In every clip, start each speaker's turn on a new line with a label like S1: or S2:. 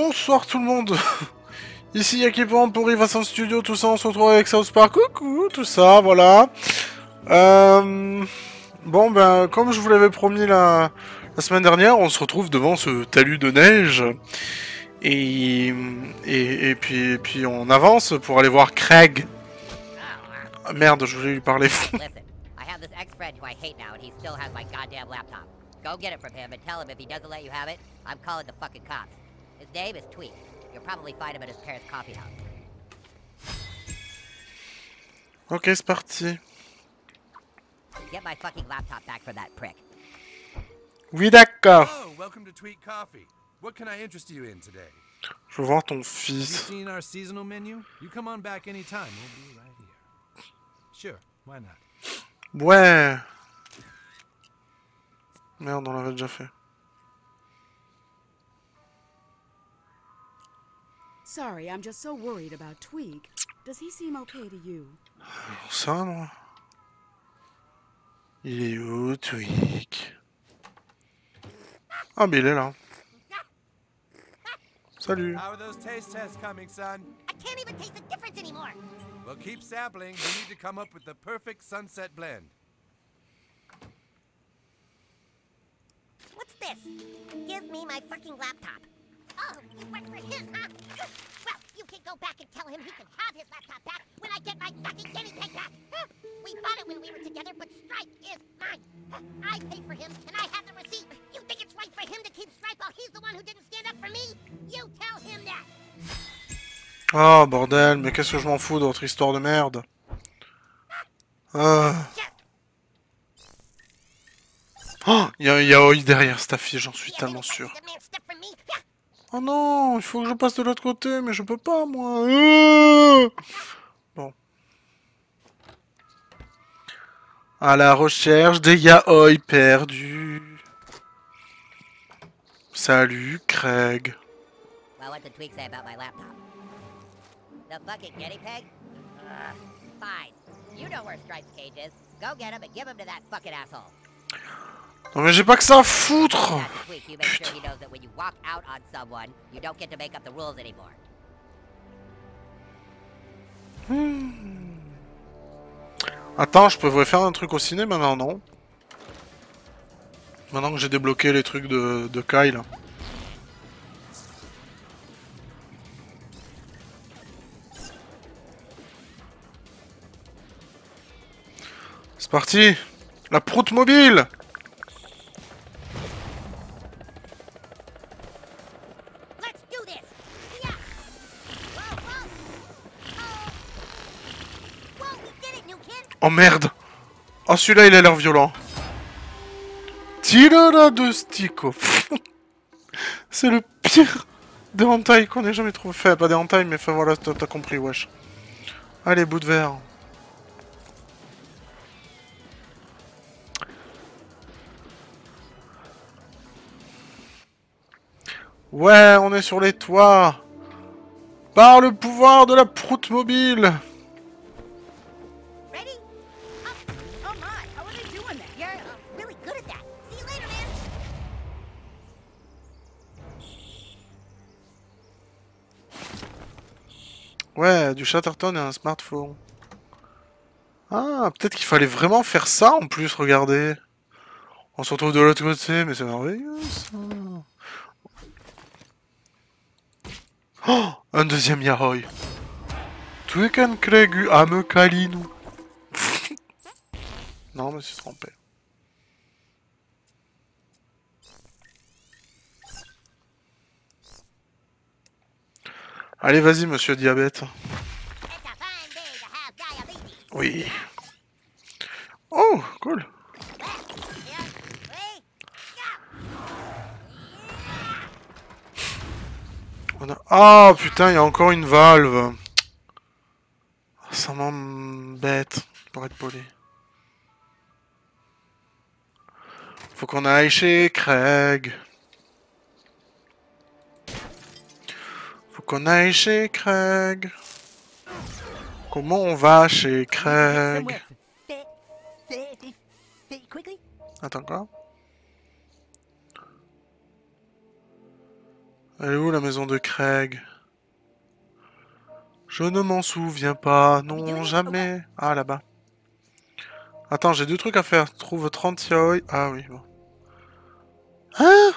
S1: Bonsoir tout le monde Ici Yakipon pour Rivasan Studio, tout ça, on se retrouve avec South Park, coucou, tout ça, voilà. Euh... Bon, ben, comme je vous l'avais promis la... semaine dernière, on se retrouve devant ce talus de neige. Et, et, puis, puis on avance pour aller voir Craig. Merde, je voulais lui parler. I'm calling the fucking cops. His name is Tweet. You'll probably find him at his parents' coffee house. Ok, c'est parti. Get my fucking laptop back from that prick. Oui, d'accord. Oh, welcome to Tweet Coffee. What can I interest you in today? Je veux voir ton fils. You seen our seasonal menu? You come on back anytime. We'll be right here. Sure, why not? Ouais. Merde, on l'avait déjà fait. Sorry, I'm just so worried about Tweak. Does he seem okay to you? Ça, moi. Il est où, Tweak Ah, mais il est là. Salut. How are those taste tests coming, son? I can't even taste the difference anymore. Well, keep sampling. We need to come up with the perfect sunset blend. What's this? Give me my fucking laptop. Oh, you work for him, huh? Well, you can go back and tell him he can have his laptop back when I get my fucking guinea pig back. We bought it when we were together, but Stripe is mine. I paid for him, and I have the receipt. You think it's right for him to keep Stripe while he's the one who didn't stand up for me? You tell him that. Oh, bordel, mais qu'est-ce que je m'en fous de votre histoire de merde? Ah... Oh, il y a Yaoi derrière cette affiche, j'en suis tellement sûr. Oh non, il faut que je passe de l'autre côté, mais je peux pas, moi. Bon. À la recherche des yaoi perdus. Salut, Craig. Well, what did Tweak say about my laptop? The fucking guinea pig? Uh, fine. You know where Stripe's cage is. Go get him and give him to that fucking asshole. Non mais j'ai pas que ça à foutre. Hmm. Attends, je peux faire un truc au ciné maintenant, non? Maintenant que j'ai débloqué les trucs de, de Kyle. C'est parti. La proute mobile Oh merde Oh celui-là il a l'air violent. Tirara de Stico. C'est le pire des qu'on ait jamais trouvé. Fait, pas des hentai, mais enfin voilà, t'as compris, wesh. Allez, bout de verre. Ouais, on est sur les toits. Par le pouvoir de la proute mobile. Ouais, du Chatterton et un smartphone. Ah, peut-être qu'il fallait vraiment faire ça en plus, regardez. On se retrouve de l'autre côté, mais c'est merveilleux ça. Oh, un deuxième Yaoi. kan kregu ame kalinu. non, mais c'est trompé. Allez, vas-y, monsieur Diabète. Oui. Oh, cool. Ah, putain, il y a encore une valve. Ça m'embête, pour être poli. Faut qu'on aille chez Craig. Qu'on aille chez Craig. Comment on va chez Craig? Attends quoi? Elle est où la maison de Craig? Je ne m'en souviens pas. Non, jamais. Ah, là-bas. Attends, j'ai deux trucs à faire. Trouve 30 yaoi. Ah oui, bon. Hein?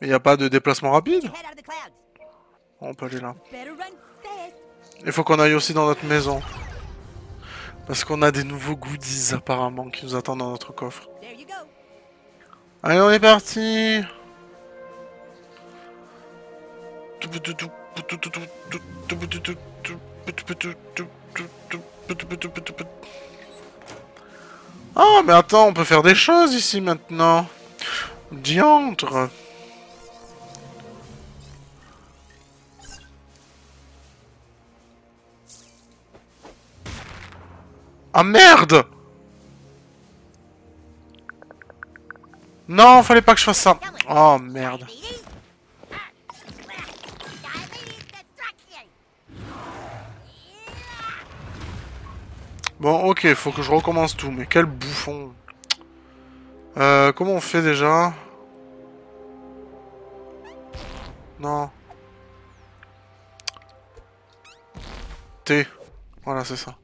S1: Mais y a pas de déplacement rapide. On peut aller là. Il faut qu'on aille aussi dans notre maison. Parce qu'on a des nouveaux goodies apparemment qui nous attendent dans notre coffre. Allez, on est parti Oh, mais attends, on peut faire des choses ici maintenant. Diantre Ah merde Non, fallait pas que je fasse ça. Oh merde. Bon, ok, faut que je recommence tout, mais quel bouffon. Euh, comment on fait déjà? Non. T. Voilà, c'est ça.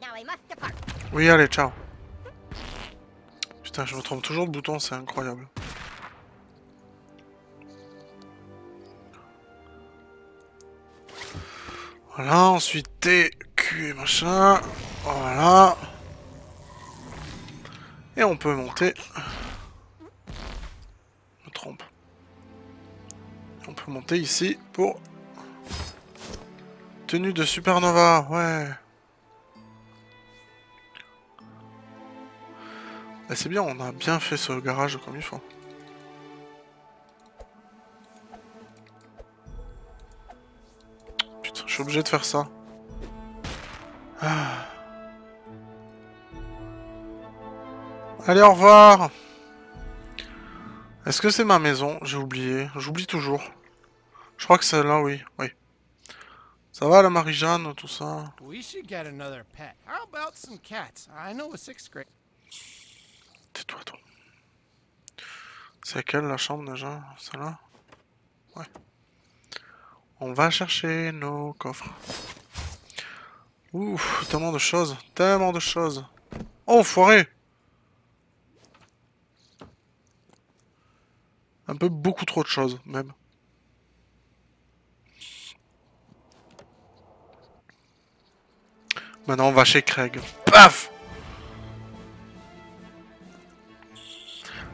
S2: Now I must depart.
S1: Oui, allez, ciao. Putain, je me trompe toujours de bouton, c'est incroyable. Voilà, ensuite T, Q et machin. Voilà. Et on peut monter. Je me trompe. On peut monter ici pour... Tenue de supernova, ouais. Bah, c'est bien, on a bien fait ce garage comme il faut. Putain, je suis obligé de faire ça. Ah. Allez, au revoir Est-ce que c'est ma maison? J'ai oublié. J'oublie toujours. Je crois que c'est là, oui. Oui. Ça va, la Marie-Jeanne, tout ça?
S3: We should get another pet. How about some cats? I know a sixth grade.
S1: Tais-toi, toi. C'est laquelle la chambre déjà Celle-là Ouais. On va chercher nos coffres. Ouf, tellement de choses. Tellement de choses. Oh, foiré Un peu beaucoup trop de choses, même. Maintenant, on va chez Craig. Paf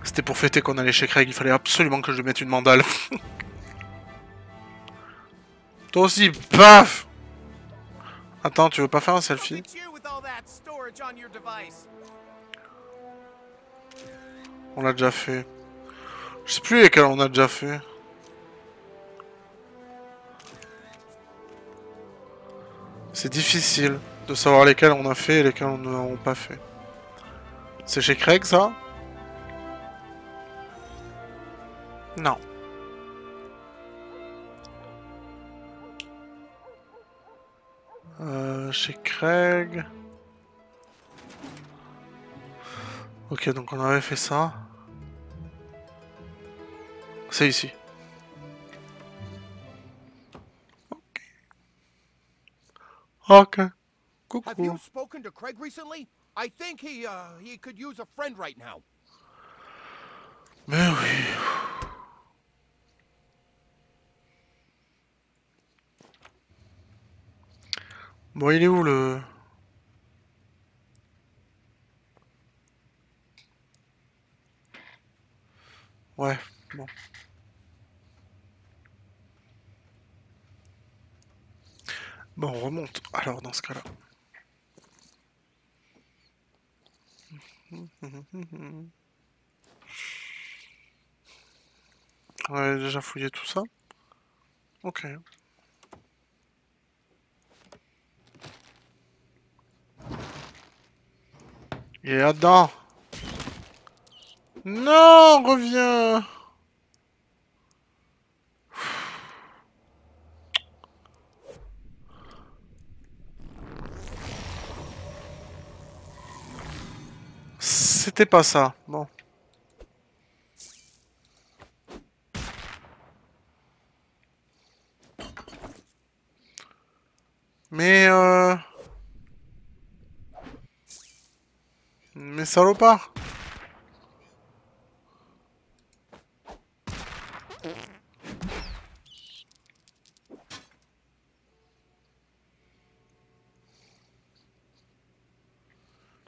S1: C'était pour fêter qu'on allait chez Craig, il fallait absolument que je mette une mandale. Toi aussi, paf Attends, tu veux pas faire un selfie?
S3: On
S1: l'a déjà fait. Je sais plus lesquels on a déjà fait. C'est difficile de savoir lesquels on a fait et lesquels on n'a pas fait. C'est chez Craig ça? Non. Euh, chez Craig. Ok, donc on avait fait ça. C'est ici. Ok. Ok.
S3: Have
S1: Coucou.
S3: you spoken to Craig recently? I think he uh he could use a friend right now.
S1: Mais oui. Bon, il est où le... Ouais, bon. Bon, on remonte. Alors, dans ce cas-là. On avait déjà fouillé tout ça. Ok. Il est là-dedans. Non, reviens. C'était pas ça. Bon. Mais euh... Mais salopard.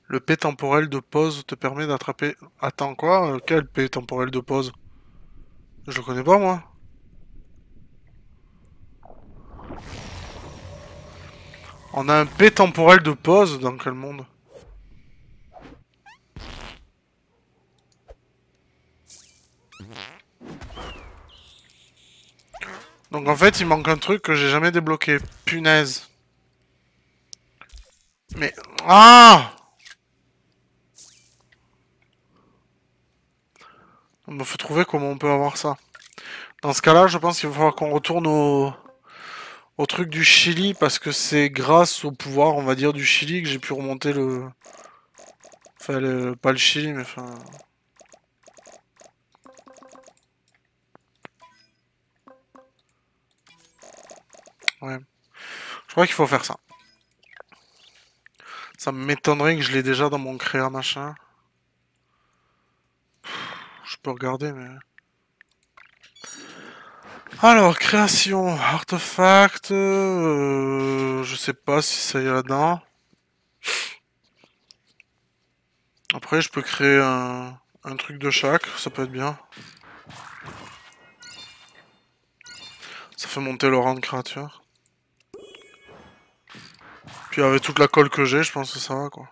S1: Le P temporel de pause te permet d'attraper... Attends, quoi? Quel P temporel de pause? Je le connais pas, moi. On a un P temporel de pause dans quel monde? Donc en fait, il manque un truc que j'ai jamais débloqué. Punaise. Mais... Ah Il faut trouver comment on peut avoir ça. Dans ce cas-là, je pense qu'il va falloir qu'on retourne au... au truc du Chili, parce que c'est grâce au pouvoir, on va dire, du Chili que j'ai pu remonter le... Enfin, le... pas le Chili, mais enfin... Ouais. Je crois qu'il faut faire ça. Ça m'étonnerait que je l'ai déjà dans mon créa machin. Je peux regarder, mais... Alors, création, artefact... Euh, je sais pas si ça y est là-dedans. Après, je peux créer un, un truc de chaque, ça peut être bien. Ça fait monter le rang de créature. Avec toute la colle que j'ai, je pense que ça va quoi.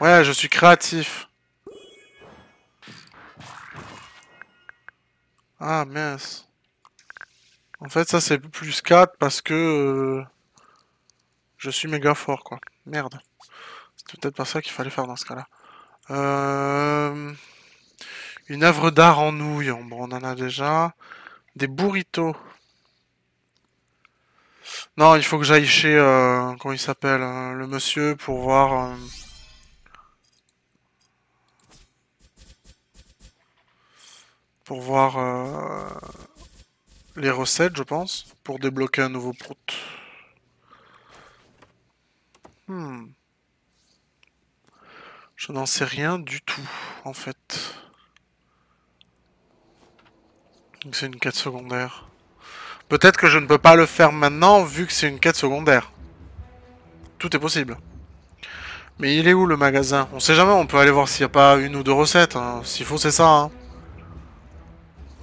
S1: Ouais, je suis créatif. Ah mince. En fait, ça c'est plus 4 parce que euh, je suis méga fort quoi. Merde. C'est peut-être pas ça qu'il fallait faire dans ce cas-là. Euh... Une œuvre d'art en nouilles. Bon, on en a déjà. Des burritos. Non, il faut que j'aille chez... Euh, comment il s'appelle euh, Le monsieur pour voir... Euh, pour voir... les recettes, je pense. Pour débloquer un nouveau prout. Hmm. Je n'en sais rien du tout, en fait. C'est une quête secondaire. Peut-être que je ne peux pas le faire maintenant, vu que c'est une quête secondaire. Tout est possible. Mais il est où le magasin? On sait jamais, on peut aller voir s'il n'y a pas une ou deux recettes. Hein. S'il faut, c'est ça. Hein.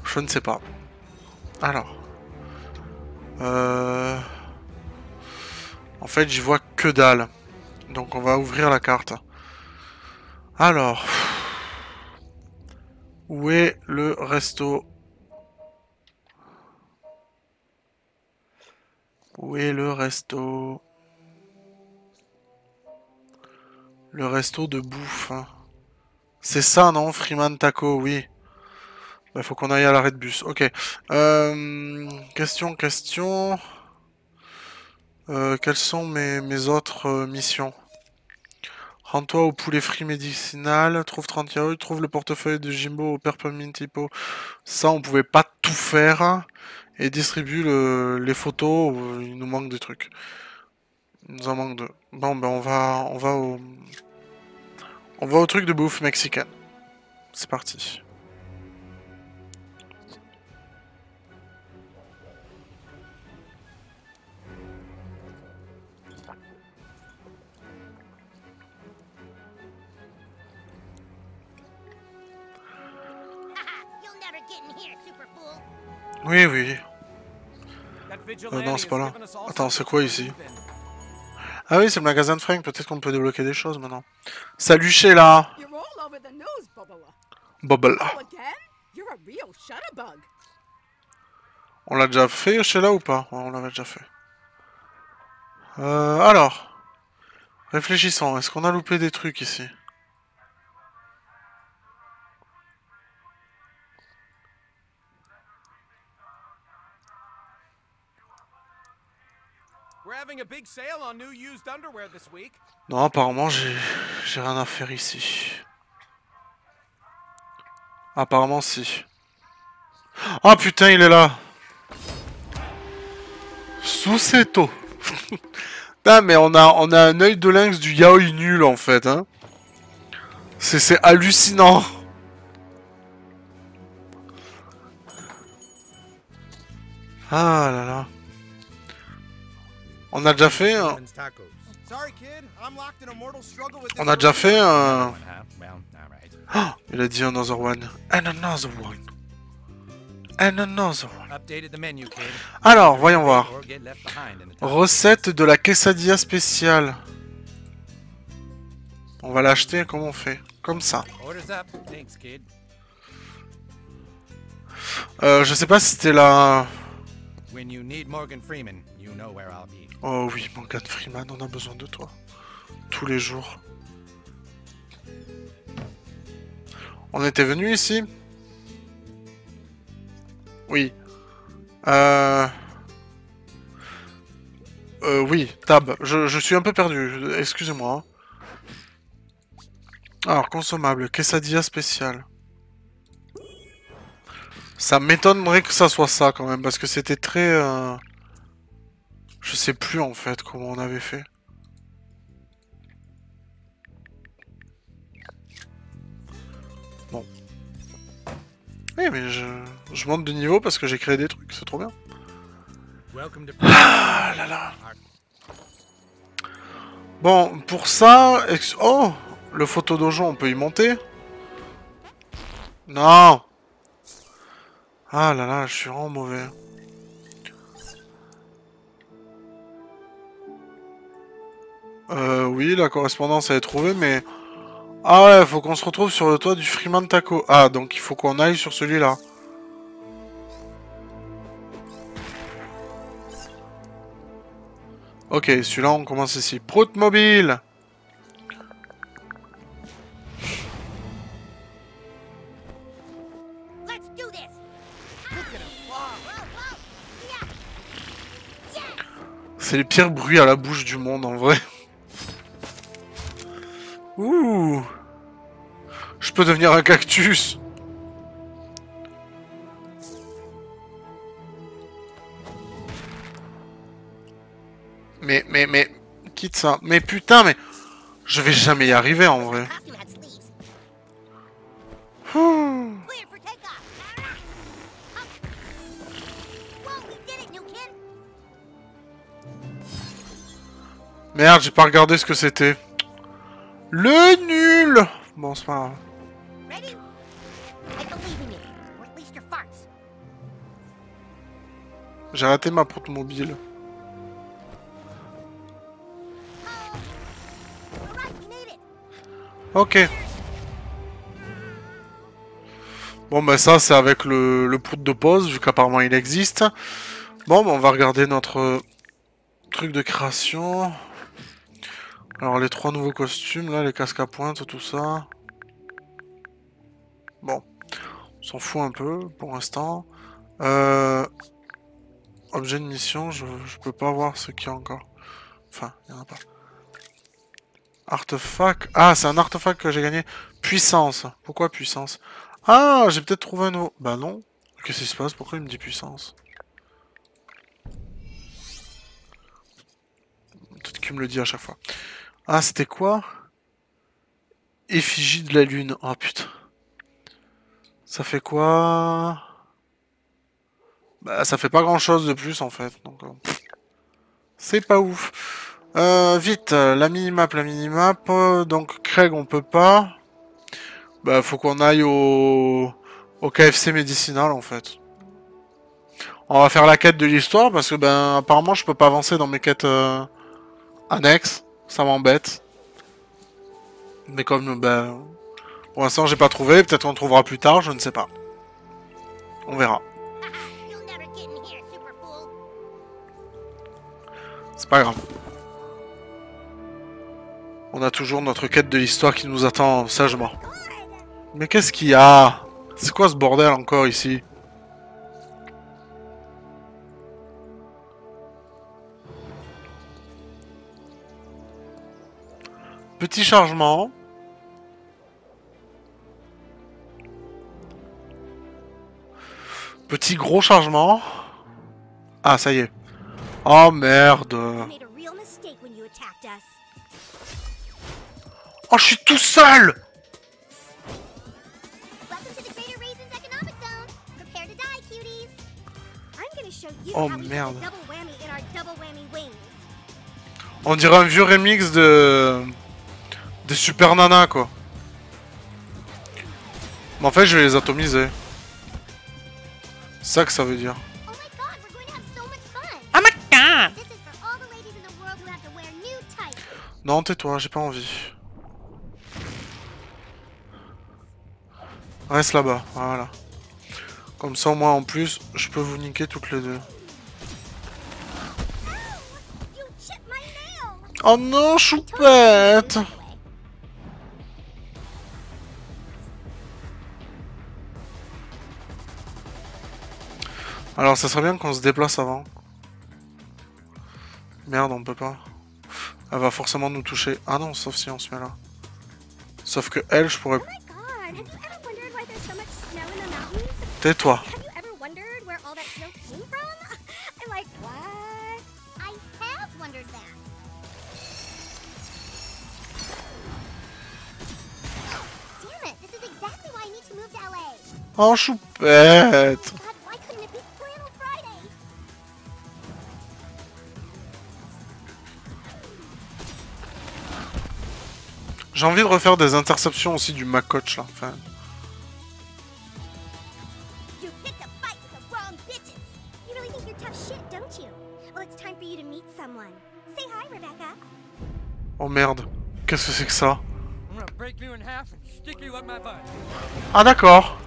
S1: Je ne sais pas. Alors. Euh... En fait, j'y vois que dalle. Donc on va ouvrir la carte. Alors. Où est le resto? Où est le resto? Le resto de bouffe. Hein. C'est ça, non? Freeman Taco, oui. Il bah, faut qu'on aille à l'arrêt de bus. Ok. Euh, question, question. Euh, quelles sont mes, autres euh, missions? Rends-toi au poulet frit médicinal, trouve 30 yaourts, trouve le portefeuille de Jimbo au Peppermint Hippo. Ça, on pouvait pas tout faire et distribue les photos. Il nous manque des trucs. Il nous en manque deux. Bon, ben on va, on va au, on va au truc de bouffe mexicaine. C'est parti. Oui, oui. Euh, non, c'est pas là. Attends, c'est quoi ici Ah oui, c'est le magasin de Frank. Peut-être qu'on peut débloquer des choses maintenant. Salut Sheila
S4: You're all over the news, Bubba.
S1: Bubble.
S4: Again? You're a real shutterbug.
S1: On l'a déjà fait Sheila ou pas? On l'avait déjà fait. Euh, alors. Réfléchissons. Est-ce qu'on a loupé des trucs ici? Non, apparemment, j'ai rien à faire ici. Apparemment, si. Ah putain, il est là Suseto Ah, mais on a, on a un œil de lynx du yaoi nul, en fait, hein. C'est hallucinant Ah là là. On a déjà fait un...
S5: Friends tacos.
S3: Sorry, kid. I'm locked in a mortal struggle with this.
S1: On a déjà fait
S5: right.
S1: Ah, il a dit another one. And another one. And another one. Alors, voyons voir. Recette de la quesadilla spéciale. On va l'acheter, comment on fait? Comme ça.
S5: Orders up. Thanks, kid.
S1: Euh, je sais pas si c'était la...
S5: You know where I'll be.
S1: Oh oui, Freeman, on a besoin de toi. Tous les jours. On était venu ici Oui. Euh... Euh, oui, Tab. Je, suis un peu perdu. Excusez-moi. Alors, consommable. Quesadilla spécial. Ça m'étonnerait que ça soit ça, quand même, parce que c'était très... euh, Je sais plus, en fait, comment on avait fait. Bon. Eh, mais je... Je monte de niveau parce que j'ai créé des trucs, c'est trop bien. Ah là là. Bon, pour ça... ex- Oh Le photo dojo, on peut y monter Non Ah là là, je suis vraiment mauvais. Euh, oui, la correspondance elle est trouvée, mais... Ah ouais, faut qu'on se retrouve sur le toit du Freeman Taco. Ah, donc il faut qu'on aille sur celui-là. Ok, celui-là, on commence ici. Prout mobile. C'est les pires bruits à la bouche du monde, en vrai. Ouh Je peux devenir un cactus Mais, mais, mais... Quitte ça. Mais putain, mais... Je vais jamais y arriver, en vrai. Merde, j'ai pas regardé ce que c'était. Le nul Bon, c'est pas grave. J'ai raté ma porte mobile.
S2: It.
S1: Ok. Bon, bah ça, c'est avec le, le prout de pause, vu qu'apparemment il existe. Bon, bah, on va regarder notre truc de création. Alors, les trois nouveaux costumes, là, les casques à pointe, tout ça. Bon. On s'en fout un peu, pour l'instant. Euh... Objet de mission, je, peux pas voir ce qu'il y a encore. Enfin, il y en a pas. Artefact. Ah, c'est un artefact que j'ai gagné. Puissance. Pourquoi puissance? Ah, j'ai peut-être trouvé un nouveau. Bah non. Qu'est-ce qui se passe? Pourquoi il me dit puissance? Peut-être qu'il me le dit à chaque fois. Ah, c'était quoi? Effigie de la lune. Oh putain. Ça fait quoi? Bah, ça fait pas grand-chose de plus en fait. Donc, euh, c'est pas ouf. Euh, vite, la minimap, la minimap. donc Craig, on peut pas. Bah, faut qu'on aille au... au KFC médicinal en fait. On va faire la quête de l'histoire parce que ben apparemment je peux pas avancer dans mes quêtes euh, annexe. Ça m'embête. Mais comme, ben... Pour l'instant, j'ai pas trouvé. Peut-être qu'on trouvera plus tard, je ne sais pas. On verra. C'est pas grave. On a toujours notre quête de l'histoire qui nous attend sagement. Mais qu'est-ce qu'il y a? C'est quoi ce bordel encore ici? Petit chargement. Petit gros chargement. Ah, ça y est. Oh merde. Oh, je suis tout seul Oh, merde. On dirait un vieux remix de... Des Super Nana, quoi. Mais en fait, je vais les atomiser. C'est ça que ça veut dire.
S6: Oh my god.
S1: Non, tais-toi, j'ai pas envie. Reste là-bas, voilà. Comme ça, au moins, en plus, je peux vous niquer toutes les deux. Oh non, choupette Alors, ça serait bien qu'on se déplace avant. Merde, on peut pas. Elle va forcément nous toucher. Ah non, sauf si on se met là. Sauf que elle, je pourrais...
S6: Oh my god,
S1: J'ai envie de refaire des interceptions aussi du Macoach, là. Enfin,
S6: You picked a fight with the wrong bitches. You really think you're tough shit, don't you? Well, it's time for you to meet someone. Say hi, Rebecca.
S1: oh merde. Qu'est-ce que c'est que ça? Ah d'accord.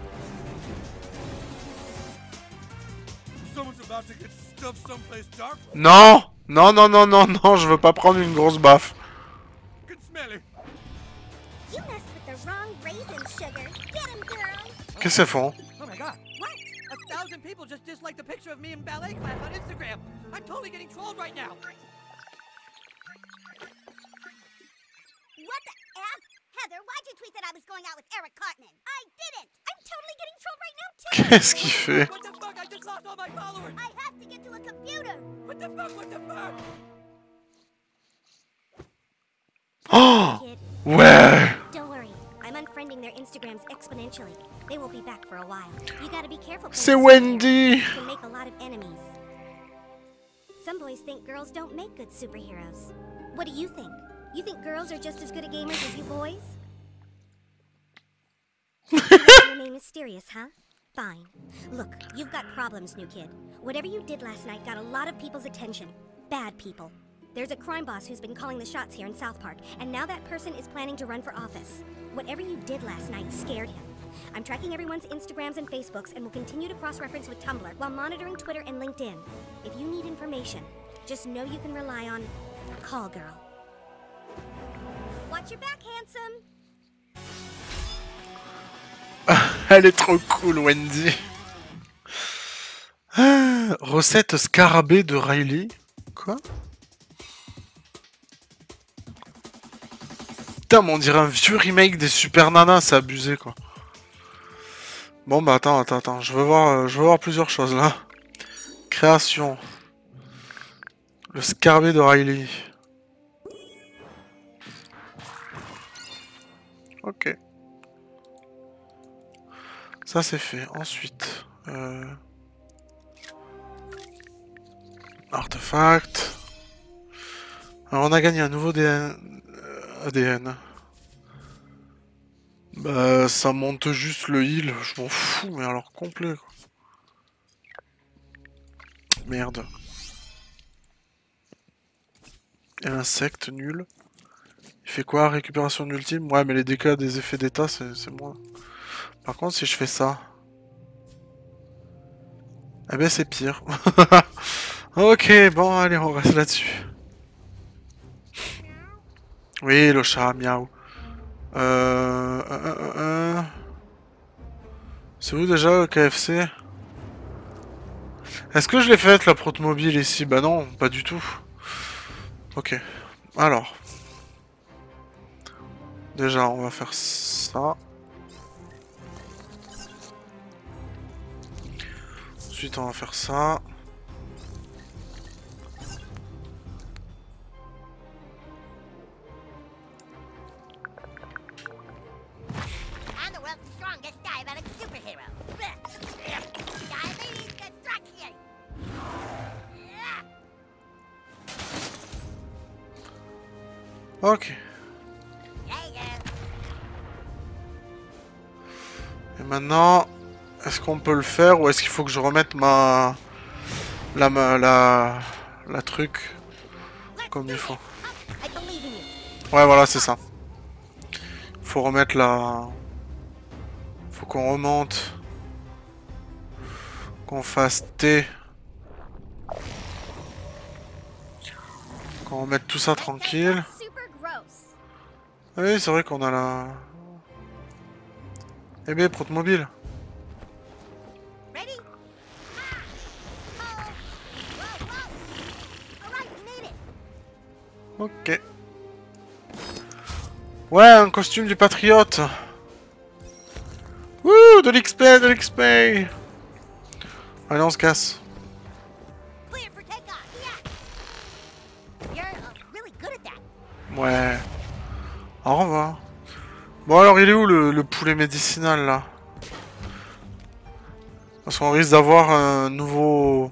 S7: Someone's about to get stuffed someplace dark
S1: Non Non, non, non, non, non, je veux pas prendre une grosse baffe. Qu'est-ce qu'elles font?
S8: Oh my god. What? A thousand people just disliked the picture of me in ballet class on Instagram. I'm totally getting trolled right now.
S6: What the F? Heather, why'd you tweet that I was going out with Eric Cartman? I didn't. I'm totally getting trolled right now, too.
S1: Qu'est-ce qu'il fait?
S8: What the fuck? I just lost all my followers.
S6: I have to get to a computer.
S8: What the fuck? What the fuck?
S1: Oh
S6: Kid,
S1: Ouais
S6: don't worry. I'm unfriending their Instagrams exponentially. They will be back for a while. You gotta be careful. superhero.
S1: Wendy
S6: can make a lot of enemies. Some boys think girls don't make good superheroes. What do you think? You think girls are just as good at gamers as you boys? You remain mysterious, huh? Fine. Look, you've got problems, new kid. Whatever you did last night got a lot of people's attention. Bad people. There's a crime boss who's been calling the shots here in South Park, and now that person is planning to run for office. Whatever you did last night scared him. I'm tracking everyone's Instagrams and Facebooks and will continue to cross reference with Tumblr while monitoring Twitter and LinkedIn. If you need information, just know you can rely on Call Girl. Watch your back, handsome!
S1: Elle est trop cool, Wendy Ah, Recette scarabée de Riley Quoi? Putain, mais on dirait un vieux remake des Super Nana, c'est abusé, quoi. Bon, bah attends, attends, attends, je veux voir, euh, je veux voir plusieurs choses, là. Création. Le scarabée de Riley. Ok. Ça c'est fait. Ensuite, euh... artefact. Alors on a gagné un nouveau DN... euh, ADN. Bah ça monte juste le heal. Je m'en fous, mais alors complet. Quoi. Merde. Et l'insecte, nul. Il fait quoi Récupération ultime Ouais, mais les dégâts des effets d'état, c'est moins. Par contre, si je fais ça... Eh ben, c'est pire. ok, bon, allez, on reste là-dessus. Oui, le chat, miaou. Euh... euh, euh, euh. C'est où déjà, KFC Est-ce que je l'ai faite, la prote mobile, ici? Bah non, pas du tout. Ok. Alors. Déjà, on va faire ça. Ensuite, on va faire ça. Ok. Et maintenant, est-ce qu'on peut le faire ou est-ce qu'il faut que je remette ma... La... ma- la... La truc comme il faut? Ouais, voilà, c'est ça. Faut remettre la... Faut qu'on remonte. Qu'on fasse T. Qu'on remette tout ça tranquille. Ah Oui, c'est vrai qu'on a la... Eh bien, prote mobile.
S2: Ah.
S1: Ok. Ouais, un costume du patriote. Wouh, de l'XP, de l'XP. Allez, on se casse.
S2: Uh.
S1: Ouais. Au revoir. Bon, alors, il est où le, le poulet médicinal, là? Parce qu'on risque d'avoir un nouveau...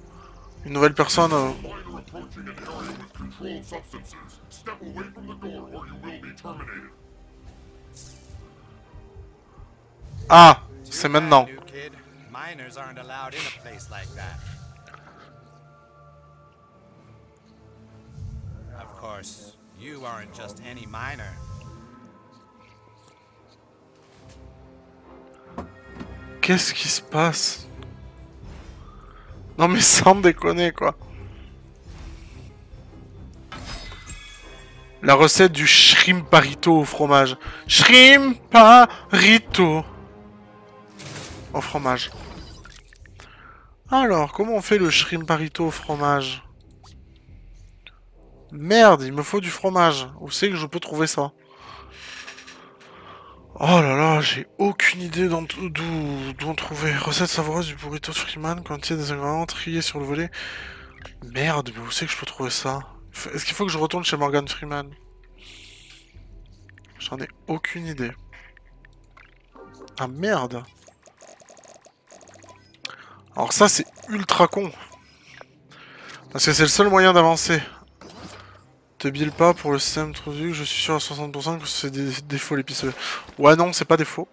S1: Une nouvelle personne. euh. Ah C'est maintenant.
S5: Of course, you aren't just any minor.
S1: Qu'est-ce qui se passe Non mais sans déconner quoi. La recette du shrimparito au fromage. Shrimparito au fromage. Alors, comment on fait le shrimparito au fromage? Merde, il me faut du fromage. Où c'est que je peux trouver ça? Oh là là, j'ai aucune idée d'où trouver. Recette savoureuse du burrito de Freeman, quantité des ingrédients triés sur le volet. Merde, mais où c'est que je peux trouver ça? Est-ce qu'il faut que je retourne chez Morgan Freeman? J'en ai aucune idée. Ah merde Alors ça, c'est ultra con. Parce que c'est le seul moyen d'avancer. Te bile pas pour le système introduit, je suis sûr à 60% que c'est des défauts les pistolets. Ouais non, c'est pas défaut.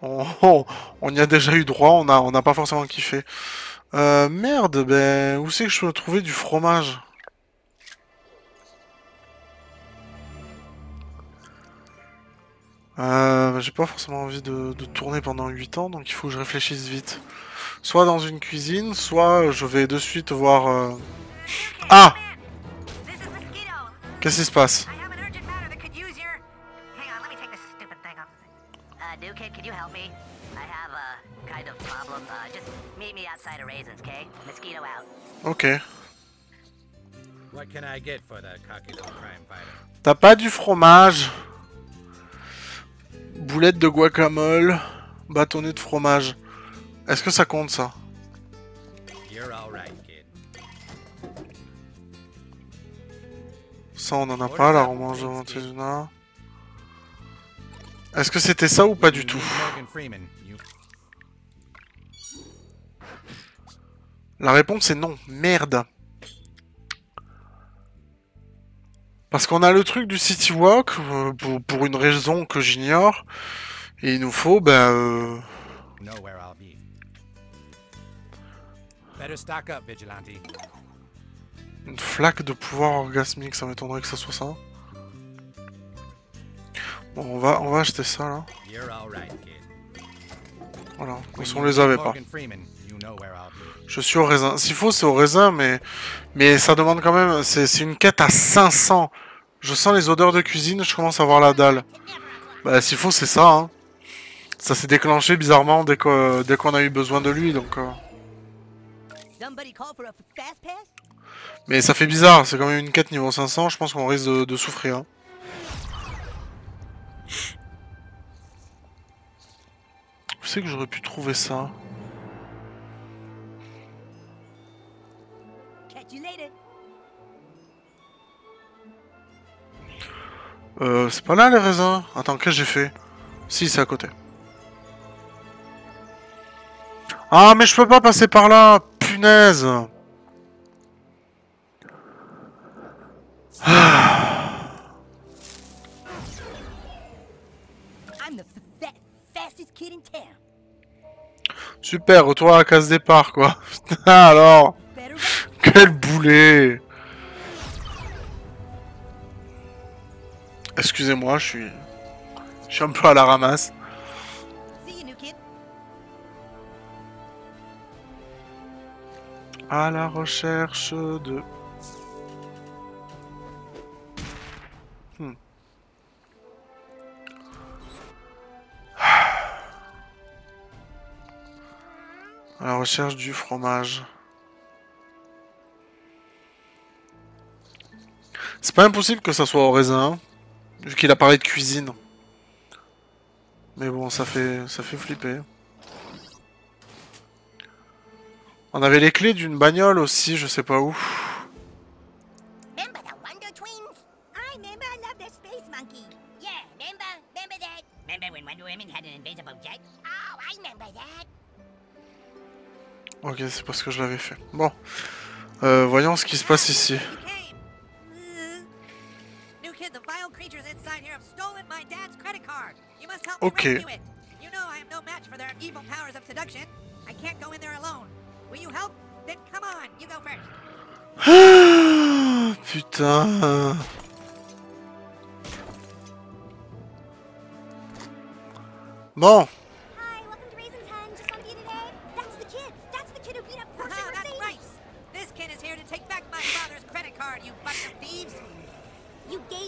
S1: On, on, y a déjà eu droit, on a, on n'a pas forcément kiffé. Euh, merde, ben où c'est que je peux trouver du fromage? Euh, J'ai pas forcément envie de, tourner pendant 8 ans, donc il faut que je réfléchisse vite. Soit dans une cuisine, soit je vais de suite voir... euh, Ah. Qu'est-ce qui se passe?
S9: Uh. Uh.
S1: Ok. T'as pas du fromage? Boulette de guacamole, bâtonnet de fromage. Est-ce que ça compte ça? Ça on en a pas, la romange de Montezuma. Est-ce que c'était ça ou pas du tout? La réponse est non. Merde. Parce qu'on a le truc du City Walk, euh, pour, pour une raison que j'ignore. Et il nous faut, ben... euh.
S5: Better stock up, Vigilante.
S1: Une flaque de pouvoir orgasmique, ça m'étonnerait que ça soit ça. Bon, on va, on va acheter ça là. Voilà, de toute façon, on les avait pas. Je suis au raisin. S'il faut, c'est au raisin, mais, mais ça demande quand même. C'est c'est une quête à 500. Je sens les odeurs de cuisine, je commence à voir la dalle. Bah, s'il faut, c'est ça. Hein. Ça s'est déclenché bizarrement dès que- dès qu'on a eu besoin de lui, donc. euh. Mais ça fait bizarre, c'est quand même une quête niveau 500, je pense qu'on risque de, de souffrir. hein. Où c'est que j'aurais pu trouver ça? Euh, c'est pas là les raisins? Attends, qu'est-ce que j'ai fait? Si, c'est à côté. Ah, mais je peux pas passer par là Punaise Super, retour à la case départ, quoi. Putain, alors. Quel boulet Excusez-moi, je suis... Je suis un peu à la ramasse. À la recherche de... À la recherche du fromage. C'est pas impossible que ça soit au raisin, hein, vu qu'il a parlé de cuisine. Mais bon, ça fait, ça fait flipper. On avait les clés d'une bagnole aussi, je sais pas où. Ok, c'est parce que je l'avais fait. Bon. Euh, voyons ce qui se passe ici.
S8: Came. Uh, New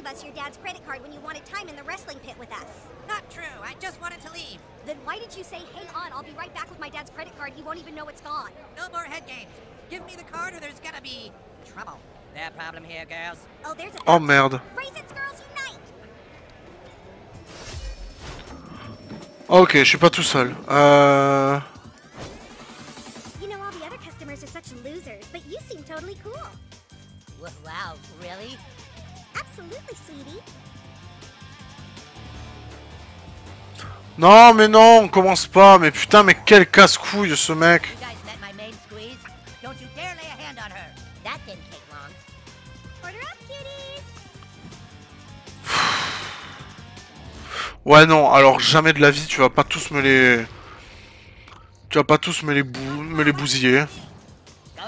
S6: gave us your dad's credit card when you wanted time in the wrestling pit with us.
S8: Not true. I just wanted to leave.
S6: Then why did you say, hang on, I'll be right back with my dad's credit card. He won't even know it's gone.
S8: No more head games. Give me the card or there's gonna be trouble. That problem here, girls.
S6: Oh, there's a
S1: Oh merde.
S6: Raisins Girls Unite!
S1: Ok, je suis pas tout seul. Euh...
S6: You know, all the other customers are such losers, but you seem totally cool.
S2: Wow, really?
S6: Absolutely, sweetie.
S1: Non, mais non, on commence pas. Mais putain, mais quel casse-couille ce mec.
S2: You guys met my maid squeeze? Don't you dare lay a hand on her. That didn't take long.
S6: Order up, kitties!
S1: Ouais, non, alors jamais de la vie, tu vas pas tous me les... Tu vas pas tous me les, bou... me les bousiller.
S2: Go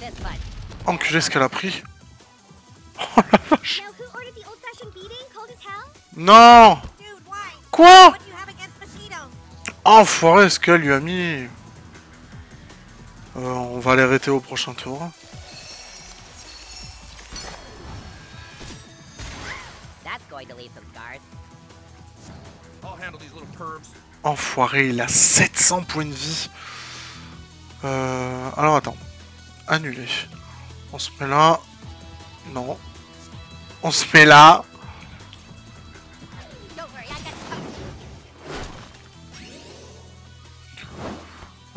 S2: fist punch.
S1: Enculé ce qu'elle a pris.
S6: Hell?
S1: Non? Quoi? Enfoiré ce qu'elle lui a mis. Euh, on va l'arrêter au prochain tour. Enfoiré, il a 700 points de vie. Euh, alors attends. Annulé. On se met là. Non. On se met là.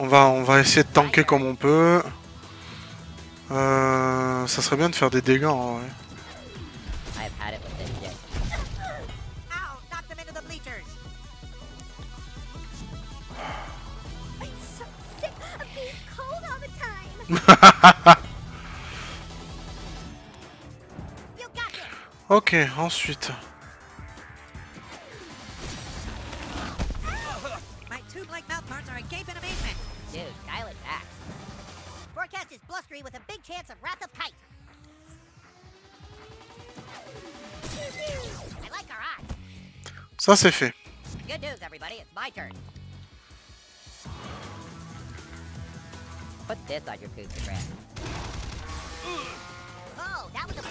S1: On va, on va essayer de tanker comme on peut. Euh, ça serait bien de faire des dégâts en vrai. ok, ensuite.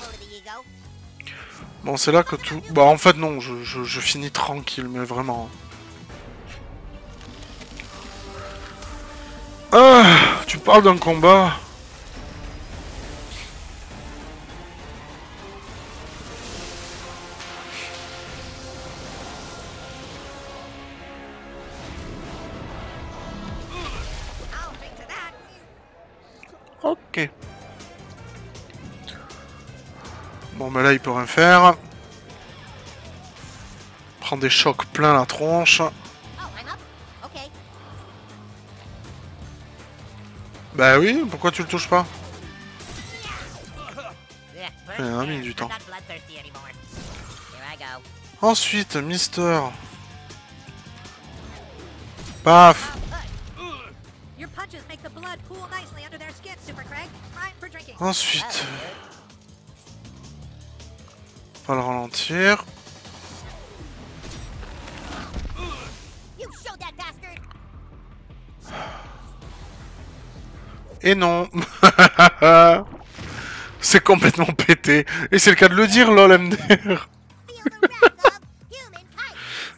S2: To the ego.
S1: Bon, c'est là que tout... Bah, en fait, non, je, je, je finis tranquille, mais vraiment. Ah, tu parles d'un combat là, il peut rien faire. Prend des chocs plein la tronche.
S2: Oh.
S1: Bah oui, pourquoi tu le touches pas? Il a mis du temps. Ensuite, Mister. Paf
S9: Your
S1: Et non C'est complètement pété. Et c'est le cas de le dire, lol, MDR.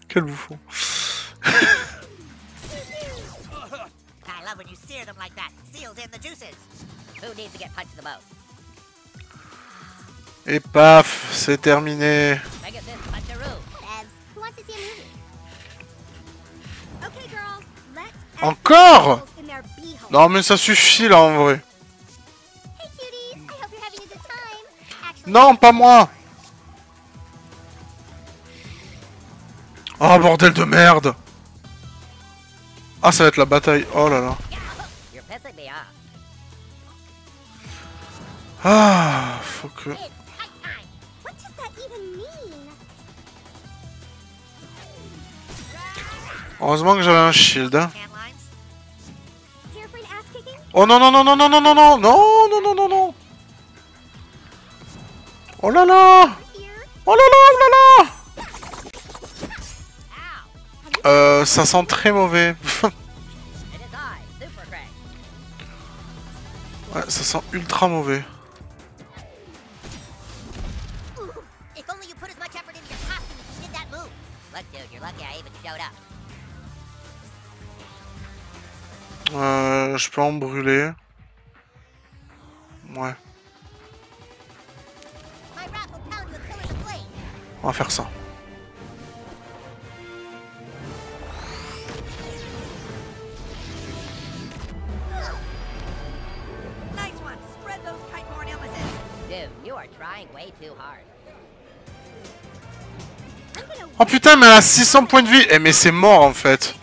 S1: Quel bouffon. Et paf c'est terminé. Encore? Non mais ça suffit là en vrai. Non, pas moi oh, bordel de merde Ah, ça va être la bataille. Oh là là. Ah, faut que... Heureusement que j'avais un shield. Hein. Oh non non non non non non non non non non non non non Oh là là? Oh là là oh là là. Euh, ça sent très mauvais. Ouais, ça sent ultra mauvais. peux en brûler. Ouais. On va faire ça. Oh putain, mais elle a 600 points de vie. Eh mais c'est mort en fait.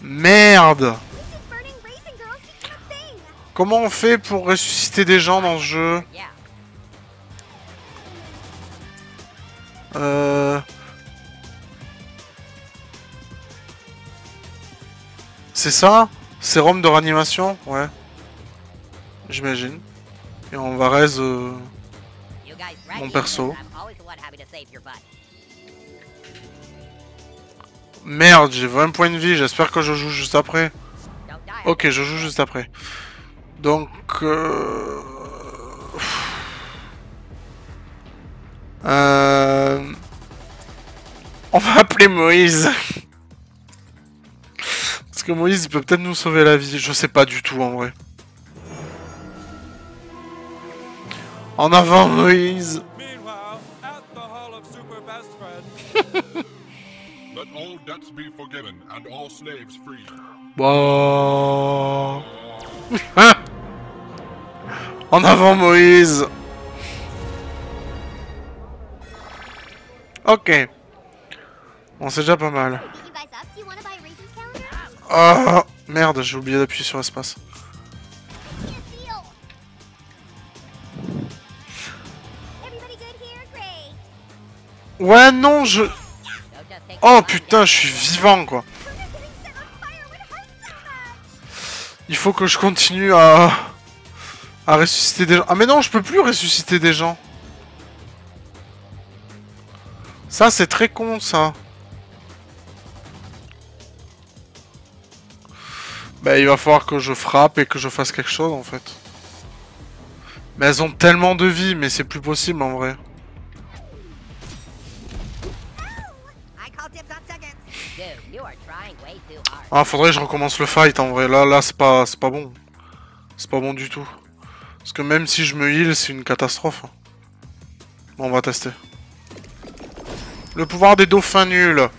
S1: Merde. Comment on fait pour ressusciter des gens dans ce jeu. Euh... C'est ça Sérum de réanimation Ouais. J'imagine. Et on va raise... euh, Mon perso. Merde, j'ai 20 points de vie, j'espère que je joue juste après. Ok, je joue juste après. Donc... Euh... Euh... On va appeler Moïse. Parce que Moïse il peut peut-être nous sauver la vie, je sais pas du tout en vrai. En avant Moïse.
S10: Let all debts be forgiven and all slaves free.
S1: Bon... En avant Moïse Ok. Bon, c'est déjà pas mal. Oh Merde, j'ai oublié d'appuyer sur espace. Ouais, non, je... Oh putain, je suis vivant, quoi. Il faut que je continue à... À ressusciter des gens. Ah mais non, je peux plus ressusciter des gens. Ça, c'est très con, ça. Bah, il va falloir que je frappe et que je fasse quelque chose, en fait. Mais elles ont tellement de vie, mais c'est plus possible, en vrai. Ah, faudrait que je recommence le fight, en vrai. Là, là, c'est pas, c'est pas bon. C'est pas bon du tout. Parce que même si je me heal, c'est une catastrophe. Bon, on va tester. Le pouvoir des dauphins nuls.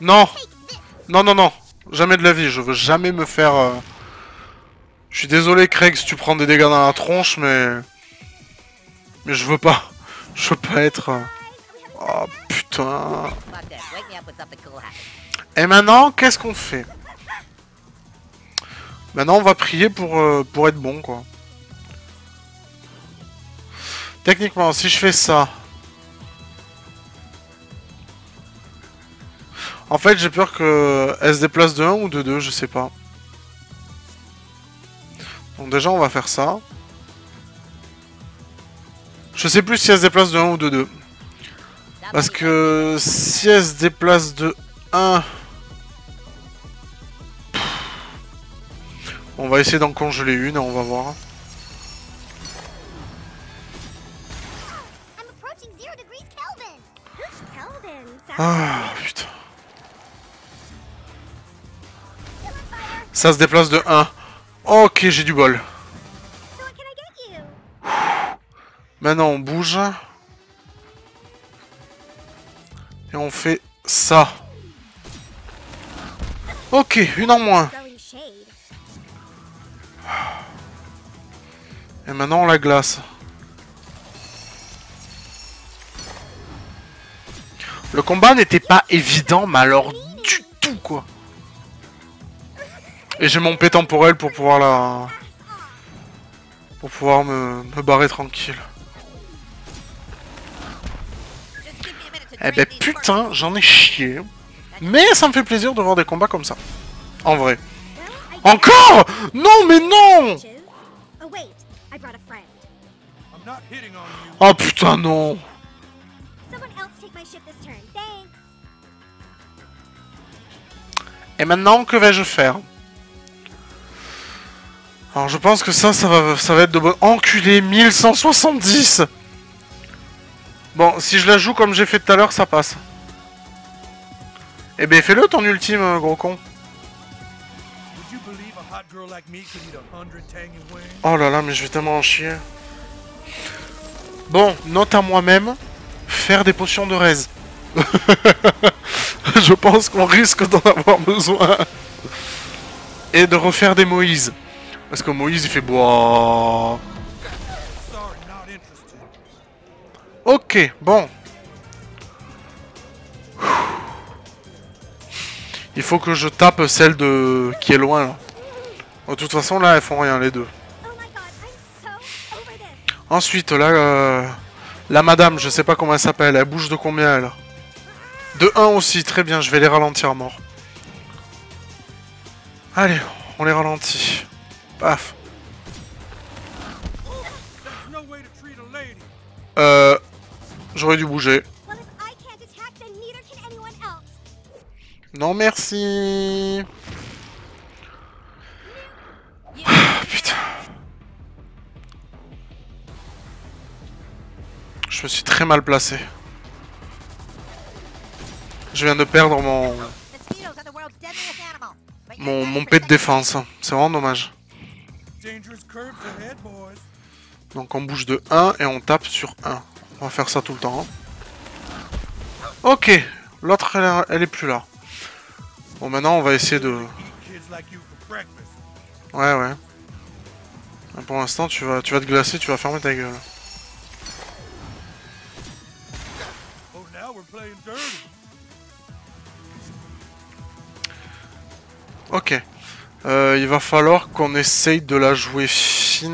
S1: Non Non, non, non Jamais de la vie, je veux jamais me faire... euh, Je suis désolé Craig si tu prends des dégâts dans la tronche, mais... Mais je veux pas. Je veux pas être... euh, Oh putain... Et maintenant, qu'est-ce qu'on fait? Maintenant, on va prier pour, euh, pour être bon, quoi. Techniquement, si je fais ça... En fait, j'ai peur que elle se déplace de 1 ou de 2, je sais pas. Donc déjà, on va faire ça. Je sais plus si elle se déplace de 1 ou de 2. Parce que si elle se déplace de 1... On va essayer d'en congeler une et on va voir. Ah putain. Ça se déplace de 1. Ok, j'ai du bol. Maintenant on bouge. Et on fait ça. Ok, une en moins. Et maintenant on la glace. Le combat n'était pas évident, mais alors du tout quoi. Et j'ai mon P temporel pour pouvoir la... Pour pouvoir me, me barrer tranquille. Eh ben putain, j'en ai chié. Mais ça me fait plaisir de voir des combats comme ça. En vrai. Encore? Non mais non
S6: Oh
S1: putain non
S6: Someone else take my ship this turn. Thanks.
S1: Et maintenant, que vais-je faire? Alors je pense que ça, ça va, ça va être de bon... Enculé, 1170 Bon, si je la joue comme j'ai fait tout à l'heure, ça passe. Eh ben fais-le ton ultime, euh, gros con. Oh là là, mais je vais tellement en chier. Bon, note à moi-même, faire des potions de raise. je pense qu'on risque d'en avoir besoin. Et de refaire des Moïse. Parce que Moïse, il fait
S11: interested.
S1: Ok, bon. Il faut que je tape celle de qui est loin là. De toute façon là elles font rien les deux. Ensuite là euh, la madame, je sais pas comment elle s'appelle, elle bouge de combien elle De 1 aussi, très bien, je vais les ralentir à mort. Allez, on les ralentit. Paf. Euh j'aurais dû bouger.
S6: Well, if
S1: Je me suis très mal placé. Je viens de perdre mon mon, mon P de défense. C'est vraiment dommage. Donc on bouge de 1 et on tape sur 1. On va faire ça tout le temps. hein. Ok, l'autre elle, elle est plus là. Bon maintenant on va essayer de... Ouais ouais. Pour l'instant tu vas, tu vas te glacer, tu vas fermer ta gueule. Ok. Euh, il va falloir qu'on essaye de la jouer. C'est-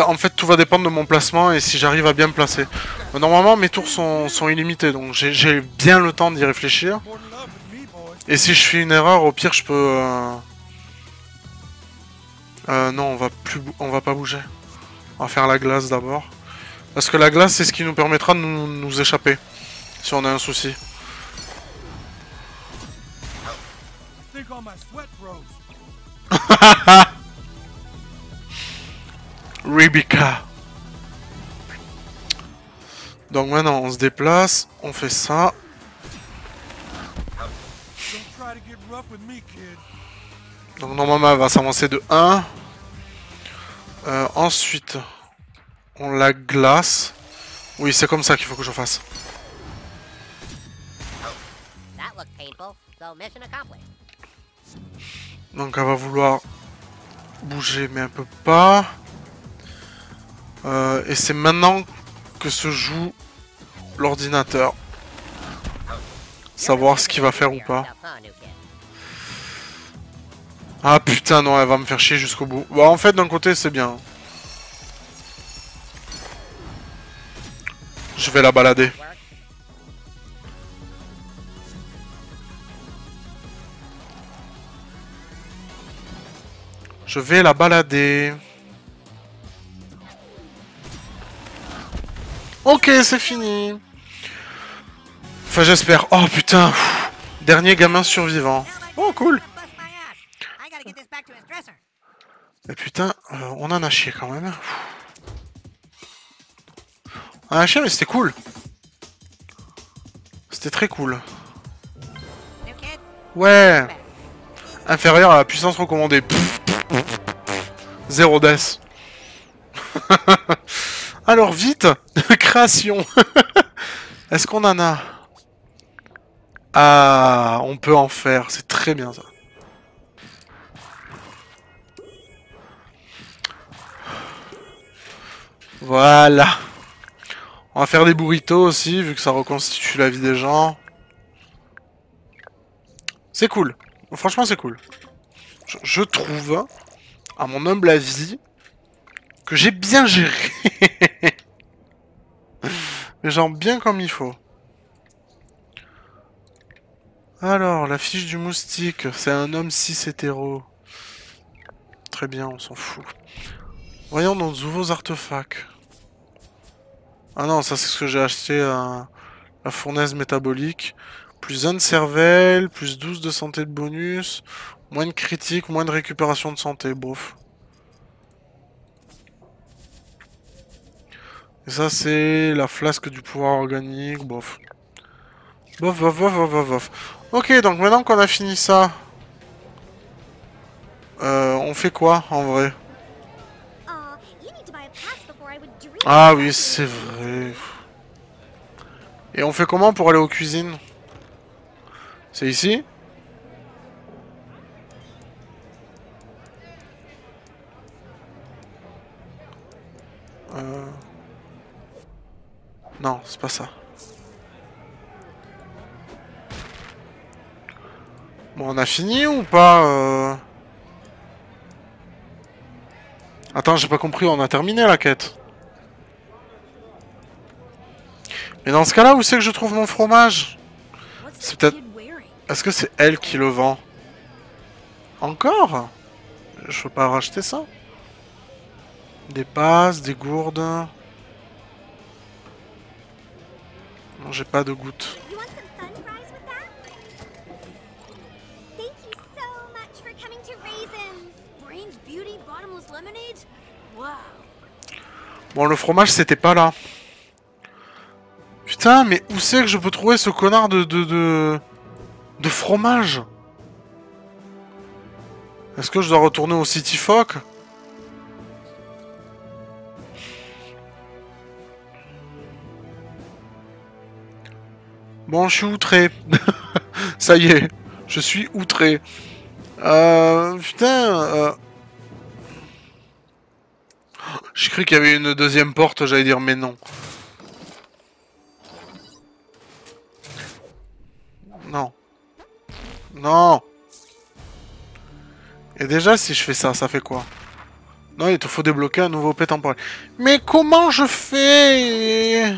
S1: En fait, tout va dépendre de mon placement et si j'arrive à bien me placer. Normalement, mes tours sont, illimités, donc j'ai- bien le temps d'y réfléchir. Et si je fais une erreur, au pire, je peux... Euh... euh, non, on va plus, on va pas bouger. On va faire la glace d'abord. Parce que la glace, c'est ce qui nous permettra de nous échapper. Si on a un souci.
S11: My sweat.
S1: Rebecca. Donc maintenant, on se déplace. On fait ça.
S11: Don't try to get rough with me, kid.
S1: Donc normalement, elle va s'avancer de 1. Euh, ensuite, on la glace. Oui, c'est comme ça qu'il faut que je fasse.
S2: That looked painful, so mission accomplished.
S1: Donc elle va vouloir bouger, mais elle peut pas. Euh, et c'est maintenant que se joue l'ordinateur. Savoir ce qu'il va faire ou pas. Ah putain non, elle va me faire chier jusqu'au bout. Bon, en fait, d'un côté, c'est bien. Je vais la balader. Je vais la balader. Ok, c'est fini. Enfin, j'espère. Oh putain. Dernier gamin survivant. Oh, cool. Mais putain, euh, on en a chié quand même. On a chié, mais c'était cool. C'était très cool. Ouais. Inférieur à la puissance recommandée. Zéro death. Alors vite, création. Est-ce qu'on en a? Ah, on peut en faire. C'est très bien ça. Voilà. On va faire des burritos aussi, vu que ça reconstitue la vie des gens. C'est cool. Franchement, c'est cool. Je, je trouve, à mon humble avis, que j'ai bien géré. Mais genre bien comme il faut. Alors, la fiche du moustique, c'est un homme cis hétéro. Très bien, on s'en fout. Voyons nos nouveaux artefacts. Ah non, ça c'est ce que j'ai acheté à la fournaise métabolique. Plus 1 de cervelle, plus 12 de santé de bonus, moins de critique, moins de récupération de santé, bof. Et ça c'est la flasque du pouvoir organique, bof. Bof, bof, bof, bof, bof, bof. Ok, donc maintenant qu'on a fini ça, euh, on fait quoi en vrai? Ah oui, c'est vrai. Et on fait comment pour aller aux cuisines? C'est ici? Euh... Non, c'est pas ça. Bon, on a fini ou pas euh Attends, j'ai pas compris, on a terminé la quête. Mais dans ce cas-là, où c'est que je trouve mon fromage? C'est peut-être... Est-ce que c'est elle qui le vend? Encore? Je peux pas racheter ça Des passes, des gourdes... Non, j'ai pas de gouttes. Bon, le fromage, c'était pas là. Putain, mais où c'est que je peux trouver ce connard de... de, de, de fromage? Est-ce que je dois retourner au City Foc? Bon, je suis outré. Ça y est, je suis outré. Euh... Putain... Euh... J'ai cru qu'il y avait une deuxième porte, j'allais dire mais non. Non. Non. Et déjà, si je fais ça, ça fait quoi? Non, il te faut débloquer un nouveau temporel. Mais comment je fais?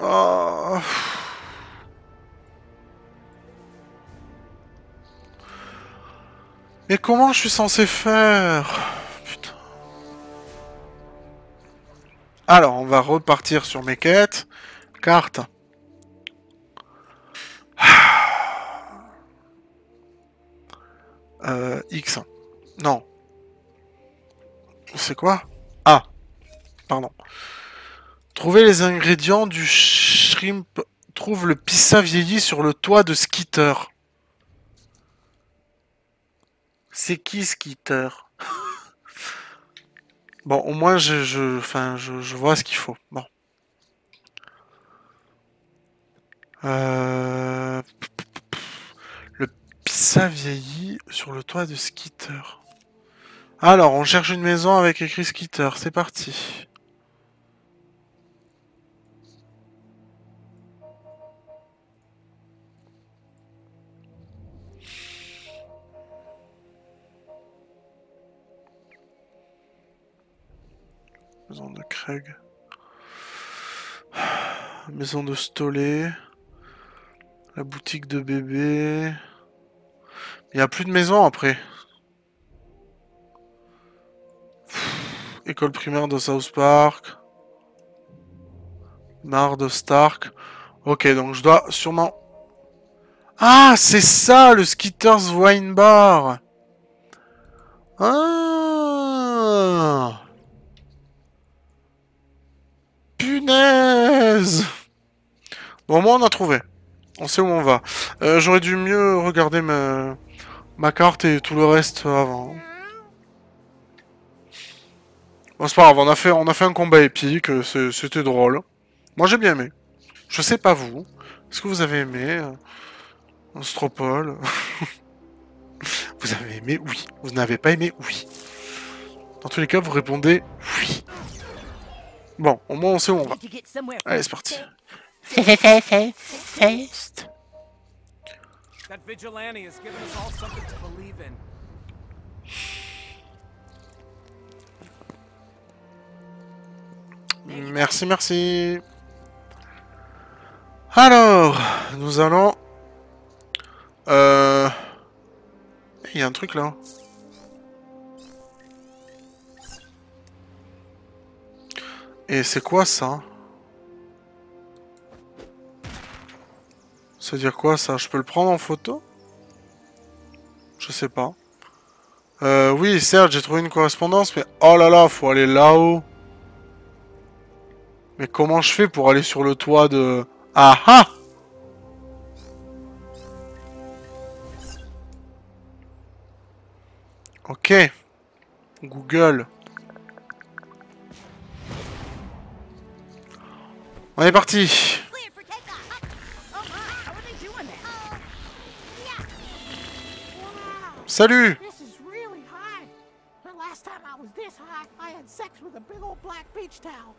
S1: Oh. Mais comment je suis censé faire Putain. Alors, on va repartir sur mes quêtes. Carte. Euh, X. Non. C'est quoi? Ah. Pardon. Trouver les ingrédients du shrimp. Trouve le pissa vieilli sur le toit de Skitter. C'est qui Skitter Bon, au moins je, je, je, je vois ce qu'il faut. Bon. Euh... Le pissa vieilli sur le toit de Skitter. Alors, on cherche une maison avec écrit Skitter. C'est parti. Maison de Craig. Maison de Stolé. La boutique de bébé. Il n'y a plus de maison après. École primaire de South Park. Mar de Stark. Ok, donc je dois sûrement... Ah, c'est ça, le Skitters Wine Bar Ah Punaise Bon, au moins on a trouvé. On sait où on va. Euh, J'aurais dû mieux regarder ma... carte et tout le reste avant. Bon, c'est pas grave, on a, fait, un combat épique, c'était drôle. Moi j'ai bien aimé. Je sais pas vous. Est-ce que vous avez aimé euh, Stropole Vous avez aimé Oui. Vous n'avez pas aimé Oui. Dans tous les cas, vous répondez oui. Bon, au moins on sait où on va. Allez, c'est parti. Merci, merci. Alors, nous allons... Euh... Il y a un truc là. Et c'est quoi ça? Ça veut dire quoi ça? Je peux le prendre en photo? Je sais pas. Euh, oui, certes, j'ai trouvé une correspondance, mais oh là là, faut aller là-haut. Mais comment je fais pour aller sur le toit de... Ah ah Ok. Google.
S12: Old black beach towel.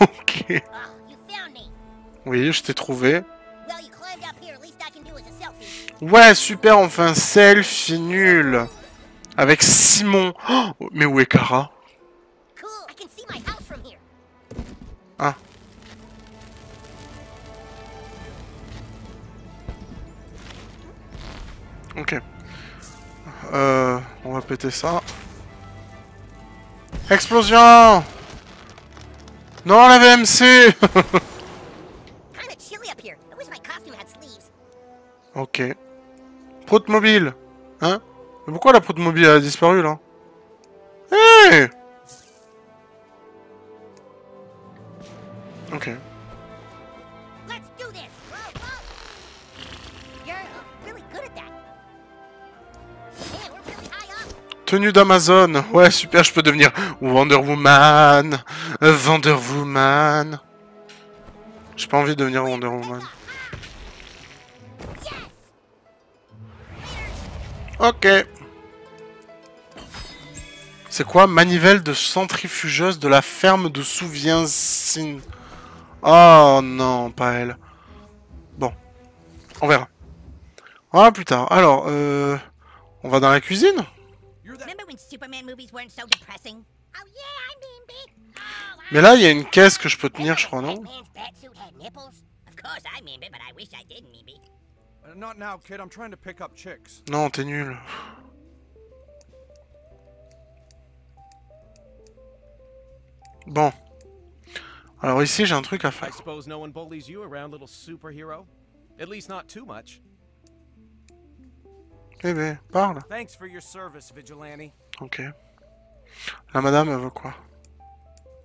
S1: Ok. Oui, je t'ai trouvé.
S2: Well, you climbed up here. Least I can do is a selfie.
S1: Ouais, super, enfin, selfie nul. Avec Simon. Oh, mais où est Kara
S2: Cool.
S1: Ok. Euh, on va péter ça. Explosion Non, la VMC. Ok. Prout mobile Hein? Mais pourquoi la prout mobile a disparu, là? Hey Ok. D'Amazon. Ouais, super, je peux devenir Wonder Woman. Wonder Woman. J'ai pas envie de devenir Wonder Woman. Ok. C'est quoi Manivelle de centrifugeuse de la ferme de Souviens-Sin. Oh non, pas elle. Bon. On verra. Verra plus tard. Alors, euh... On va dans la cuisine? Mais là, il y a une caisse que je peux tenir, je crois, non?
S13: Batman's batsuit had nipples.
S2: Of course I Meanby, but I wish I didn't Meanby.
S14: Not now, kid. I'm trying to pick up chicks.
S1: Non, t'es nul. Bon. Alors ici, j'ai un truc à
S15: I
S1: faire.
S15: suppose no one bullies you around, little superhero? At least not too much.
S1: Bébé, parle.
S15: Thanks for your service, Vigilante.
S1: Ok. La madame, elle veut quoi?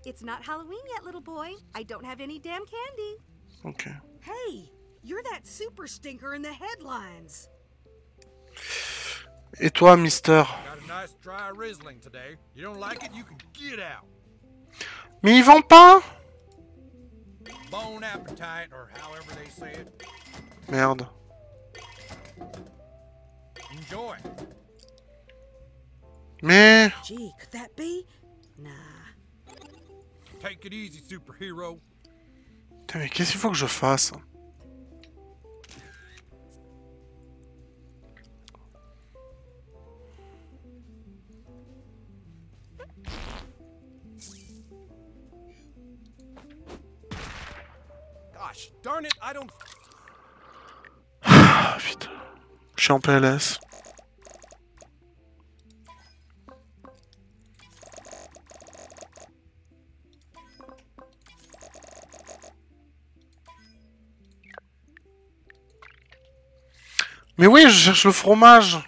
S16: It's not Halloween yet, little boy. I don't have any damn candy.
S1: Ok.
S16: Hey, you're that super stinker in the headlines.
S1: Et toi, mister?
S7: Got a nice dry Riesling today. You don't like it, you can get out.
S1: Mais ils vendent pas?
S7: Bone appetite, or however they say it.
S1: Merde.
S7: Enjoy.
S1: Mais...
S16: Gee, could that be? Nah.
S7: Take it easy, superhero.
S1: Putain, mais qu'est-ce qu'il faut que je fasse
S15: Gosh darn it, I don't.
S1: Ah, putain. Je suis en PLS. Mais oui, je cherche le fromage.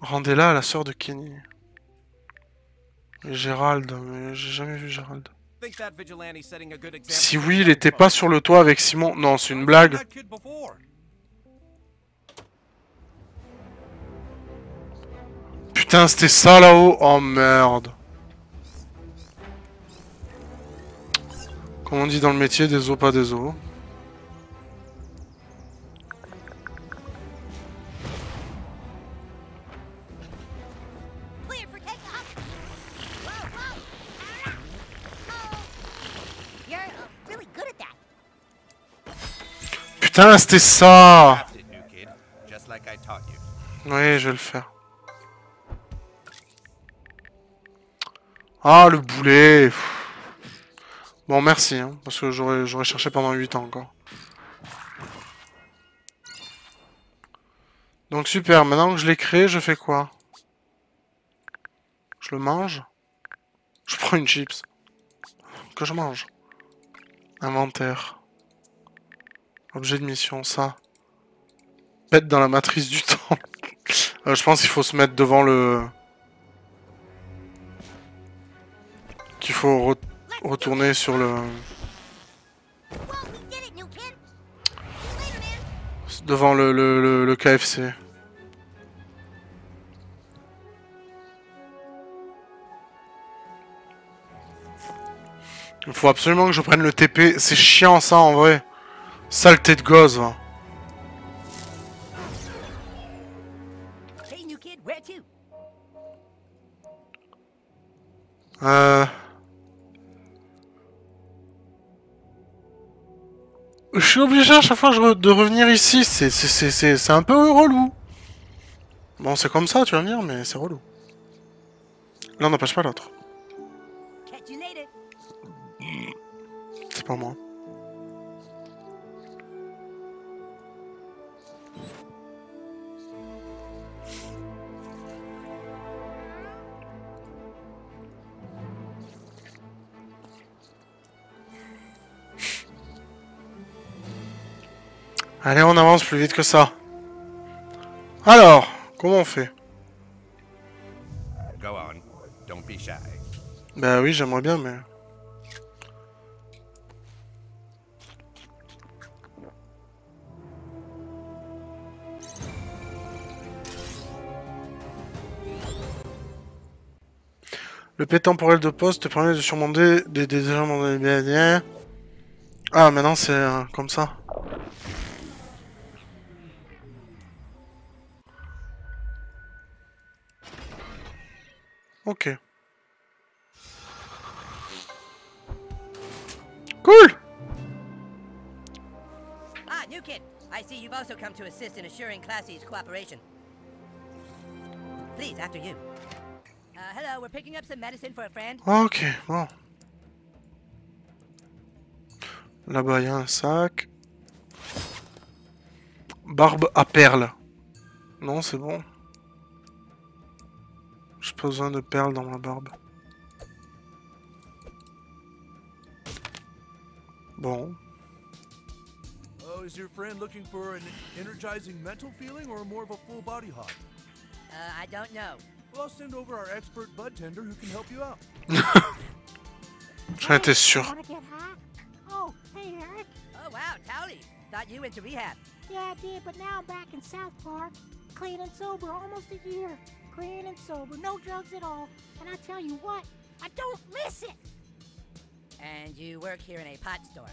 S1: Rendez-la à la sœur de Kenny. Et Gérald, mais j'ai jamais vu Gérald. Si oui, il était pas sur le toit avec Simon. Non, c'est une blague. Putain, c'était ça là-haut. Oh merde. Comme on dit dans le métier, des os pas des os. Putain, c'était ça. Oui, je vais le faire. Ah, le boulet. Bon, merci, hein, parce que j'aurais cherché pendant 8 ans encore. Donc super, maintenant que je l'ai créé, je fais quoi? Je le mange? Je prends une chips. Que je mange? Inventaire. Objet de mission, ça. Pète dans la matrice du temps. Euh, je pense qu'il faut se mettre devant le... Qu'il faut re- retourner sur le... Devant le, le KFC. Il faut absolument que je prenne le TP. C'est chiant ça en vrai. Saleté de gosse. va. Euh... Je suis obligé à chaque fois de revenir ici. C'est un peu relou. Bon, c'est comme ça, tu vas me dire, mais c'est relou. L'un n'empêche pas l'autre. C'est pas moi. Allez, on avance plus vite que ça. Alors, comment on fait?
S17: Go on. Don't be shy.
S1: Bah oui, j'aimerais bien, mais... Le P temporel de poste te permet de surmonter des bien. Ah, maintenant c'est euh, comme ça. Ok. Cool
S9: Kid. I see you've also come to assist in assuring Classy's cooperation. Please, after you. Uh, hello, we're picking up some medicine for a friend.
S1: Ok, bon. Là-bas, il y a un sac. Barbe à perles. Non, c'est bon. J'ai pas besoin de perles dans ma barbe. Bon.
S11: Oh, is your friend looking for an energizing mental feeling or more of a full body high?
S9: Uh, I don't know.
S11: Well, I'll send over our expert bud tender who can help you out.
S1: J'en étais sûr.
S12: Wanna get high? Oh, hey, Eric.
S9: Oh, wow, Towley. Thought you went to rehab.
S12: Yeah, I did, but now I'm back in South Park. Clean and sober almost a year. Clean and sober, no drugs at all. And I tell you what, I don't miss it.
S9: And you work here in a pot store.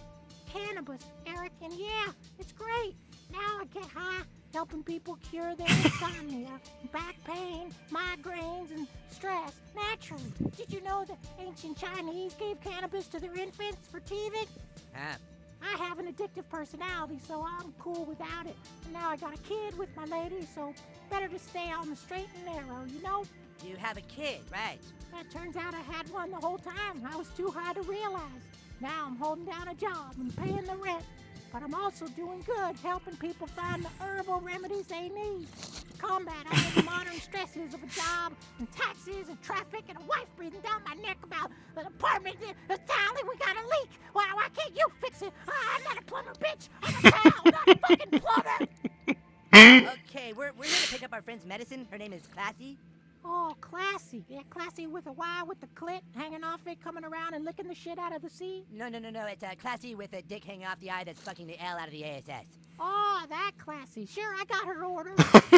S12: Cannabis, Eric, and yeah, it's great. Now I get high, helping people cure their insomnia, back pain, migraines, and stress naturally. Did you know that ancient Chinese gave cannabis to their infants for teething?
S9: Ah,
S12: I have an addictive personality, so I'm cool without it. And now I got a kid with my lady, so better to stay on the straight and narrow, you know?
S9: you have a kid, right?
S12: It turns out I had one the whole time. I was too high to realize. Now I'm holding down a job and paying the rent. But I'm also doing good, helping people find the herbal remedies they need to combat all the modern stresses of a job and taxes and traffic and a wife breathing down my neck about an apartment. Uh, Tally, we got a leak. Why, why can't you fix it? Ah, I'm not a plumber, bitch. I'm a pal, not a fucking plumber.
S9: okay, we're, we're to pick up our friend's medicine. Her name is Classy.
S12: Oh, classy. Yeah, classy with a Y with the clit hanging off it, coming around and licking the shit out of the sea.
S9: No, no, no, no. It's uh, Classy with a dick hanging off the eye that's fucking the L out of the ASS.
S12: Oh, that classy. Sure, I got her order.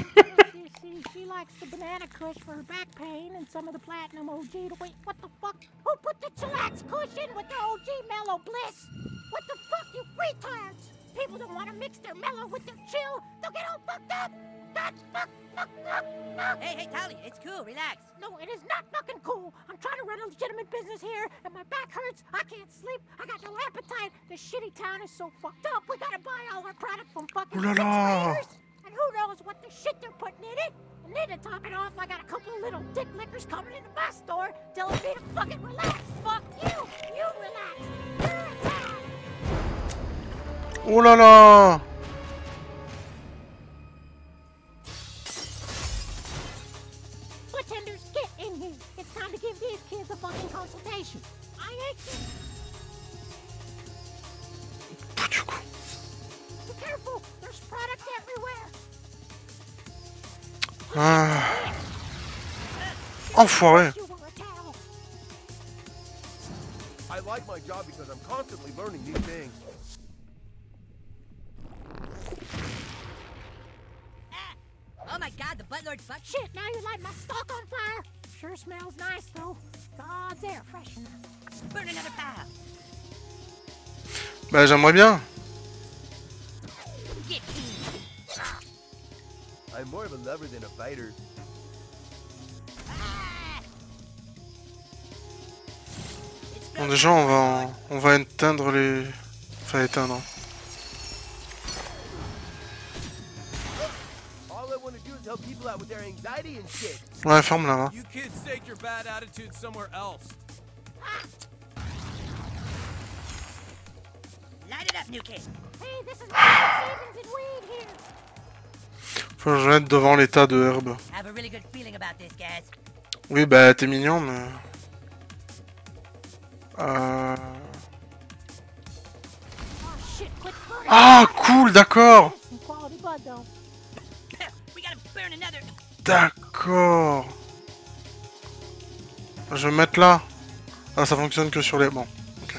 S12: you see, she likes the banana kush for her back pain and some of the platinum OG to wait. What the fuck? Who put the chillax cushion with the OG mellow bliss? What the fuck, you retards? People don't want to mix their mellow with their chill. They'll get all fucked up.
S9: Hey, hey, Tally, it's cool. Relax.
S12: No, it is not fucking cool. I'm trying to run a legitimate business here, and my back hurts. I can't sleep. I got no appetite. This shitty town is so fucked up. We gotta buy all our product from fucking
S1: Ooh la
S12: sixth
S1: la.
S12: graders. And who knows what the shit they're putting in it? And then to top it off, I got a couple of little dick lickers coming into my store telling me to fucking relax. Fuck you. You relax. You're a town.
S1: Oh là là
S12: fucking consultation. I ain't Be careful. There's product everywhere.
S1: Ah. Enfoiré
S12: You were a towel.
S3: I like my job because I'm constantly learning new things.
S9: Oh my god, the buttlord fuck.
S12: Shit, now you light my stock on fire. Sure smells nice, though. God's air freshener.
S9: Burn another fire.
S1: Bah j'aimerais bien.
S9: Get
S3: I'm more of a lover than a fighter.
S1: Bon déjà on va en- on va éteindre les. Enfin éteindre.
S12: Savings and weed here.
S1: Faut que je mette devant l'état de herbe.
S9: I have a really good feeling about this, guys.
S1: Oui bah t'es mignon mais. Euh...
S12: Oh.
S1: Ah cool d'accord D'accord. Je vais me mettre là. Ah ça fonctionne que sur les... Bon. Ok.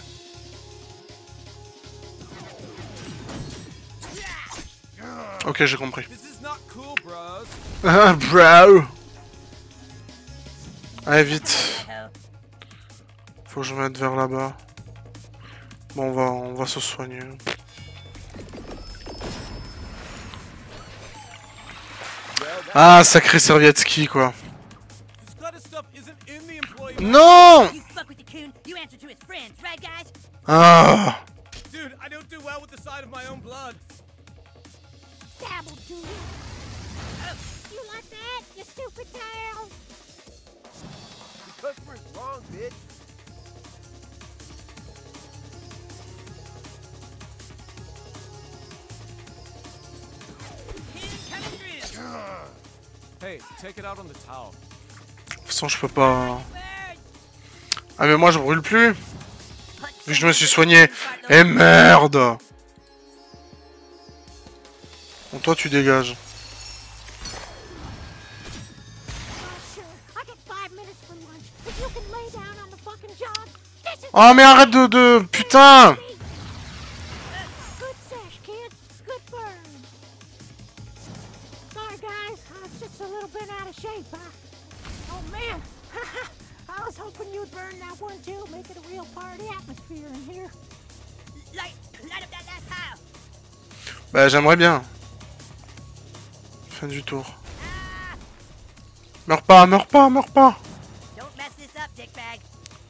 S1: Ok j'ai compris. Ah bro Allez vite. Faut que je me mette vers là-bas. Bon on va, on va se soigner. Ah sacré Servietsky quoi.
S5: This kind of stuff isn't in the employee.
S1: Non
S9: You fuck with the coon, you answer to his friends, right, guys?
S1: Ah De toute façon, je peux pas... Ah mais moi je brûle plus. Vu que je me suis soigné. Eh merde. Bon toi tu dégages. Oh mais arrête de... de... Putain Bah j'aimerais bien. Fin du tour. Meurs pas, meurs pas, meurs pas.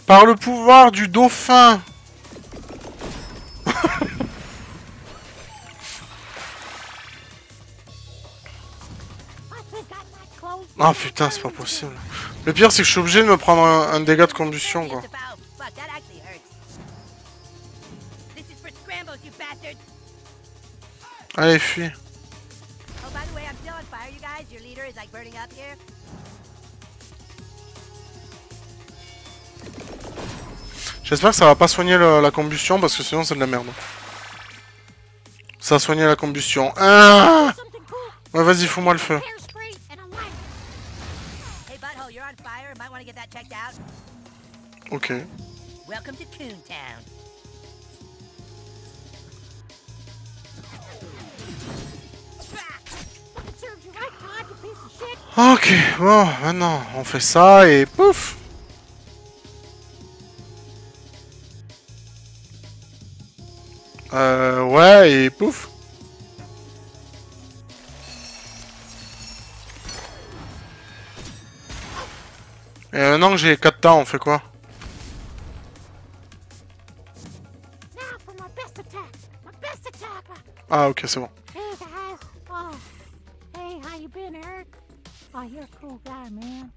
S1: Par le pouvoir du dauphin. Ah putain, c'est pas possible. Le pire, c'est que je suis obligé de me prendre un, un dégât de combustion, quoi. Allez, fuis.
S9: Oh, by the way, I'm still on fire, you guys. Your leader is like burning up here.
S1: J'espère que ça va pas soigner le- la combustion, parce que sinon c'est de la merde. Ça a soigné la combustion. Ah ouais, vas-y, fous-moi le feu.
S12: Hairspray and a lighter.
S1: Ok, bon, maintenant, on fait ça et pouf Euh, ouais, et pouf Et maintenant que j'ai 4 temps, on fait quoi? Ah, ok, c'est bon.
S12: Oh, you're a cool guy, man.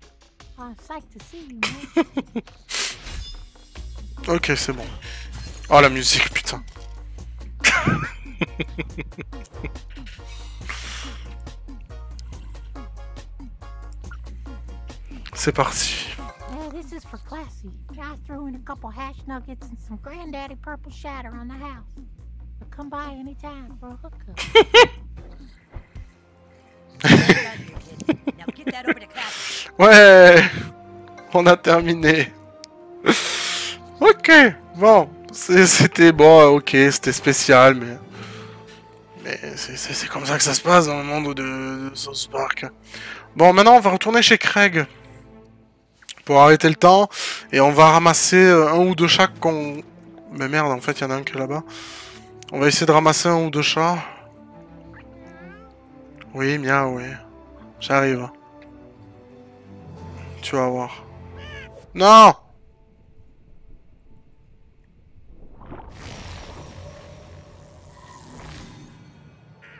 S12: I'm psyched to see you, man.
S1: Ok, c'est bon. Oh, la musique, putain. c'est parti.
S12: yeah, this is for classy. I threw in a couple hash nuggets and some granddaddy purple shatter on the house. But come by anytime for a hookup.
S1: Ouais On a terminé. ok, bon. C'était bon, ok, c'était spécial, mais... Mais c'est- comme ça que ça se passe dans le monde de, de South Park. Bon, maintenant on va retourner chez Craig. Pour arrêter le temps. Et on va ramasser euh, un ou deux chats qu'on... Mais merde, en fait, il y en a un qui là-bas. On va essayer de ramasser un ou deux chats. Oui, miaou, oui. J'arrive. Tu vas voir. Non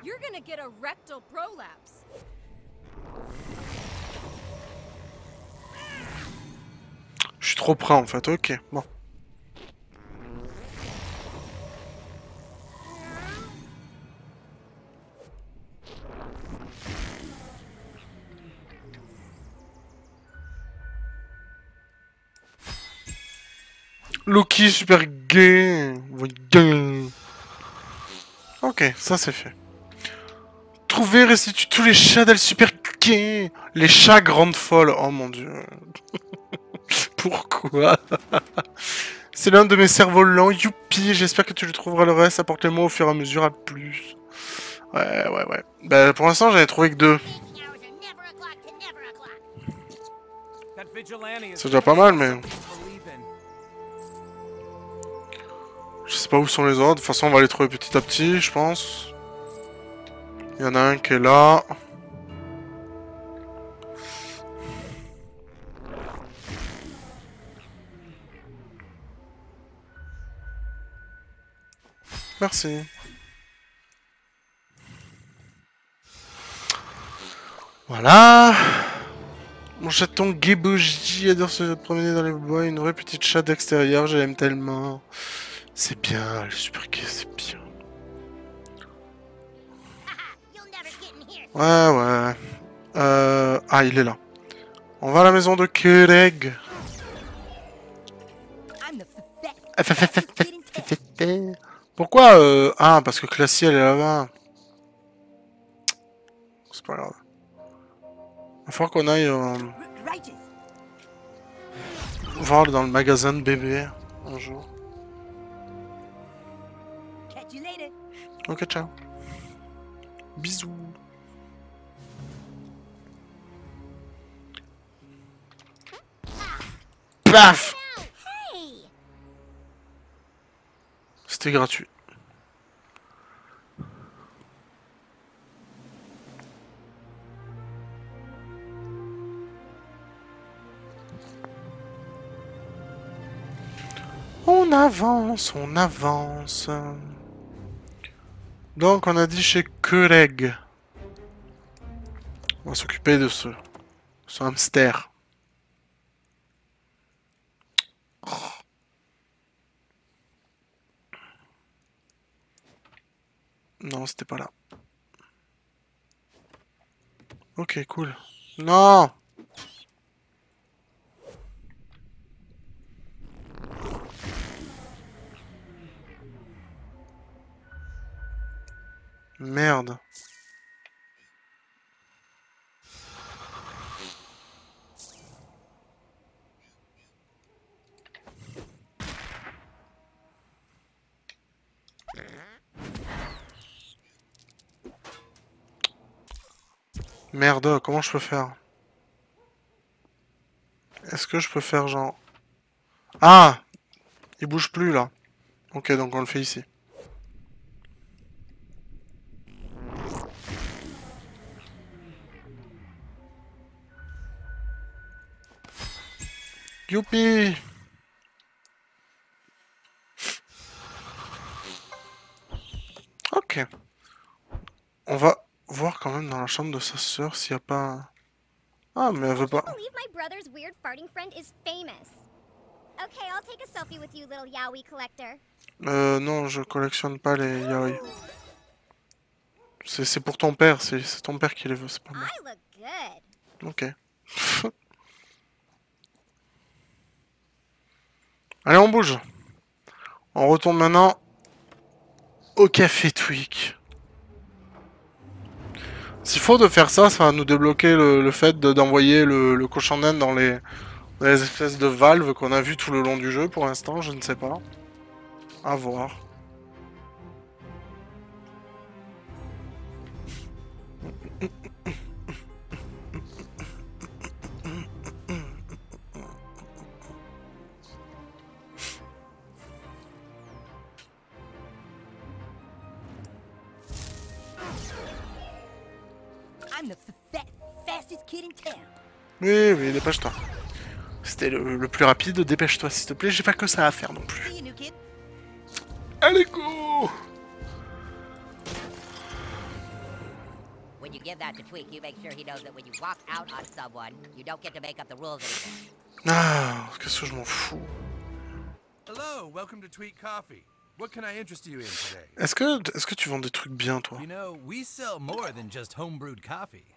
S4: You're gonna get a rectal prolapse.
S1: Je suis trop près en fait, ok, bon. Loki super gay. Ok, ça c'est fait. Trouver, restitue tous les chats d'elle super gay. Les chats grandes folles. Oh mon dieu. Pourquoi? C'est l'un de mes cerfs-volants. Youpi, j'espère que tu le trouveras le reste. Apporte-le-moi au fur et à mesure. À plus. Ouais, ouais, ouais. Bah, pour l'instant, j'en ai trouvé que deux. C'est déjà pas mal, mais... Je sais pas où sont les autres. De toute façon, on va les trouver petit à petit, je pense. Il y en a un qui est là. Merci. Voilà. Mon chaton Gébouji adore se promener dans les bois. Une vraie petite chatte d'extérieur, je l'aime tellement. C'est bien, est super gay, c'est bien. Ouais, ouais. Euh... Ah, il est là. On va à la maison de Kereg. Pourquoi euh... Ah, parce que Classy, elle est là-bas. C'est pas grave. Il falloir qu'on aille euh, voir dans le magasin de bébé un jour. Ok, ciao. Bisous. Paf! C'était gratuit. On avance, on avance. Donc on a dit chez Kereg. On va s'occuper de ce, ce hamster. Non, c'était pas là. Ok, cool. Non Merde. Merde, comment je peux faire? Est-ce que je peux faire genre... Ah Il bouge plus là. Ok, donc on le fait ici. Youpi Ok. On va voir quand même dans la chambre de sa sœur s'il n'y a pas... Ah, mais elle veut pas... Euh, non, je collectionne pas les yaoi. C'est pour ton père, c'est ton père qui les veut, c'est pas moi.
S6: I look good.
S1: Ok. Allez, on bouge. On retourne maintenant au café Tweak. S'il faut de faire ça, ça va nous débloquer le, fait de- d'envoyer le, cochon d'Inde dans les, espèces de valves qu'on a vu tout le long du jeu pour l'instant, je ne sais pas. À voir. Oui, oui, dépêche-toi. C'était le, le plus rapide, dépêche-toi s'il te plaît, j'ai pas que ça à faire non plus. Allez, go
S9: When you give that to Tweak, you make sure he knows that when you walk out on someone, you don't get to make up the rules anymore.
S1: Ah, qu'est-ce que je m'en fous.
S11: Hello, welcome to Tweet Coffee. What can I interest you in today?
S1: Est-ce que, est que tu vends des trucs bien, toi?
S5: You know, we sell more than just homebrewed coffee.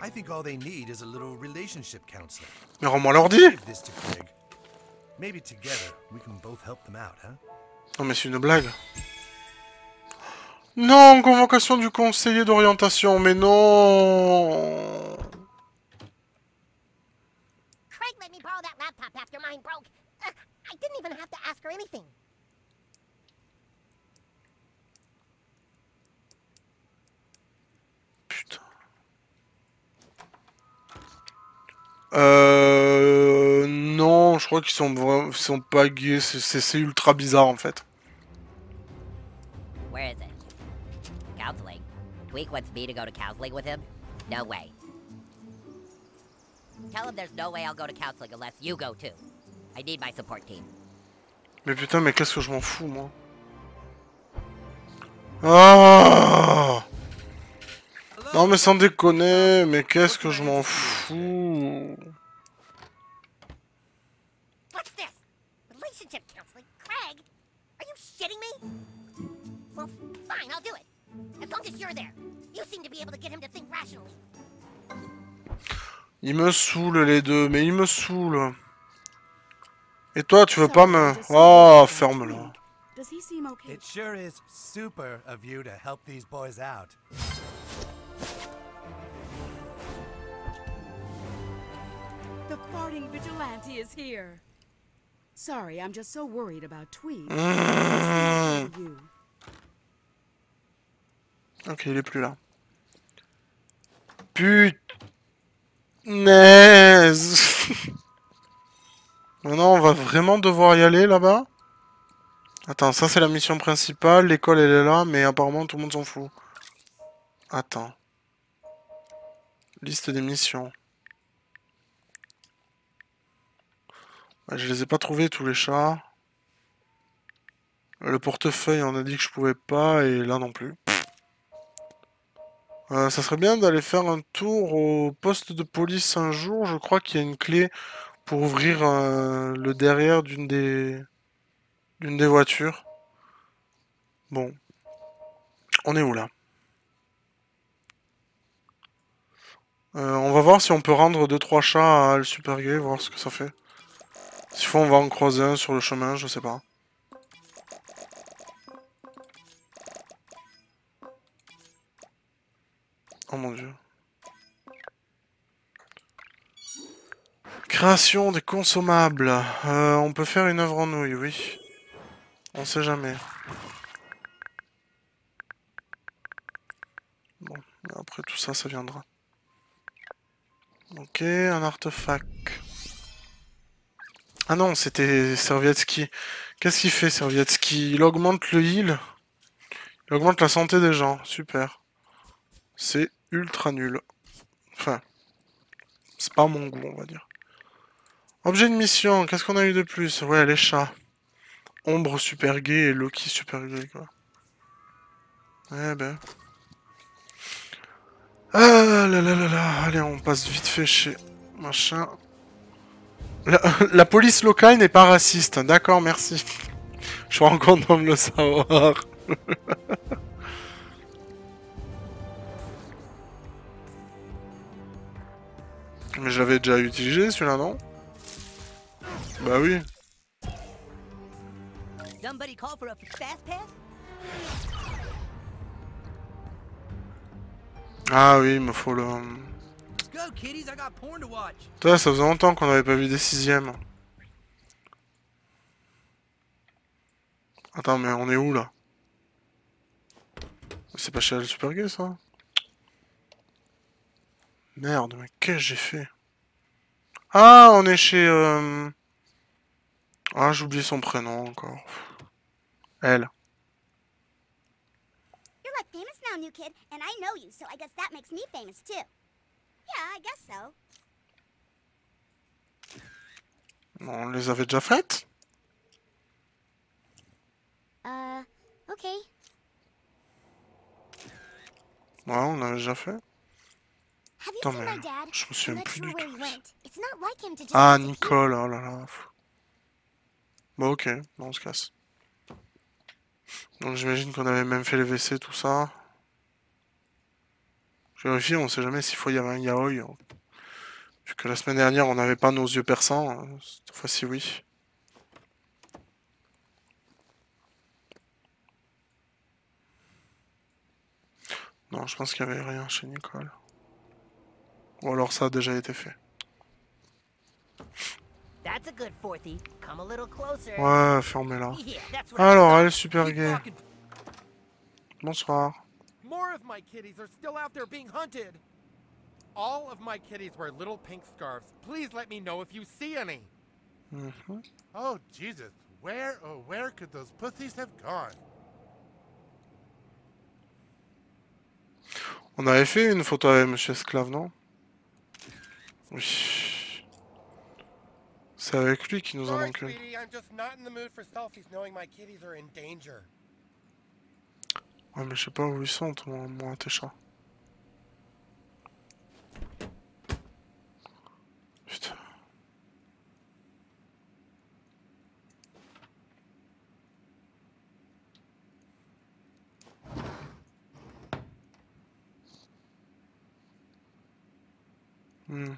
S11: I think all they need is a little relationship counseling.
S1: Mais rends-moi l'ordi.
S11: Maybe together we can both help them out, huh?
S1: Non, mais c'est une blague. Non, convocation du conseiller d'orientation, mais non
S2: Craig let me borrow that laptop after mine broke. Uh, I didn't even have to ask her anything.
S1: Euh... Non, je crois qu'ils sont, vra- ils sont pas gays, c'est- ultra bizarre en fait.
S9: Where is it? Tweak wants me to go to with him? No way. Tell him there's no way I'll go to counseling unless you go too. I need my support team.
S1: Mais putain, mais qu'est-ce que je m'en fous, moi? Ah Non, mais sans déconner, mais qu'est-ce que je m'en fous?
S2: What's this? Relationship counseling? Craig? Are you shitting me? Well, fine, I'll do it. As long as you're there. You seem to be able to get him to think rationally.
S1: Ils me saoulent, les deux, mais ils me saoulent. Et toi, tu veux pas me... Oh, ferme-la.
S18: Does he seem okay?
S11: It sure is super of you to help these boys out.
S18: The farting vigilante is here. Sorry, I'm just so worried about Tweed.
S1: Ok, il est plus là. Punaise Maintenant, on va vraiment devoir y aller là-bas? Attends, ça c'est la mission principale, l'école elle est là, mais apparemment tout le monde s'en fout. Attends. Liste des missions. Je les ai pas trouvés tous les chats. Le portefeuille, on a dit que je pouvais pas, et là non plus. Euh, ça serait bien d'aller faire un tour au poste de police un jour. Je crois qu'il y a une clé pour ouvrir euh, le derrière d'une des d'une des voitures. Bon. On est où là? Euh, On va voir si on peut rendre 2-3 chats à le super gay, voir ce que ça fait. S'il faut, on va en croiser un sur le chemin, je sais pas. Oh mon dieu. Création des consommables. Euh, on peut faire une œuvre en nouille, oui. On sait jamais. Bon, après tout ça, ça viendra. Ok, un artefact. Ah non, c'était Servietsky. Qu'est-ce qu'il fait, Servietsky Il augmente le heal. Il augmente la santé des gens. Super. C'est ultra nul. Enfin, c'est pas mon goût, on va dire. Objet de mission, qu'est-ce qu'on a eu de plus? Ouais, les chats. Ombre super gay et Loki super gay, quoi. Eh ben. Ah là là là là, allez, on passe vite fait chez machin. La, police locale n'est pas raciste, d'accord, merci. Je suis content de le savoir. Mais je l'avais déjà utilisé celui-là, non? Bah oui. Ah oui, il me faut le...
S19: Let's go, kiddies. I got porn to watch.
S1: Putain, ça faisait longtemps qu'on n'avait pas vu des sixièmes. Attends, mais on est où là? C'est pas chez le Super Gay ça? Merde, mais qu'est-ce que j'ai fait? Ah, on est chez... euh, Ah, j'ai oublié son prénom encore. Elle.
S6: You're like famous now, new kid, and I know you, so I guess that makes me famous too. Yeah, I guess so.
S1: On les avait déjà faites?
S6: Uh, okay.
S1: Ouais, on avait déjà fait. Attends, mais je me souviens plus du tout. Ah. Nicole, oh là là. Bon, ok, bon, on se casse. Donc j'imagine qu'on avait même fait les WC, tout ça. On sait jamais s'il faut y avoir un yaoi. Vu que la semaine dernière, on n'avait pas nos yeux perçants. hein, Cette fois-ci, oui. Non, je pense qu'il n'y avait rien chez Nicole. Ou alors ça a déjà été fait.
S9: Closer.
S1: Ouais, fermez-la. Alors, elle est super gay. Bonsoir.
S3: More of my kitties are still out there being hunted.
S20: All of my kitties wear little pink scarves. Please let me know if you see any.
S1: Mhm.
S21: Oh, Jesus. Where, oh, where could those pussies have gone?
S1: On avait fait une photo avec Monsieur Esclave, non Oui. C'est avec lui qui nous en
S20: Sorry,
S1: Ouais, mais je sais pas où ils sont, toi, moi, tes chats. Putain. Hmm.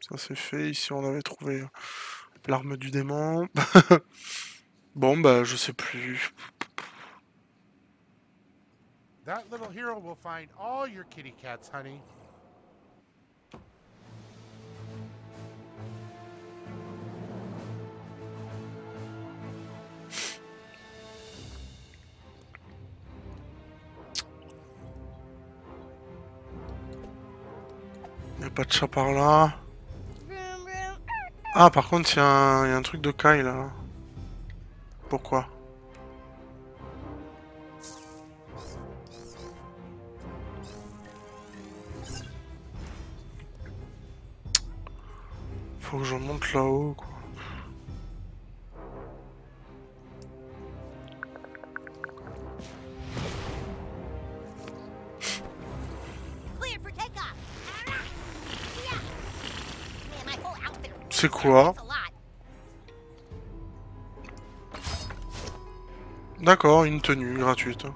S1: Ça c'est fait, ici on avait trouvé l'arme du démon. bon bah je sais plus.
S21: That little hero will find all your kitty cats, honey.
S1: Pas de chat par là. Ah par contre il y, a un- y a un truc de Kai là. Pourquoi Faut que je monte là-haut quoi.
S4: Cleared for
S1: D'accord, une tenue gratuite.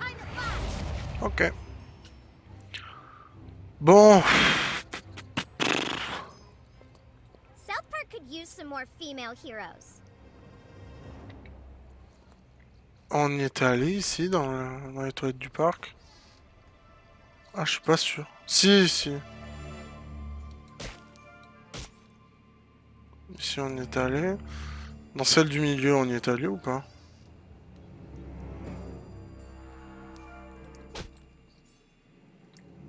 S4: Ah.
S1: Ok. Bon.
S6: South Park could use some more female heroes.
S1: On y était allé ici dans, dans les toilettes du parc? Ah, je suis pas sûr. Si, si. On est allé. Dans celle du milieu, on y est allé ou pas?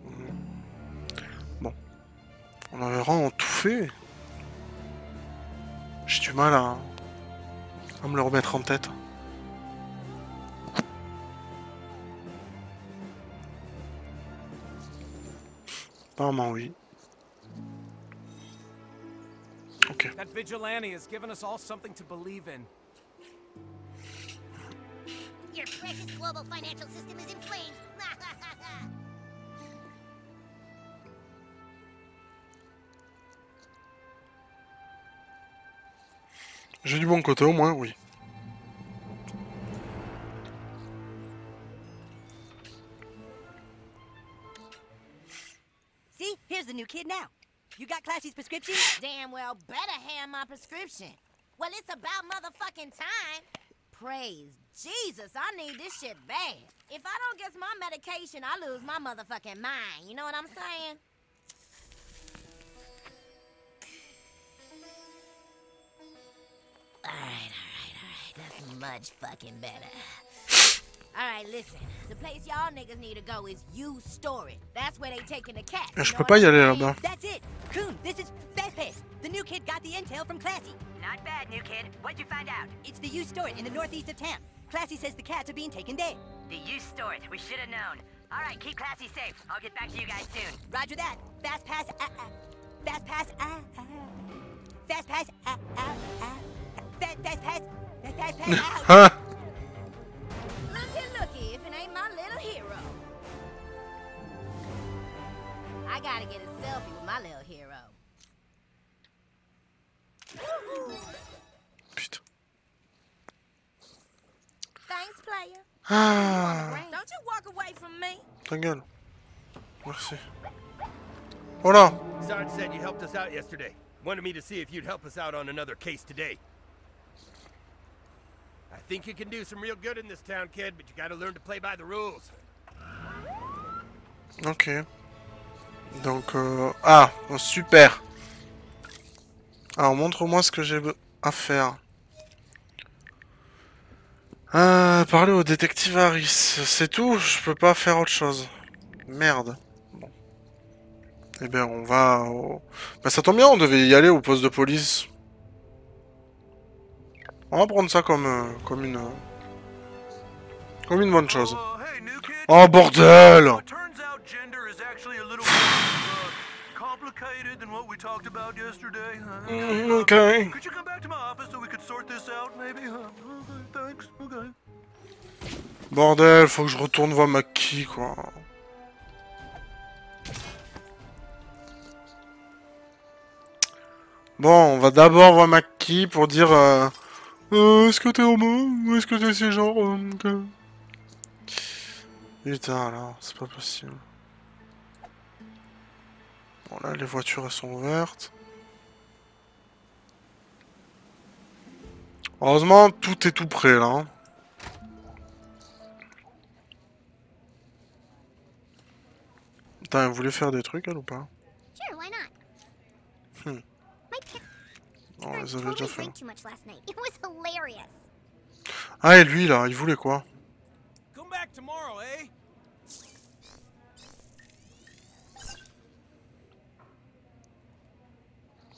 S1: Hmm. Bon. On avait vraiment tout fait. J'ai du mal à, à me le remettre en tête. Apparemment oui.
S7: Vigilante has given us all something to believe in.
S4: Your precious global financial system is in flames.
S1: J'ai du bon côté au moins, oui.
S4: Damn well better hand my prescription. Well, it's about motherfucking time. Praise Jesus, I need this shit bad. If I don't get my medication, I lose my motherfucking mind. You know what I'm saying? All right, all right, all right. That's much fucking better. All right, listen. The place y'all niggas need to go is you store it. That's where they taking the cats.
S1: Je
S4: you
S1: peux
S4: know
S1: pas y
S4: I'm
S1: aller
S4: saying?
S1: là-bas.
S8: That's it. Coon, this is Fast Pass. The new kid got the intel from Classy.
S9: Not bad, new kid. What'd you find out?
S8: It's the U store in the northeast of town. Classy says the cats are being taken there.
S9: The use store it. We should have known. All right, keep Classy safe. I'll get back to you guys soon.
S8: Roger that. Fast pass. Ah, ah. Fast pass. Ah, ah. Fast pass. Ah, ah, ah. Fast, fast pass. Fast, fast pass. out.
S1: Huh?
S4: Looky, looky, if it ain't my little hero. I gotta get a selfie with my little hero.
S1: Putain.
S4: Thanks, player.
S1: Ah,
S4: Don't you walk away from me.
S1: ta gueule. Merci. Voilà.
S3: Sarge said you helped us out yesterday. Wanted me to see if you'd help us out on another case today. I think you can do some real good in this town, kid, but you gotta learn to play by the rules.
S1: Ok. Donc, euh... ah, oh, super. Alors, montre-moi ce que j'ai à faire. Euh, parler au détective Harris. C'est tout Je peux pas faire autre chose. Merde. Bon. Eh bien, on va au... Bah, ça tombe bien, on devait y aller au poste de police. On va prendre ça comme, euh, comme une... euh, Comme une bonne chose. Oh, bordel
S7: complicated than what we talked about yesterday. huh?
S1: Mm, okay.
S7: Could you come back to my office so we could sort this out, maybe? huh? Okay, thanks. Okay.
S1: Bordel, faut que je retourne voir Maki, quoi. Bon, on va d'abord voir Maki pour dire... Euh, euh, est-ce que t'es homo Ou est-ce que t'es ce genre euh, Putain, alors, c'est pas possible. Bon, là, les voitures, elles sont ouvertes. Heureusement, tout est tout prêt, là. hein. Putain, elle voulait faire des trucs, elle, ou pas? Hmm. Les avait déjà fait.
S6: hilarious.
S1: Ah, et lui, là, il voulait quoi?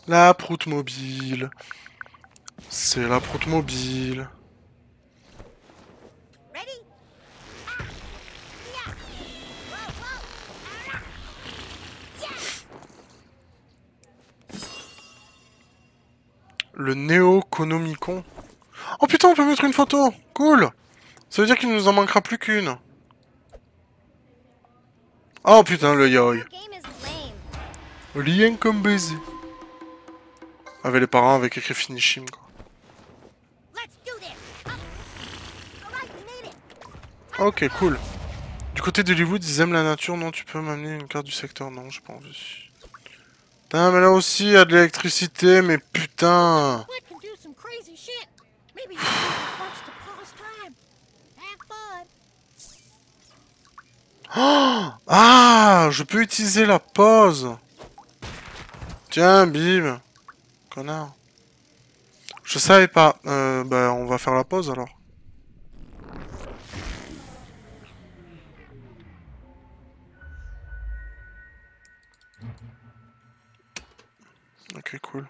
S1: La proute mobile. C'est la proute mobile. Le Néoconomicon. Oh putain, on peut mettre une photo Cool Ça veut dire qu'il nous en manquera plus qu'une. Oh putain, le yoï. Lien comme baiser. Avec les parents, avec écrit Finishim, quoi. Ok, cool. Du côté d'Hollywood, ils aiment la nature. Non, tu peux m'amener une carte du secteur? Non, j'ai pas envie. Putain, mais là aussi, il y a de l'électricité, mais putain. Oh ah, je peux utiliser la pause. Tiens, bim. Je savais pas. Euh, bah, on va faire la pause alors. Ok, cool.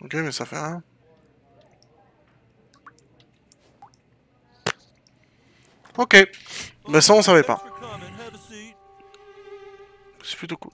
S1: Ok, mais ça fait rien. Ok. Mais ça, on savait pas. C'est plutôt cool.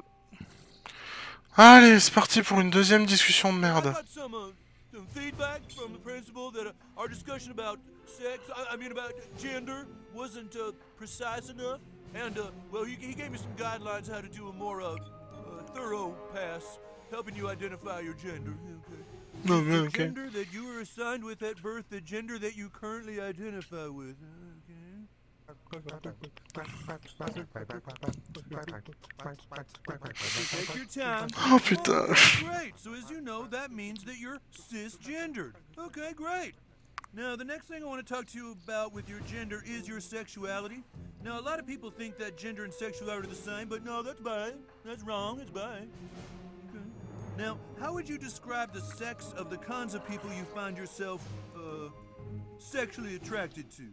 S1: Allez, c'est parti pour une deuxième discussion de merde.
S7: some, uh, some feedback from the principal that uh, our discussion about sex, I, I mean about gender, wasn't uh, precise enough. And, uh, well, he, he gave me some guidelines how to do a more uh, uh, thorough pass, helping you identify your gender. Okay.
S1: No,
S7: the
S1: okay.
S7: gender that you were assigned with at birth the gender that you currently identify with.
S1: Oh, putain.
S7: Great. So as you know, that means that you're cisgendered. Okay, great. Now, the next thing I want to talk to you about with your gender is your sexuality. Now, a lot of people think that gender and sexuality are the same, but no, that's bad. That's wrong. It's bad. Okay. Now, how would you describe the sex of the kinds of people you find yourself, uh, sexually attracted to?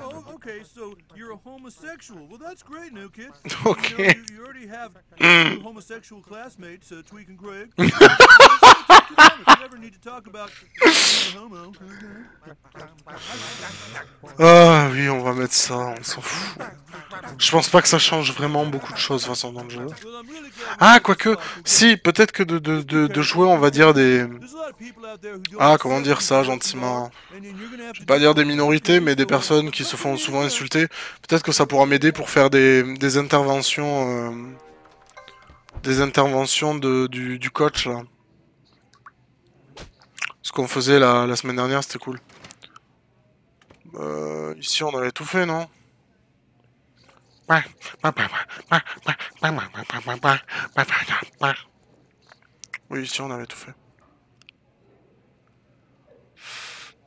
S7: Oh, okay, so you're a homosexual. Well, that's great, new kid. You, know,
S1: Okay.
S7: you, you already have homosexual classmates, uh, Tweak and Greg.
S1: Ah oui, on va mettre ça, on s'en fout. Je pense pas que ça change vraiment beaucoup de choses façon dans le jeu. Ah, quoique, si, peut-être que de jouer, on va dire des... Ah, comment dire ça gentiment? Je vais pas dire des minorités, mais des personnes qui se font souvent insulter. Peut-être que ça pourra m'aider pour faire des, des interventions... euh, des interventions de, du, du coach, là. Ce qu'on faisait la, semaine dernière, c'était cool. Euh, ici, on avait tout fait, non? Oui, ici, on avait tout fait.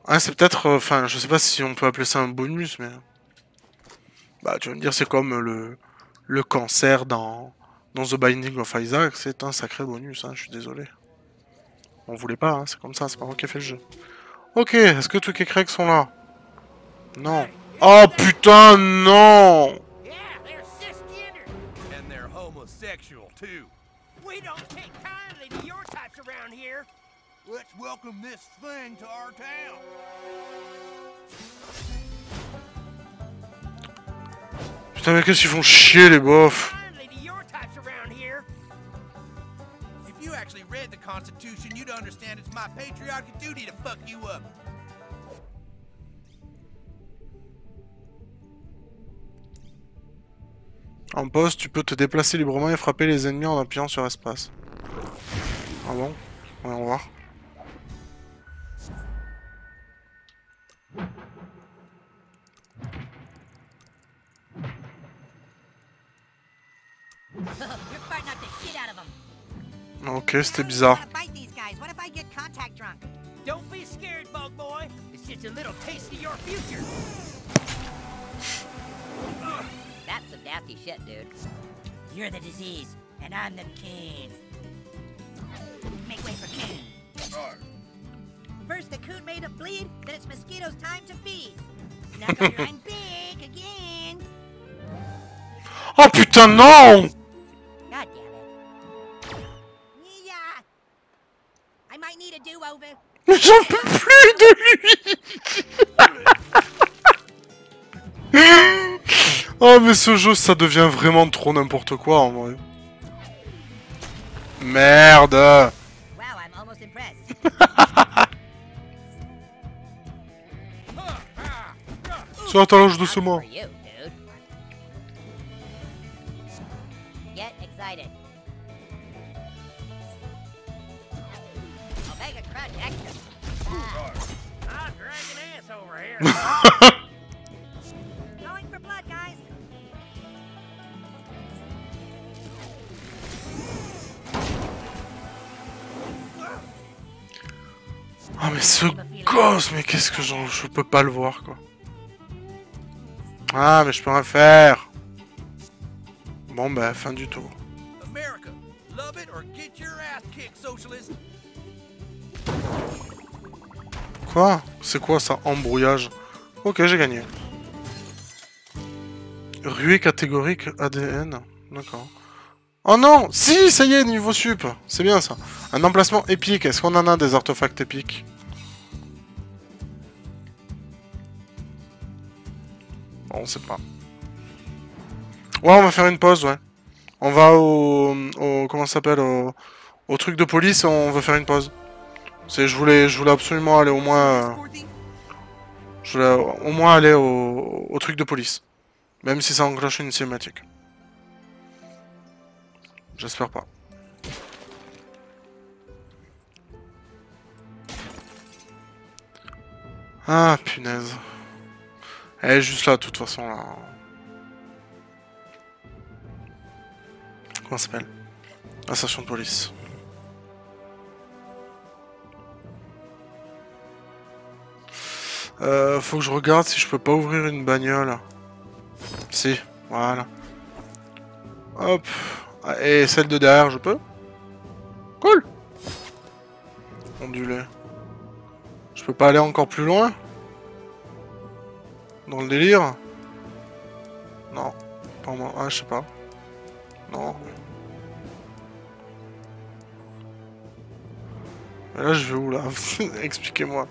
S1: Ah, c'est peut-être... euh, Enfin, je sais pas si on peut appeler ça un bonus, mais... Bah, tu vas me dire, c'est comme le, le cancer dans, dans The Binding of Isaac. C'est un sacré bonus, hein, je suis désolé. On voulait pas, hein, c'est comme ça, c'est pas moi qui ai fait le jeu. Ok, est-ce que tous les Craig sont là? Non. Oh putain, non
S7: And they're homosexual, too.
S19: We don't take kindly to your types around here.
S7: Let's welcome this thing to our town.
S1: Putain, mais qu'est-ce qu'ils font chier, les bofs
S7: read the Constitution, you'd understand it's my patriotic duty to fuck you up.
S1: En poste, tu peux te déplacer librement et frapper les ennemis en appuyant sur espace. Ah bon? Voyons voir.
S8: You're fighting out the shit out of them.
S1: Ok, c'était bizarre.
S8: Fight these guys. What if I get contact drunk?
S19: Don't be scared, bug boy. It's just a little taste of your future.
S9: That's some nasty shit, dude.
S8: You're the disease, and I'm the king. Make way for Coon. First the coon made a bleed, then it's mosquitoes' time to feed. Knuckle grind big again.
S1: Oh putain, non j'en peux plus de lui Oh mais ce jeu ça devient vraiment trop n'importe quoi en vrai. Merde
S8: Wow, I'm almost impressed.
S1: Sur la talonge doucement.
S9: For you,
S1: Ah mais ce gosse, mais qu'est-ce que j'en... Je peux pas le voir quoi. Ah mais je peux rien faire. Bon bah fin du tour.
S7: America, love it or get your ass kicked, socialist.
S1: Quoi? C'est quoi ça Embrouillage. Ok, j'ai gagné. Ruée catégorique ADN. D'accord. Oh non Si, ça y est, niveau sup C'est bien ça. Un emplacement épique. Est-ce qu'on en a des artefacts épiques? On sait pas. Ouais, on va faire une pause, ouais. On va au... comment s'appelle au, au truc de police, on va faire une pause. C'est, je voulais, je voulais absolument aller au moins... je voulais au moins aller au, au truc de police. Même si ça enclenche une cinématique. J'espère pas. Ah, punaise. Elle est juste là, de toute façon, là. Comment s'appelle? La station de police. Euh, faut que je regarde si je peux pas ouvrir une bagnole. Si, voilà. Hop. Ah, Et celle de derrière, je peux? Cool Ondulé. Je peux pas aller encore plus loin? Dans le délire? Non. Pas moi. Ah, je sais pas. Non. Et là, je vais où, là? Expliquez-moi.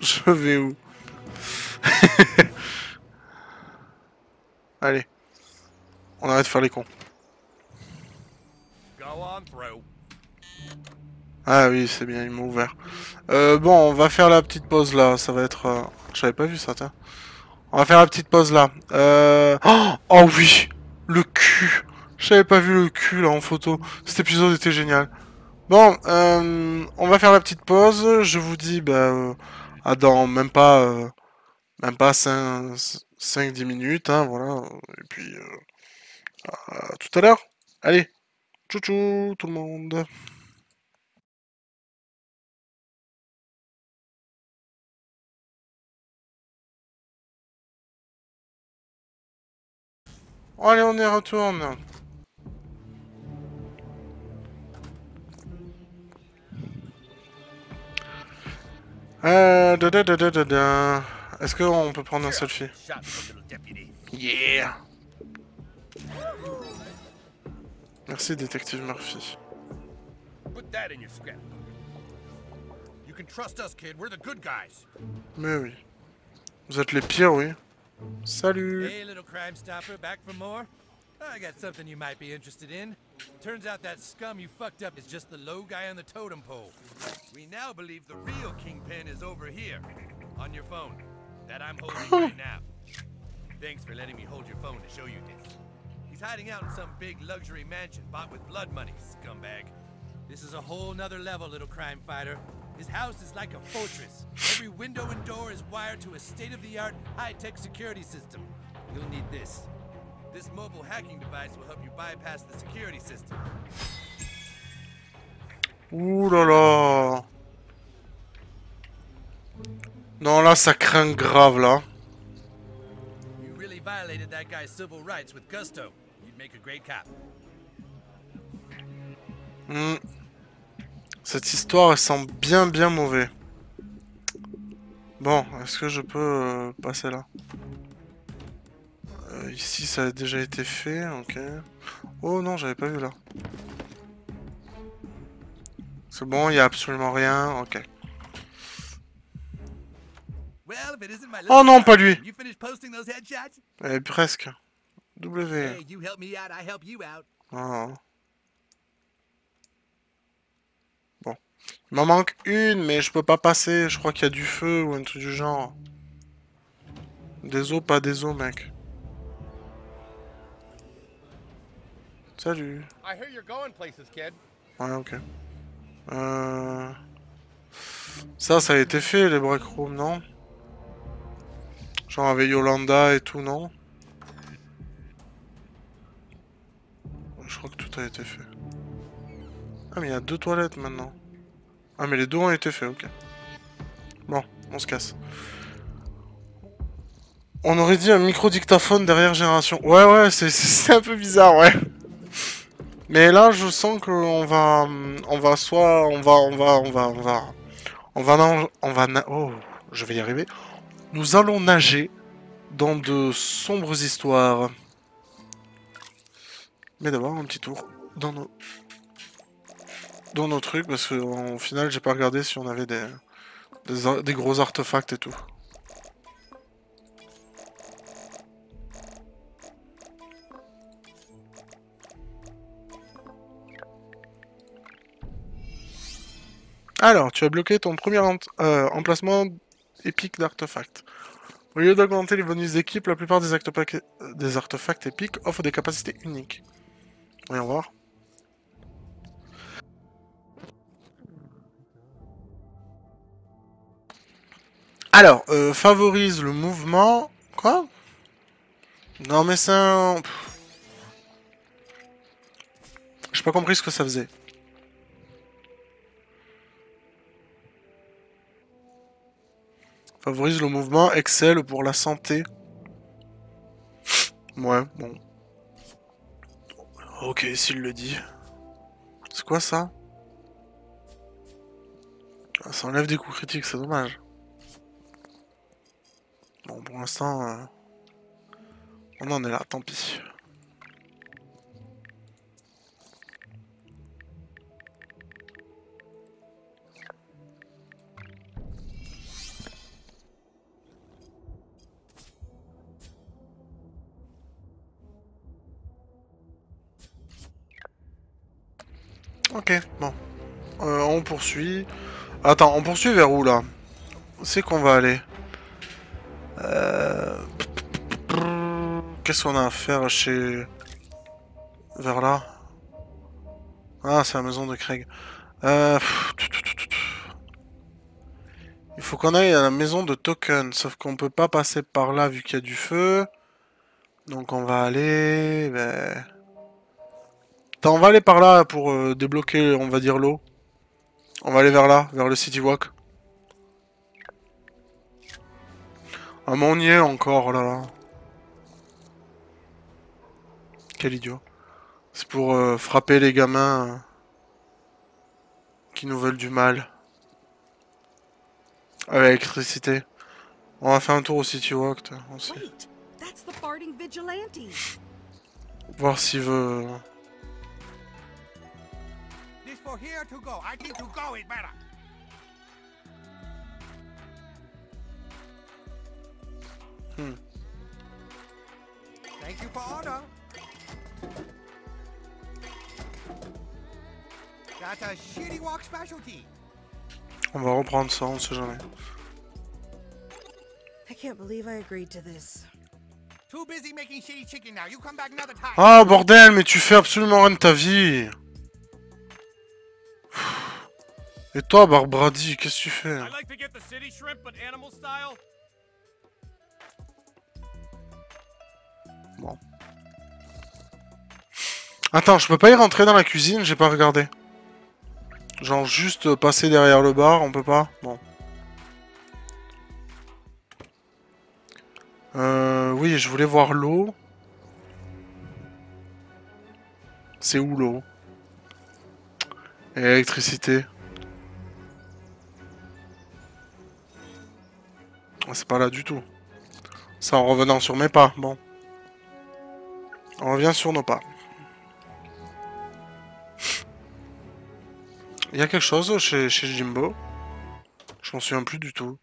S1: Je vais où? Allez. On arrête de faire les cons. Ah oui, c'est bien, il m'a ouvert. Euh, bon, on va faire la petite pause là. Ça va être... euh, J'avais pas vu ça, tiens. On va faire la petite pause là. Euh... Oh, oh oui Le cul J'avais pas vu le cul là en photo. Cet épisode était génial. Bon, euh, on va faire la petite pause. Je vous dis, bah, euh, à dans même pas, euh, même pas 5-10 minutes. Hein, voilà. Et puis, euh, à tout à l'heure. Allez, tchou tout le monde. Allez, on y retourne. Euh, da da da da da da. Est-ce qu'on peut prendre un selfie? Yeah Merci, détective Murphy. Mais oui. Vous êtes les pires, oui. Salut
S7: Hey, little crime stopper, back for more? I got something you might be interested in. Turns out that scum you fucked up is just the low guy on the totem pole. We now believe the real kingpin is over here, on your phone, that I'm holding right now. Thanks for letting me hold your phone to show you this. He's hiding out in some big luxury mansion bought with blood money, scumbag. This is a whole nother level, little crime fighter. His house is like a fortress. Every window and door is wired to a state-of-the-art, high-tech security system. You'll need this. This mobile hacking device will help you bypass the security system.
S1: Ouh là là Non, là, ça craint grave, là.
S7: You really violated that guy's civil rights with gusto. You'd make a great cop.
S1: Hmm. Cette histoire, elle sent bien, bien mauvais. Bon, est-ce que je peux euh, passer là? Ici, ça a déjà été fait, ok. Oh non, j'avais pas vu là. C'est bon, il y a absolument rien, ok. Oh non, pas lui. Eh, presque. W. Ah. Bon. Il m'en manque une, mais je peux pas passer. Je crois qu'il y a du feu ou un truc du genre. Des os, pas des os, mec. Salut.
S3: I hear you're going places, kid.
S1: Ouais, ok. Euh... Ça, ça a été fait, les break rooms, non? Genre avec Yolanda et tout, non? Je crois que tout a été fait. Ah, mais il y a deux toilettes maintenant. Ah, mais les deux ont été faits, ok. Bon, on se casse. On aurait dit un micro-dictaphone derrière génération. Ouais, ouais, c'est- un peu bizarre, ouais. Mais là, je sens qu'on va, on va soit, on va, on va, on va, on va, on va, on va, oh, je vais y arriver. Nous allons nager dans de sombres histoires. Mais d'abord un petit tour dans nos, dans nos trucs parce qu'au final, j'ai pas regardé si on avait des, des gros artefacts et tout. Alors, tu as bloqué ton premier euh, emplacement épique d'artefact. Au lieu d'augmenter les bonus d'équipe, la plupart des, artefacts épiques offrent des capacités uniques. Voyons voir. Alors, euh, favorise le mouvement... Quoi? Non mais c'est un... J'ai pas compris ce que ça faisait. Favorise le mouvement, excelle pour la santé. Ouais, bon. Ok, s'il le dit. C'est quoi ça? Ah, Ça enlève des coups critiques, c'est dommage. Bon, pour l'instant, euh, on en est là, tant pis. Ok, bon. Euh, on poursuit. Attends, on poursuit vers où là? C'est qu'on va aller Euh, Qu'est-ce qu'on a à faire chez... Vers là? Ah, c'est la maison de Craig. Euh... Il faut qu'on aille à la maison de Token, sauf qu'on peut pas passer par là vu qu'il y a du feu. Donc on va aller... Attends, on va aller par là pour euh, débloquer, on va dire, l'eau. On va aller vers là, vers le City Walk. Ah, mais on y est encore, oh là là. Quel idiot. C'est pour euh, frapper les gamins euh, qui nous veulent du mal. À l'électricité. On va faire un tour au City Walk,
S18: vigilante.
S1: Voir s'il veut...
S22: This for here to go. I think to go is better.
S1: Hmm.
S22: Thank you for order. That's a shitty walk specialty.
S1: On va reprendre ça, on sait jamais.
S18: I can't believe I agreed to this.
S22: Too busy making shitty chicken now. You come back another time.
S1: Ah, bordel, mais tu fais absolument rien de ta vie Et toi, Barbrady, qu'est-ce que tu fais
S23: I'd like to get the city shrimp, but animal style?
S1: Bon. Attends, je peux pas y rentrer dans la cuisine, j'ai pas regardé. Genre juste passer derrière le bar, on peut pas? Bon. Euh, oui, je voulais voir l'eau. C'est où l'eau? Et l'électricité. Ah, C'est pas là du tout. Ça en revenant sur mes pas, bon. On revient sur nos pas. Il y a quelque chose chez, chez Jimbo? Je m'en souviens plus du tout.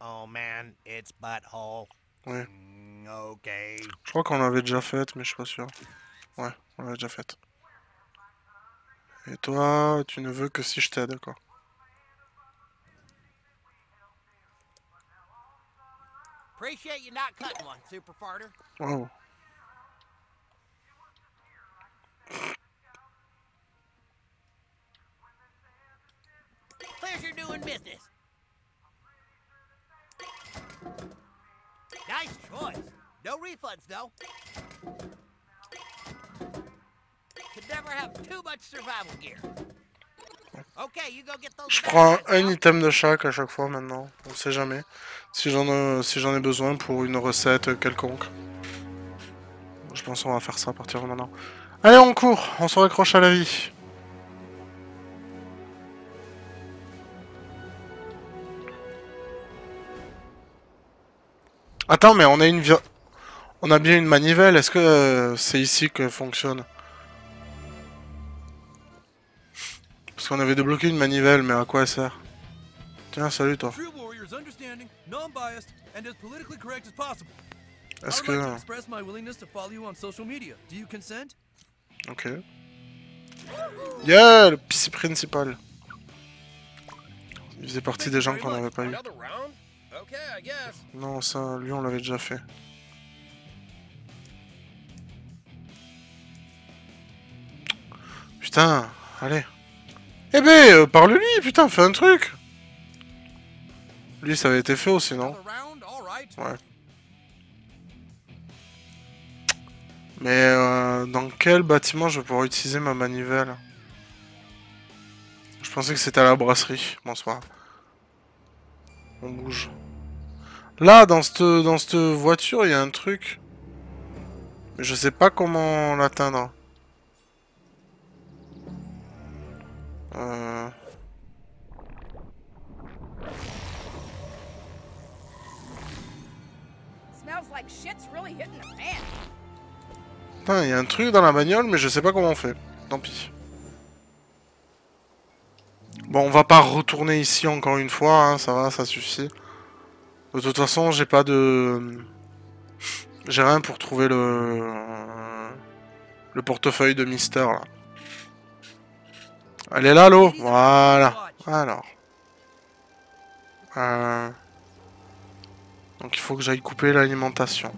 S22: Oh man, it's butthole.
S1: Ouais.
S22: Mm, okay.
S1: Je crois qu'on l'avait déjà faite, mais je suis pas sûr. Ouais, on l'avait déjà faite. Et toi, tu ne veux que si je t'aide, quoi. Wow.
S19: Pleasure doing business. Nice choice. No refunds, though. Could never have too much survival gear. Okay, you go get those.
S1: Je prends un item de chaque à chaque fois maintenant. On sait jamais. Si j'en ai, si j'en ai besoin pour une recette quelconque. Je pense qu'on va faire ça à partir de maintenant. Allez, on court. On se raccroche à la vie. Attends, mais on a une On a bien une manivelle. Est-ce que euh, c'est ici que fonctionne? Parce qu'on avait débloqué une manivelle, mais à quoi elle sert Tiens, salut toi. Est-ce que... Ok. Yeah, le PC principal. Il faisait partie des gens qu'on n'avait pas eu. Non, ça, lui, on l'avait déjà fait. Putain, allez. Eh ben, euh, parle-lui, putain, fais un truc. Lui, ça avait été fait aussi, non Ouais. Mais euh, dans quel bâtiment je vais pouvoir utiliser ma manivelle? Je pensais que c'était à la brasserie. Bonsoir. On bouge. Là, dans cette, dans cette voiture, il y a un truc. Mais je sais pas comment l'atteindre. Euh... Il y a un truc dans la bagnole, mais je sais pas comment on fait. Tant pis. Bon, on va pas retourner ici encore une fois, hein, ça va, ça suffit. De toute façon, j'ai pas de... J'ai rien pour trouver le... Le portefeuille de Mister, là. Elle est là, l'eau? Voilà. Alors. Euh... Donc il faut que j'aille couper l'alimentation.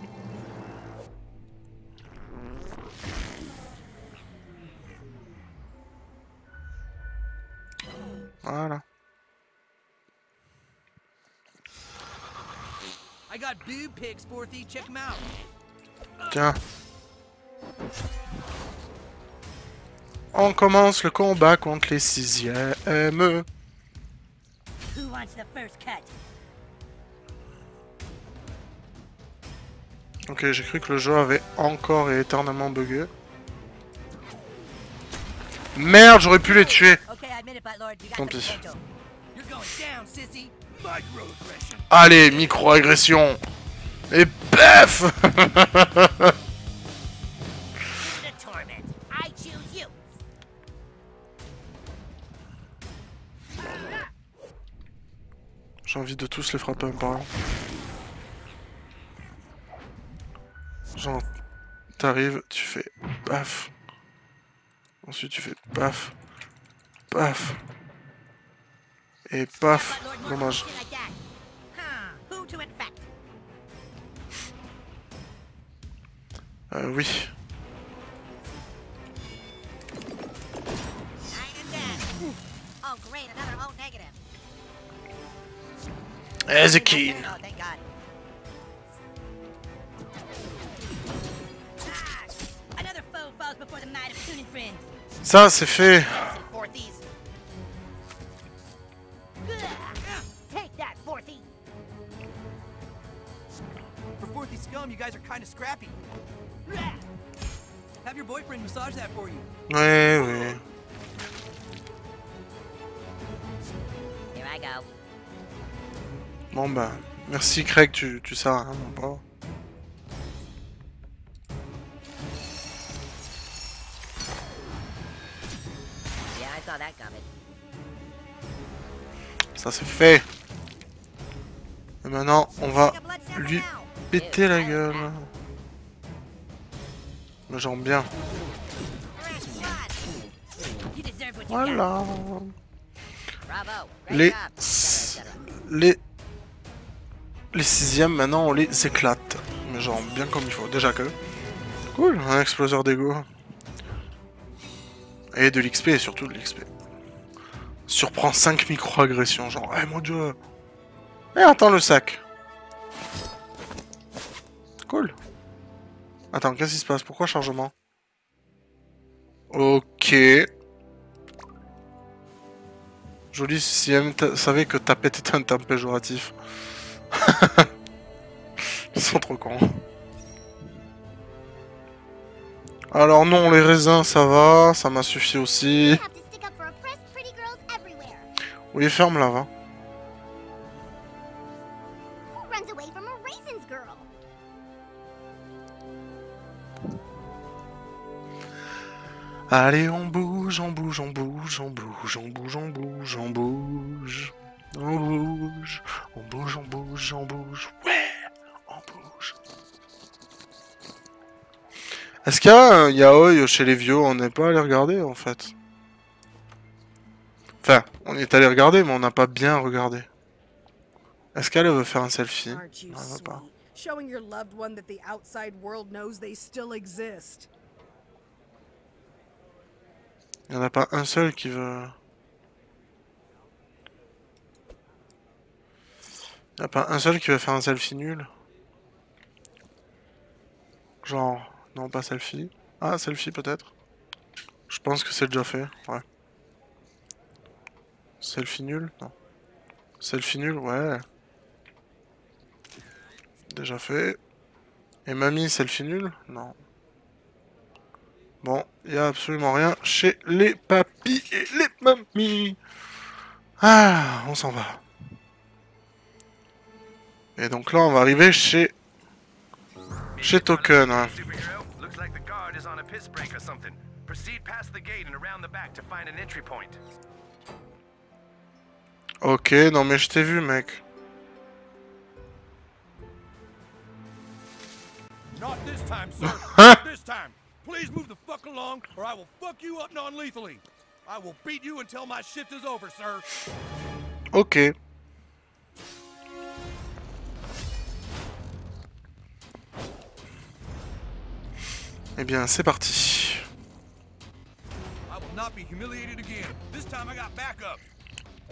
S1: Voilà.
S19: I
S1: On commence le combat contre les sixièmes.
S9: Who wants the first cut?
S1: Ok, j'ai cru que le jeu avait encore et éternellement bugué. Merde, j'aurais pu les tuer. Tant pis. Allez, micro-agression. Et paf J'ai envie de tous les frapper un par un. Genre, t'arrives, tu fais paf. Ensuite, tu fais paf. Paf. Et paf. Dommage. Euh, oui. Ezekiel.
S2: Oh, thank God.
S8: Ah, Another foe falls before the might of tuning friends.
S1: Ça, c'est fait.
S2: Fourthies. Take that, Fourthie.
S19: For fourthy scum, you guys are kind of scrappy. Have your boyfriend massage that for you.
S1: Ouais, ouais.
S2: Here I go.
S1: Bon bah, merci Craig, tu, tu sers à rien, mon pauvre. Ça c'est fait. Et maintenant, on va lui péter la gueule. Mais genre bien. Voilà. Les... Les... Les sixièmes, maintenant, on les éclate. Mais genre bien comme il faut. Déjà que... Cool, un exploseur d'ego. Et de l'XP, et surtout de l'XP. Surprend 5 micro-agressions, genre, eh mon dieu. Et attends le sac. Cool. Attends, qu'est-ce qui se passe? Pourquoi chargement? Ok. Joli si elle savait que tapette était un terme péjoratif. Ils sont trop cons. Alors non, les raisins, ça va, ça m'a suffi aussi. Oui, ferme là, va. Allez, on bouge, on bouge, on bouge, on bouge, on bouge, on bouge, on bouge. On bouge, on bouge, on bouge, on bouge. Ouais, on bouge. Est-ce qu'il y a un yaoi chez les vieux? On n'est pas allé regarder en fait. Enfin, on est allé regarder, mais on n'a pas bien regardé. Est-ce qu'elle veut faire un selfie? Non, elle veut pas.
S16: Showing your loved one that the outside world knows they still exist.
S1: Il n'y en a pas un seul qui veut... Il n'y a pas un seul qui veut faire un selfie nul Genre, non pas selfie. Ah, selfie peut-être Je pense que c'est déjà fait, ouais. Selfie nul Non. Selfie nul, ouais. Déjà fait. Et mamie, selfie nul Non. Bon, il n'y a absolument rien chez les papis et les mamies. Ah, on s'en va. Et donc là, on va arriver chez... Chez Token. hein. Ok, non mais je t'ai vu, mec.
S7: Not this time, sir. Not this time. Please move the fuck along, or I will fuck you up non-lethally. I will beat you until my shift is over, sir.
S1: Ok. Eh bien, c'est parti.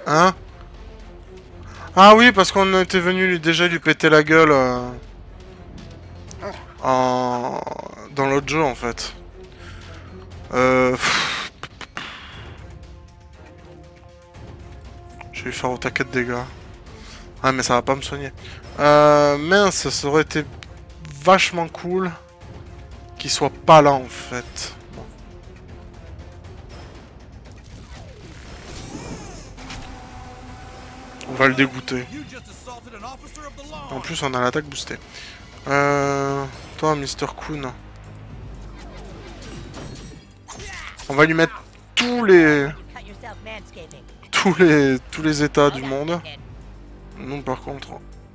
S1: Hein? Ah oui, parce qu'on était venu lui, déjà lui péter la gueule euh, en... dans l'autre jeu en fait. Euh... Je vais lui faire au taquet de dégâts. Ah mais ça va pas me soigner. Euh... Mince, ça aurait été vachement cool qu'il soit pas là en fait. On va le dégoûter. En plus on a l'attaque boostée. Euh, toi Mr Kuhn. On va lui mettre tous les... Tous les, tous les états du monde. Nous par contre,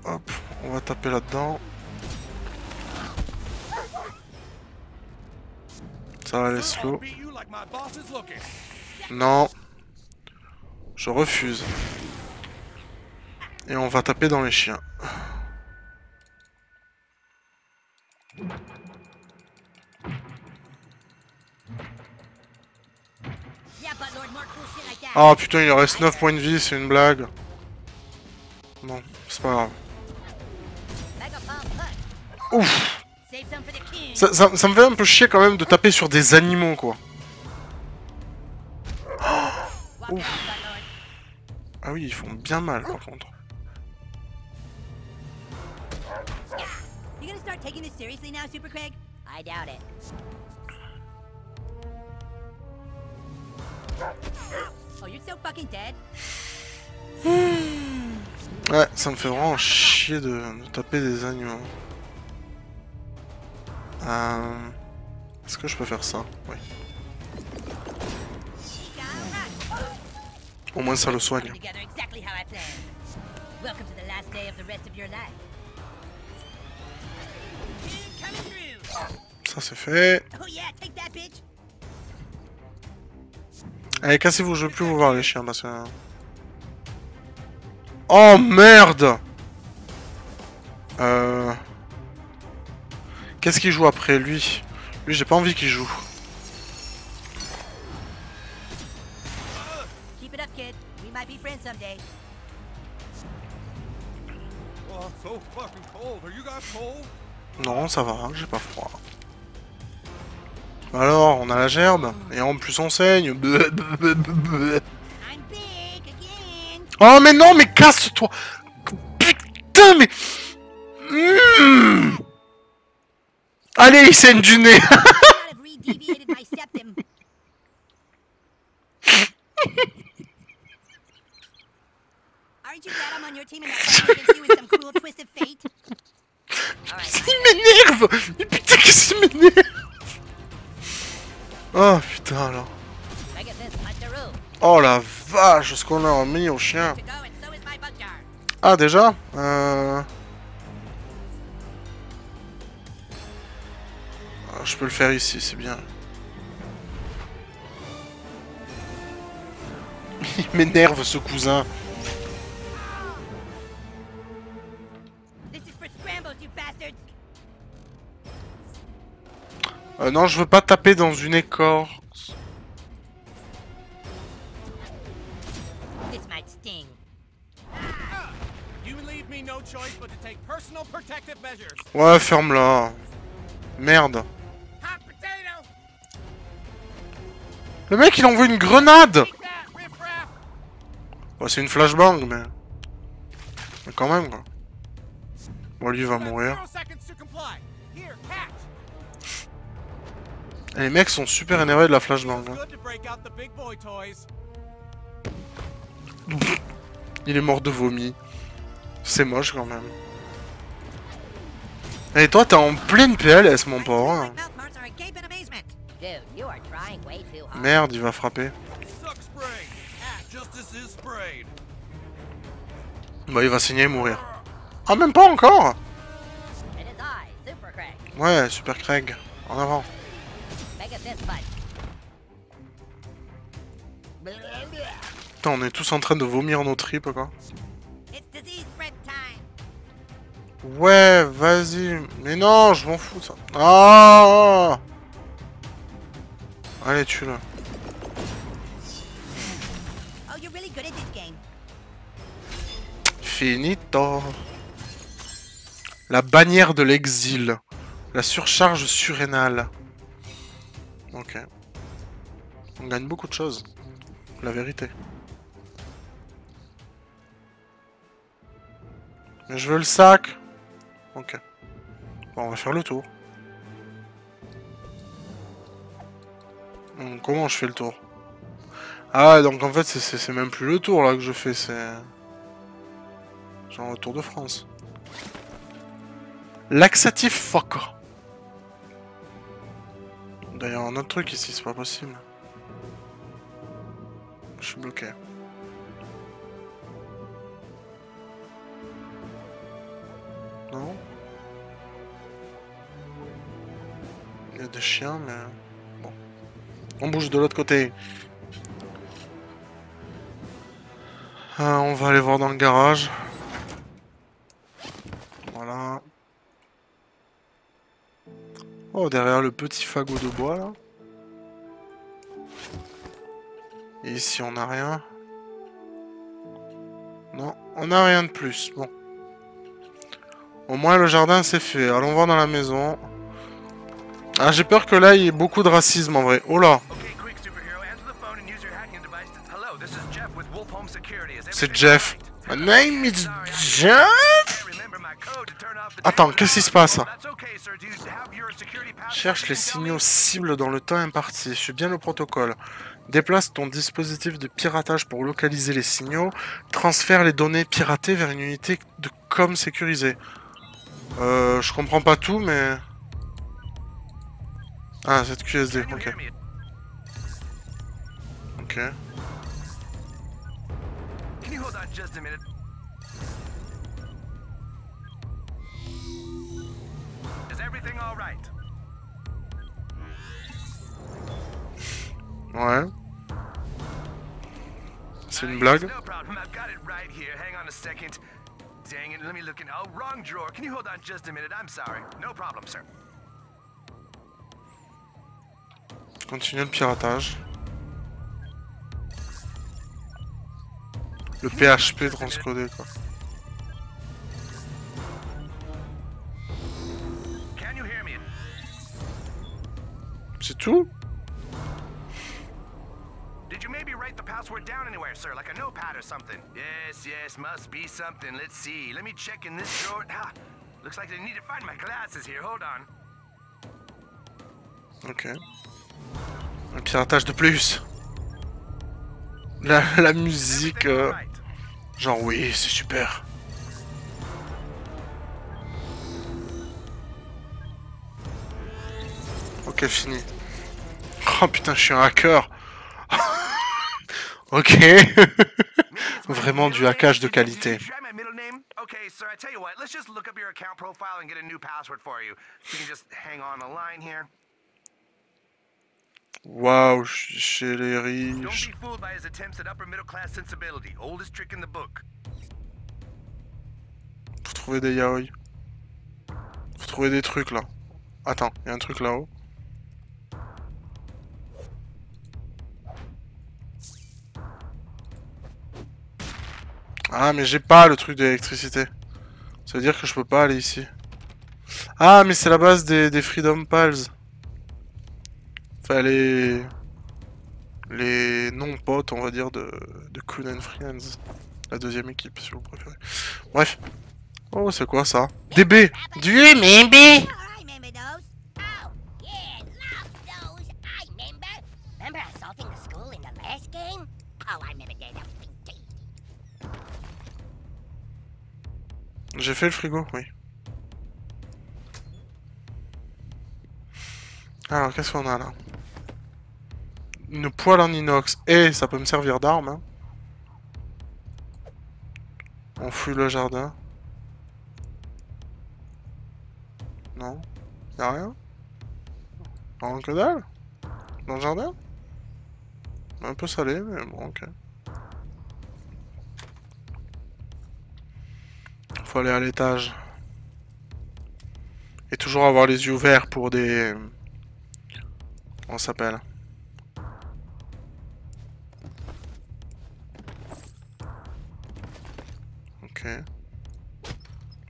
S1: hop, on va taper là-dedans. Ça va slow. Non. Je refuse. Et on va taper dans les chiens. Ah putain, il reste 9 points de vie, c'est une blague. Bon, c'est pas grave. Ouf Ça, ça- ça me fait un peu chier quand même de taper sur des animaux, quoi. Oh Ouf. Ah oui, ils font bien mal, par contre. Ouais, ça me fait vraiment chier de, de taper des animaux. Euh... Est-ce que je peux faire ça? Oui. Au moins ça le soigne. Ça c'est fait. Allez, cassez-vous, je veux plus vous voir les chiens parce que... Oh merde Euh... Qu'est-ce qu'il joue après lui? Lui, j'ai pas envie qu'il joue.
S8: Keep it up, kid. We might be friends someday.
S7: So fucking cold. Are you guys cold?
S1: Non, ça va, j'ai pas froid. Alors, on a la gerbe, et en plus on saigne. Oh mais non, mais casse-toi Putain, mais... Hmm. Allez, il saigne du nez? Il m'énerve Mais putain, qu'est-ce qu'il m'énerve Oh putain,
S8: Puncheroo.
S1: Oh la vache, ce qu'on a mis au chien. Ah, déjà euh... Je peux le faire ici, c'est bien. Il m'énerve ce cousin. Euh, non, je veux pas taper dans une écorce.
S8: This might sting.
S1: Le mec, il envoie une grenade Ouais, c'est une flashbang, mais... Mais quand même, quoi. Bon, lui, il va mourir. Et les mecs sont super énervés de la flashbang. hein. Il est mort de vomi. C'est moche, quand même. Et toi, t'es en pleine PLS, mon pauvre. hein. Merde, il va frapper. Bah, il va saigner et mourir. Ah, même pas encore. Ouais, Super Craig. En avant. Putain, on est tous en train de vomir nos tripes, quoi. Ouais, vas-y. Mais non, je m'en fous, ça. Ah Allez, tue-le.
S8: Oh.
S1: Finito. La bannière de l'exil. La surcharge surrénale. Ok. On gagne beaucoup de choses. La vérité. Mais je veux le sac. Ok. Bon, on va faire le tour. Comment je fais le tour? Ah, donc en fait, c'est- même plus le tour là que je fais, c'est... Genre au Tour de France. Laxatif fuck. D'ailleurs, un autre truc ici, c'est pas possible. Je suis bloqué. Non? Il y a des chiens, mais... On bouge de l'autre côté. Ah, on va aller voir dans le garage. Voilà. Oh, derrière le petit fagot de bois, là. Et ici, on n'a rien. Non, on n'a rien de plus. Bon. Au moins, le jardin, c'est fait. Allons voir dans la maison. Ah, j'ai peur que là, il y ait beaucoup de racisme, en vrai. Oh là C'est Jeff. My name is Jeff? Attends, qu'est-ce qui se passe? Cherche les signaux cibles dans le temps imparti. Suis bien le protocole. Déplace ton dispositif de piratage pour localiser les signaux. Transfère les données piratées vers une unité de com sécurisée. Euh, je comprends pas tout, mais... Ah, cette QSD, ok. Ok. Ouais. C'est une blague.
S5: Dang it. Let me look in. Oh, wrong drawer. Can you hold on just a minute? I'm sorry. No problem, sir.
S1: Continue le piratage. Le PHP transcodé, quoi.
S5: Can you hear me?
S1: C'est tout?
S5: Did you maybe write the password down anywhere, sir? Like a notepad or something? Yes, yes, must be something. Let's see. Let me check in this drawer. Ah, looks like I need to find my glasses here. Hold on.
S1: Ok. Un piratage de plus. La, la musique... euh, Genre oui, c'est super. Ok, fini. Oh putain, je suis un hacker. ok. Vraiment du hackage de qualité.
S5: Okay, sir, I tell you what. Let's just look up your account profile and get a new password for you. You can just hang on the line here.
S1: Waouh, je suis chez les riches. Faut trouver des yaoi. Faut trouver des trucs là. Attends, il y a un truc là-haut. Ah, mais j'ai pas le truc d'électricité. Ça veut dire que je peux pas aller ici. Ah, mais c'est la base des, des Freedom Pals. Enfin, les... Les non-potes, on va dire, de, de Coon and Friends. La deuxième équipe, si vous préférez. Bref. Oh, c'est quoi ça? DB Du MB.
S2: Oh, game? Oh.
S1: J'ai fait le frigo, oui. Alors, qu'est-ce qu'on a là? Une poêle en inox. Et ça peut me servir d'arme. hein. On fouille le jardin. Non Y'a rien Rien que dalle Dans le jardin? Un peu salé, mais bon, ok. Faut aller à l'étage. Et toujours avoir les yeux ouverts pour des... Ça s'appelle? Ok.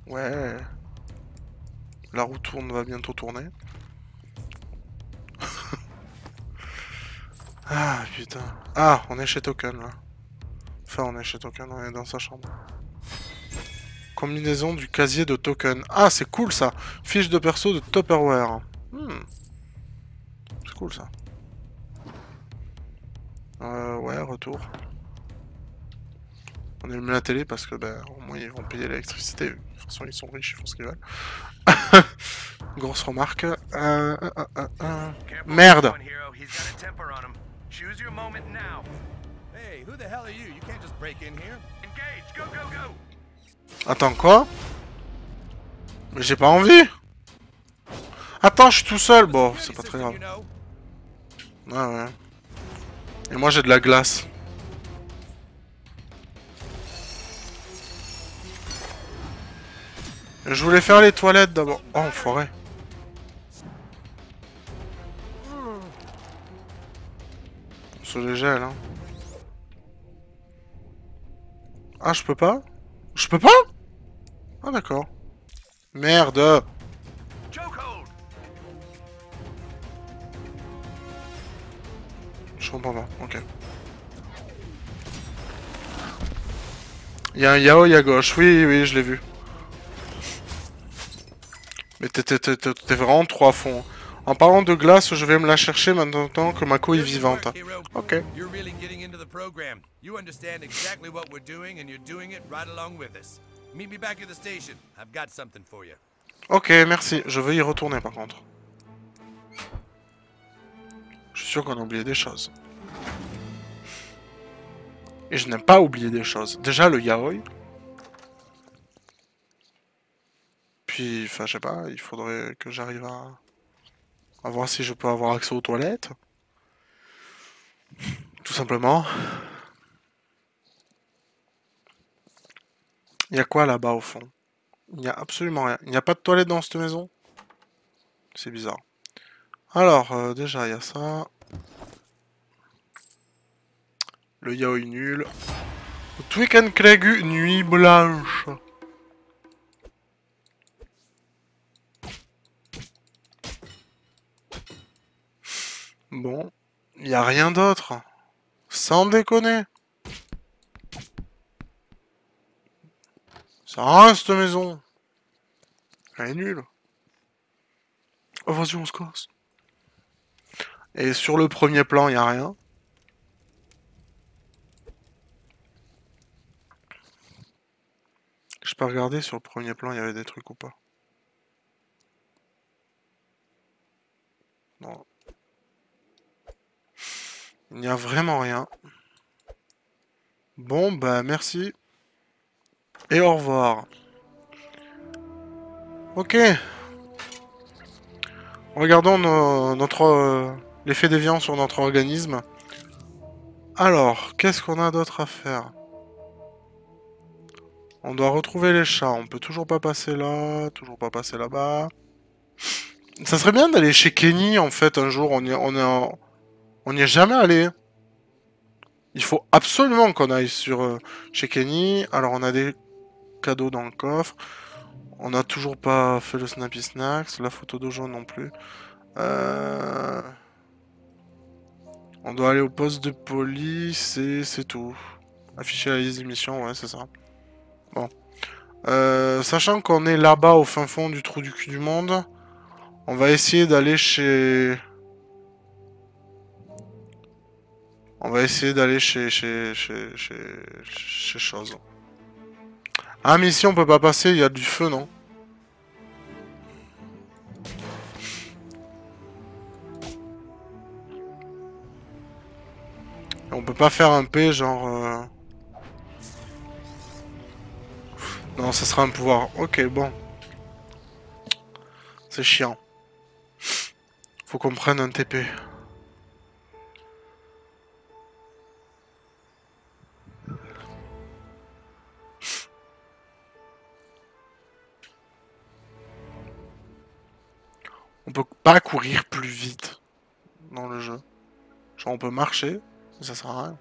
S1: Ouais. La roue tourne, va bientôt tourner. ah, putain. Ah, on est chez Token, là. Enfin, on est chez Token, on est dans sa chambre. Combinaison du casier de token. Ah, c'est cool ça. Fiche de perso de Tupperware. Hmm. C'est cool ça. Euh, ouais, retour. On allume la télé parce que, ben, au moins, ils vont payer l'électricité. De toute façon, ils sont riches, ils font ce qu'ils veulent. Grosse remarque. Euh, euh, euh, euh, euh. Merde
S5: Hero, he's got a temper on him. Choose your moment now.
S11: Hey, who the hell are you? You can't just break in here.
S5: Engage, go, go, go.
S1: Attends, quoi? Mais j'ai pas envie Attends, je suis tout seul Bon, c'est pas très grave. Ouais, ouais. Et moi, j'ai de la glace. Je voulais faire les toilettes d'abord. Oh, enfoiré. Se les gèle, hein. Ah, je peux pas? Je peux pas? Ah, d'accord. Merde Je comprends pas, ok. Il y a un yaoi à gauche, oui, oui, je l'ai vu. Mais t'es vraiment trop à fond. En parlant de glace, je vais me la chercher maintenant que Mako est vivante. Ok. Ok, merci. Je veux y retourner par contre. Je suis sûr qu'on a oublié des choses. Et je n'aime pas oublier des choses. Déjà le yaoi. Enfin, je sais pas, il faudrait que j'arrive à... voir si je peux avoir accès aux toilettes. Tout simplement. Il y a quoi là-bas au fond? Il n'y a absolument rien. Il n'y a pas de toilette dans cette maison? C'est bizarre. Alors, euh, déjà, il y a ça. Le yaoi nul. Tweaken Craigu, nuit blanche. Bon, n'y a rien d'autre. Sans déconner. Ça rien cette maison. Elle est nulle. Oh vas-y on se casse. Et sur le premier plan, il a rien. Je peux regarder sur le premier plan, il y avait des trucs ou pas. Non. Il n'y a vraiment rien. Bon, bah merci. Et au revoir. Ok. Regardons no- notre euh, l'effet déviant sur notre organisme. Alors, qu'est-ce qu'on a d'autre à faire? On doit retrouver les chats. On peut toujours pas passer là, toujours pas passer là-bas. Ça serait bien d'aller chez Kenny en fait un jour. On est en- on n'y est jamais allé. Il faut absolument qu'on aille sur euh, chez Kenny. Alors on a des cadeaux dans le coffre. On n'a toujours pas fait le Snappy Snacks, la photo jaune non plus. Euh, On doit aller au poste de police et c'est tout. Afficher la liste d'émissions, ouais, c'est ça. Bon. Euh, Sachant qu'on est là-bas au fin fond du trou du cul du monde, on va essayer d'aller chez... On va essayer d'aller chez, chez, chez, chez, chez chose. Ah, mais ici on peut pas passer, il y a du feu, non? On peut pas faire un P, genre... euh, Non, ça sera un pouvoir. Ok, bon. C'est chiant. Faut qu'on prenne un TP. On peut pas courir plus vite dans le jeu. Genre on peut marcher, mais ça sert à rien.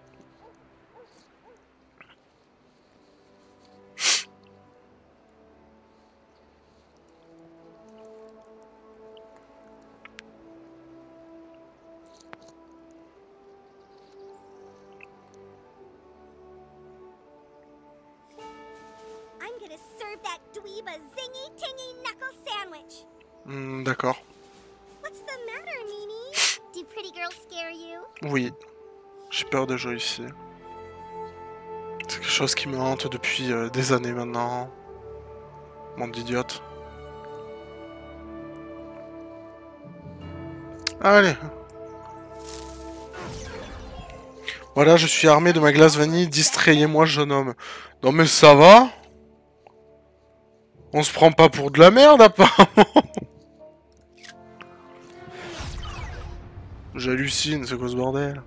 S1: Peur des jeux ici. C'est que je chose qui me hante depuis euh, des années maintenant. Monde d'idiote. Allez. Voilà, je suis armé de ma glace vanille. Distrayez-moi, jeune homme. Non mais ça va? On se prend pas pour de la merde, apparemment J'hallucine, c'est quoi ce bordel?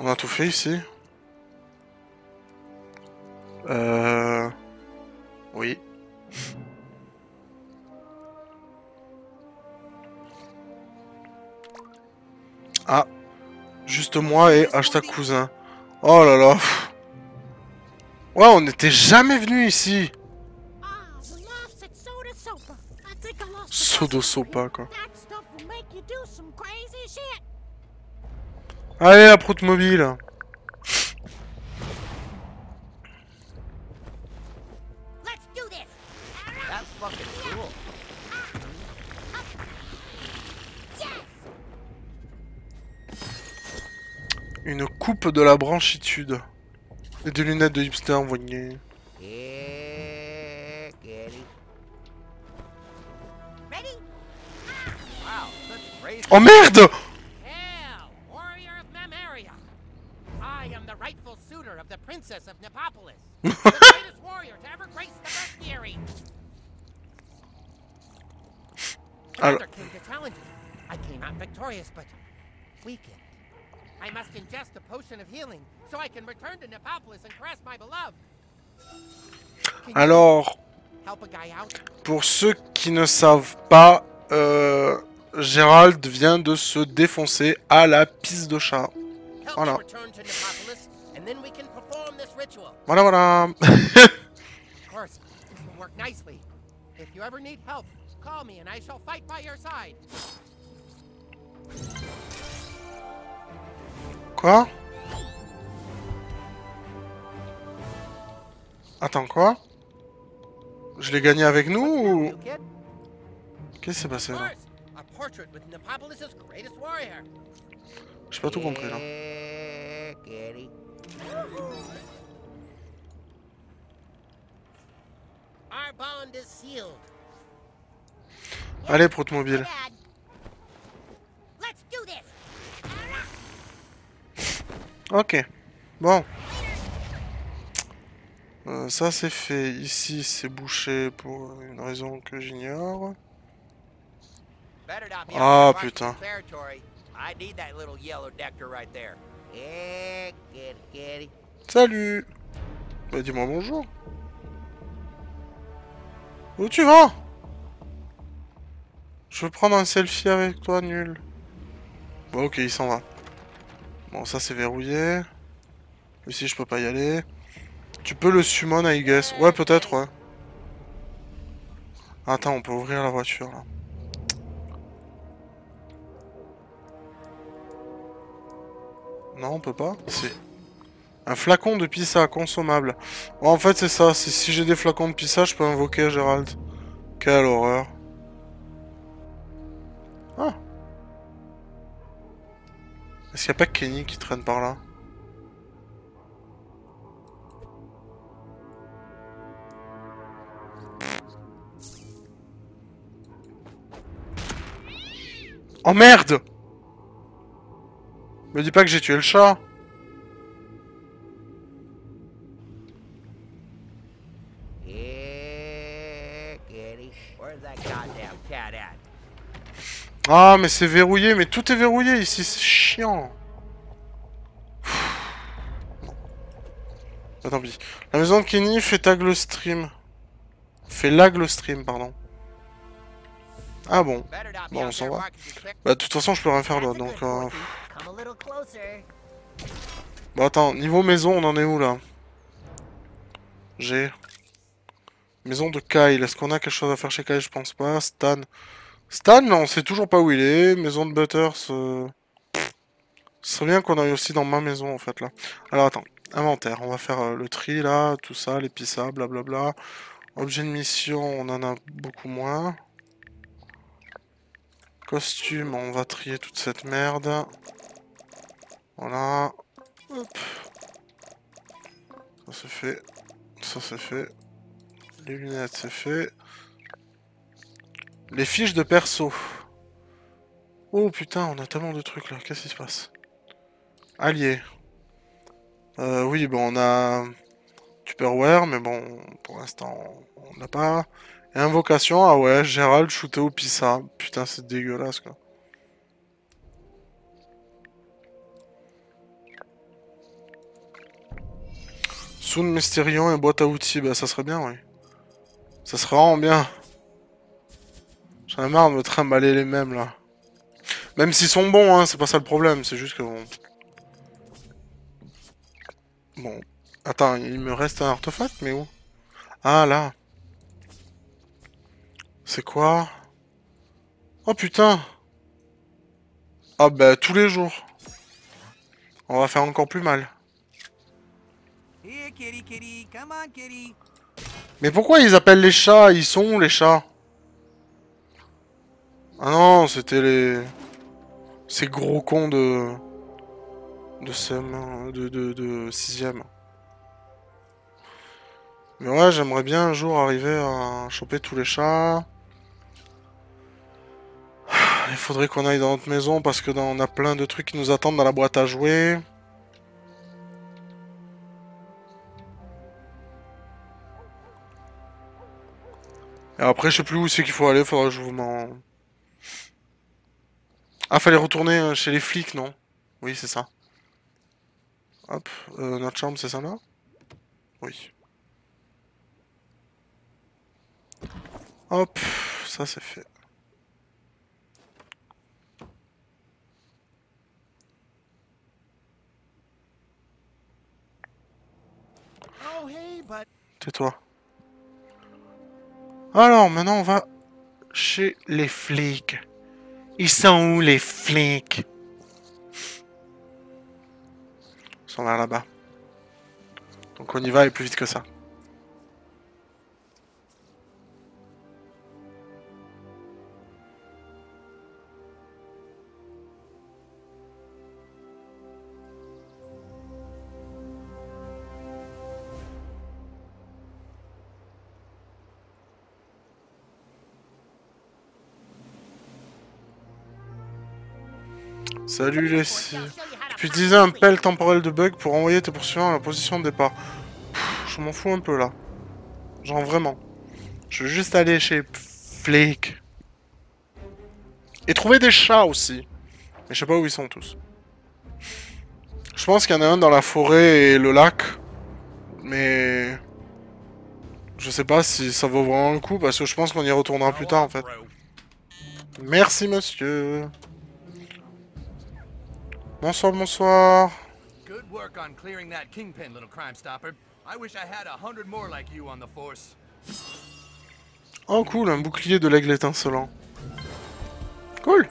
S1: On a tout fait ici Euh... Oui. Ah. Juste moi et hashtag cousin. Oh là là. Ouais, on n'était jamais venu ici. Sodo Sopa, quoi. Allez, la proute mobile. Une coupe de la branchitude. Et des lunettes de hipster
S24: such great.
S1: Oh merde
S3: Hail, warrior of Memoria! I am the rightful suitor of the princess of Nepopolis, the greatest warrior to ever grace the bestiary.
S1: Alors-
S3: Commander came to challenge me. I came out victorious, but weakened. I must ingest a potion of healing so I can return to Nepopolis and caress my beloved.
S1: Alors,
S3: help a guy out?
S1: pour ceux qui ne savent pas, euh, Gérald vient de se défoncer à la piste de chat. Voilà.
S3: me return to Nepopolis, and then we can perform this ritual.
S1: Voilà, voilà. Quoi Attends, quoi Je l'ai gagné avec nous ou... Qu'est-ce qui s'est passé là. J'ai pas tout compris là. Allez, prout mobile.
S2: Let's do this.
S1: Ok. Bon. Euh, ça c'est fait. Ici c'est bouché pour une raison que j'ignore. Ah, putain.
S24: Getty.
S1: Salut Bah dis-moi bonjour. Où tu vas? Je veux prendre un selfie avec toi, nul. Bon ok, il s'en va. Bon, ça c'est verrouillé. Ici je peux pas y aller. Tu peux le summon, I guess. Ouais, peut-être, ouais. Attends, on peut ouvrir la voiture, là. Non, on peut pas Si. Un flacon de pissa consommable. Bon, en fait, c'est ça. Si j'ai des flacons de pissa, je peux invoquer Gérald. Quelle horreur. Ah. Est-ce qu'il n'y a pas Kenny qui traîne par là? Oh merde! Me dis pas que j'ai tué le chat Ah, mais c'est verrouillé, mais tout est verrouillé ici, c'est chiant. Ah, tant pis. La maison de Kenny fait tag le stream. Fait lag le stream, pardon. Ah bon. Bon, on s'en va. Bah, de toute façon, je peux rien faire d'autre, donc... euh. Bon, attends, niveau maison, on en est où, là? J'ai... Maison de Kyle. Est-ce qu'on a quelque chose à faire chez Kyle? Je pense pas. Stan. Stan, on sait toujours pas où il est. Maison de Butters. euh, Ce serait bien qu'on aille aussi dans ma maison, en fait, là. Alors, attends. Inventaire. On va faire euh, le tri, là. Tout ça, les pissas, blablabla. Objet de mission, on en a beaucoup moins. Costume, on va trier toute cette merde. Voilà. Hop. Ça c'est fait. Ça c'est fait. Les lunettes c'est fait. Les fiches de perso. Oh putain, on a tellement de trucs là. Qu'est-ce qui se passe? Allié. Euh, oui, bon, on a Tupperware, mais bon, pour l'instant, on n'a pas. Invocation, ah ouais, Gérald shooté au Pissa. Putain, c'est dégueulasse, quoi. Soon Mysterion et boîte à outils, bah ça serait bien, oui. Ça serait vraiment bien. J'en ai marre de me trimballer les mêmes, là. Même s'ils sont bons, hein, c'est pas ça le problème, c'est juste que... Bon... bon. Attends, il me reste un artefact, mais où? Ah, là. C'est quoi? Oh putain Ah bah, tous les jours. On va faire encore plus mal.
S19: Kitty.
S1: Mais pourquoi ils appellent les chats? Ils sont où les chats Ah non, c'était les... Ces gros cons de... De. De, de, de 6ème. Mais ouais, j'aimerais bien un jour arriver à choper tous les chats. Il faudrait qu'on aille dans notre maison parce que on a plein de trucs qui nous attendent dans la boîte à jouer. Et après, je sais plus où c'est qu'il faut aller, faudra que je vous m'en... Ah, fallait retourner euh, chez les flics, non? Oui, c'est ça. Hop, euh, notre chambre, c'est ça là? Oui. Hop, ça c'est fait. Tais-toi. Alors, maintenant, on va chez les flics. Ils sont où, les flics Ils sont vers là-bas. Donc on y va et plus vite que ça. Salut les... Tu peux utiliser un pelle temporel de bug pour envoyer tes poursuivants à la position de départ. Je m'en fous un peu là. Genre vraiment. Je veux juste aller chez Flake. Et trouver des chats aussi. Mais je sais pas où ils sont tous. Je pense qu'il y en a un dans la forêt et le lac. Mais... Je sais pas si ça vaut vraiment le coup parce que je pense qu'on y retournera plus tard en fait. Merci monsieur. Bonsoir, bonsoir.
S3: Good work on clearing that kingpin, little crime stopper. I wish I had a hundred more like you on the force.
S1: Oh cool, un bouclier de l'aigle étincelant. Cool.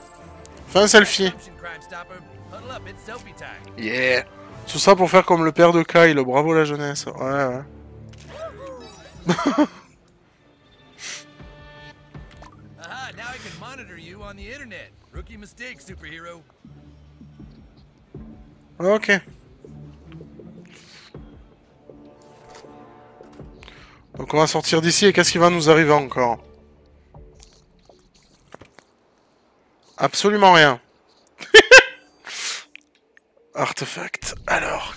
S1: Fais un selfie. Yeah. Tout ça pour faire comme le père de Kyle. Bravo la jeunesse. Ouais, ouais.
S3: Aha, now I can monitor you on the internet. Rookie mistake, superhero.
S1: Ok. Donc on va sortir d'ici et qu'est-ce qui va nous arriver encore? Absolument rien. Artefact. Alors,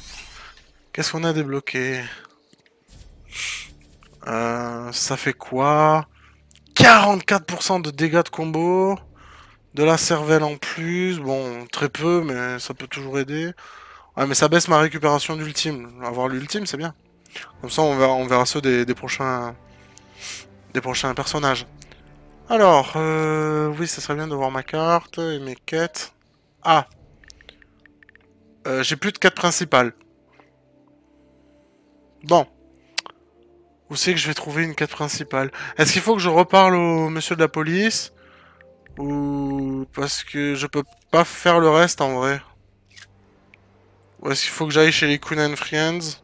S1: qu'est-ce qu'on a débloqué? Euh, Ça fait quoi? 44% de dégâts de combo. De la cervelle en plus, bon, très peu, mais ça peut toujours aider. Ouais, mais ça baisse ma récupération d'ultime. Avoir l'ultime, c'est bien. Comme ça, on verra, on ceux des, des prochains des prochains personnages. Alors, euh, oui, ça serait bien de voir ma carte et mes quêtes. Ah euh, J'ai plus de quêtes principales. Bon. Où c'est que je vais trouver une quête principale? Est-ce qu'il faut que je reparle au monsieur de la police? Ou parce que je peux pas faire le reste en vrai. Ou est-ce qu'il faut que j'aille chez les Kunan Friends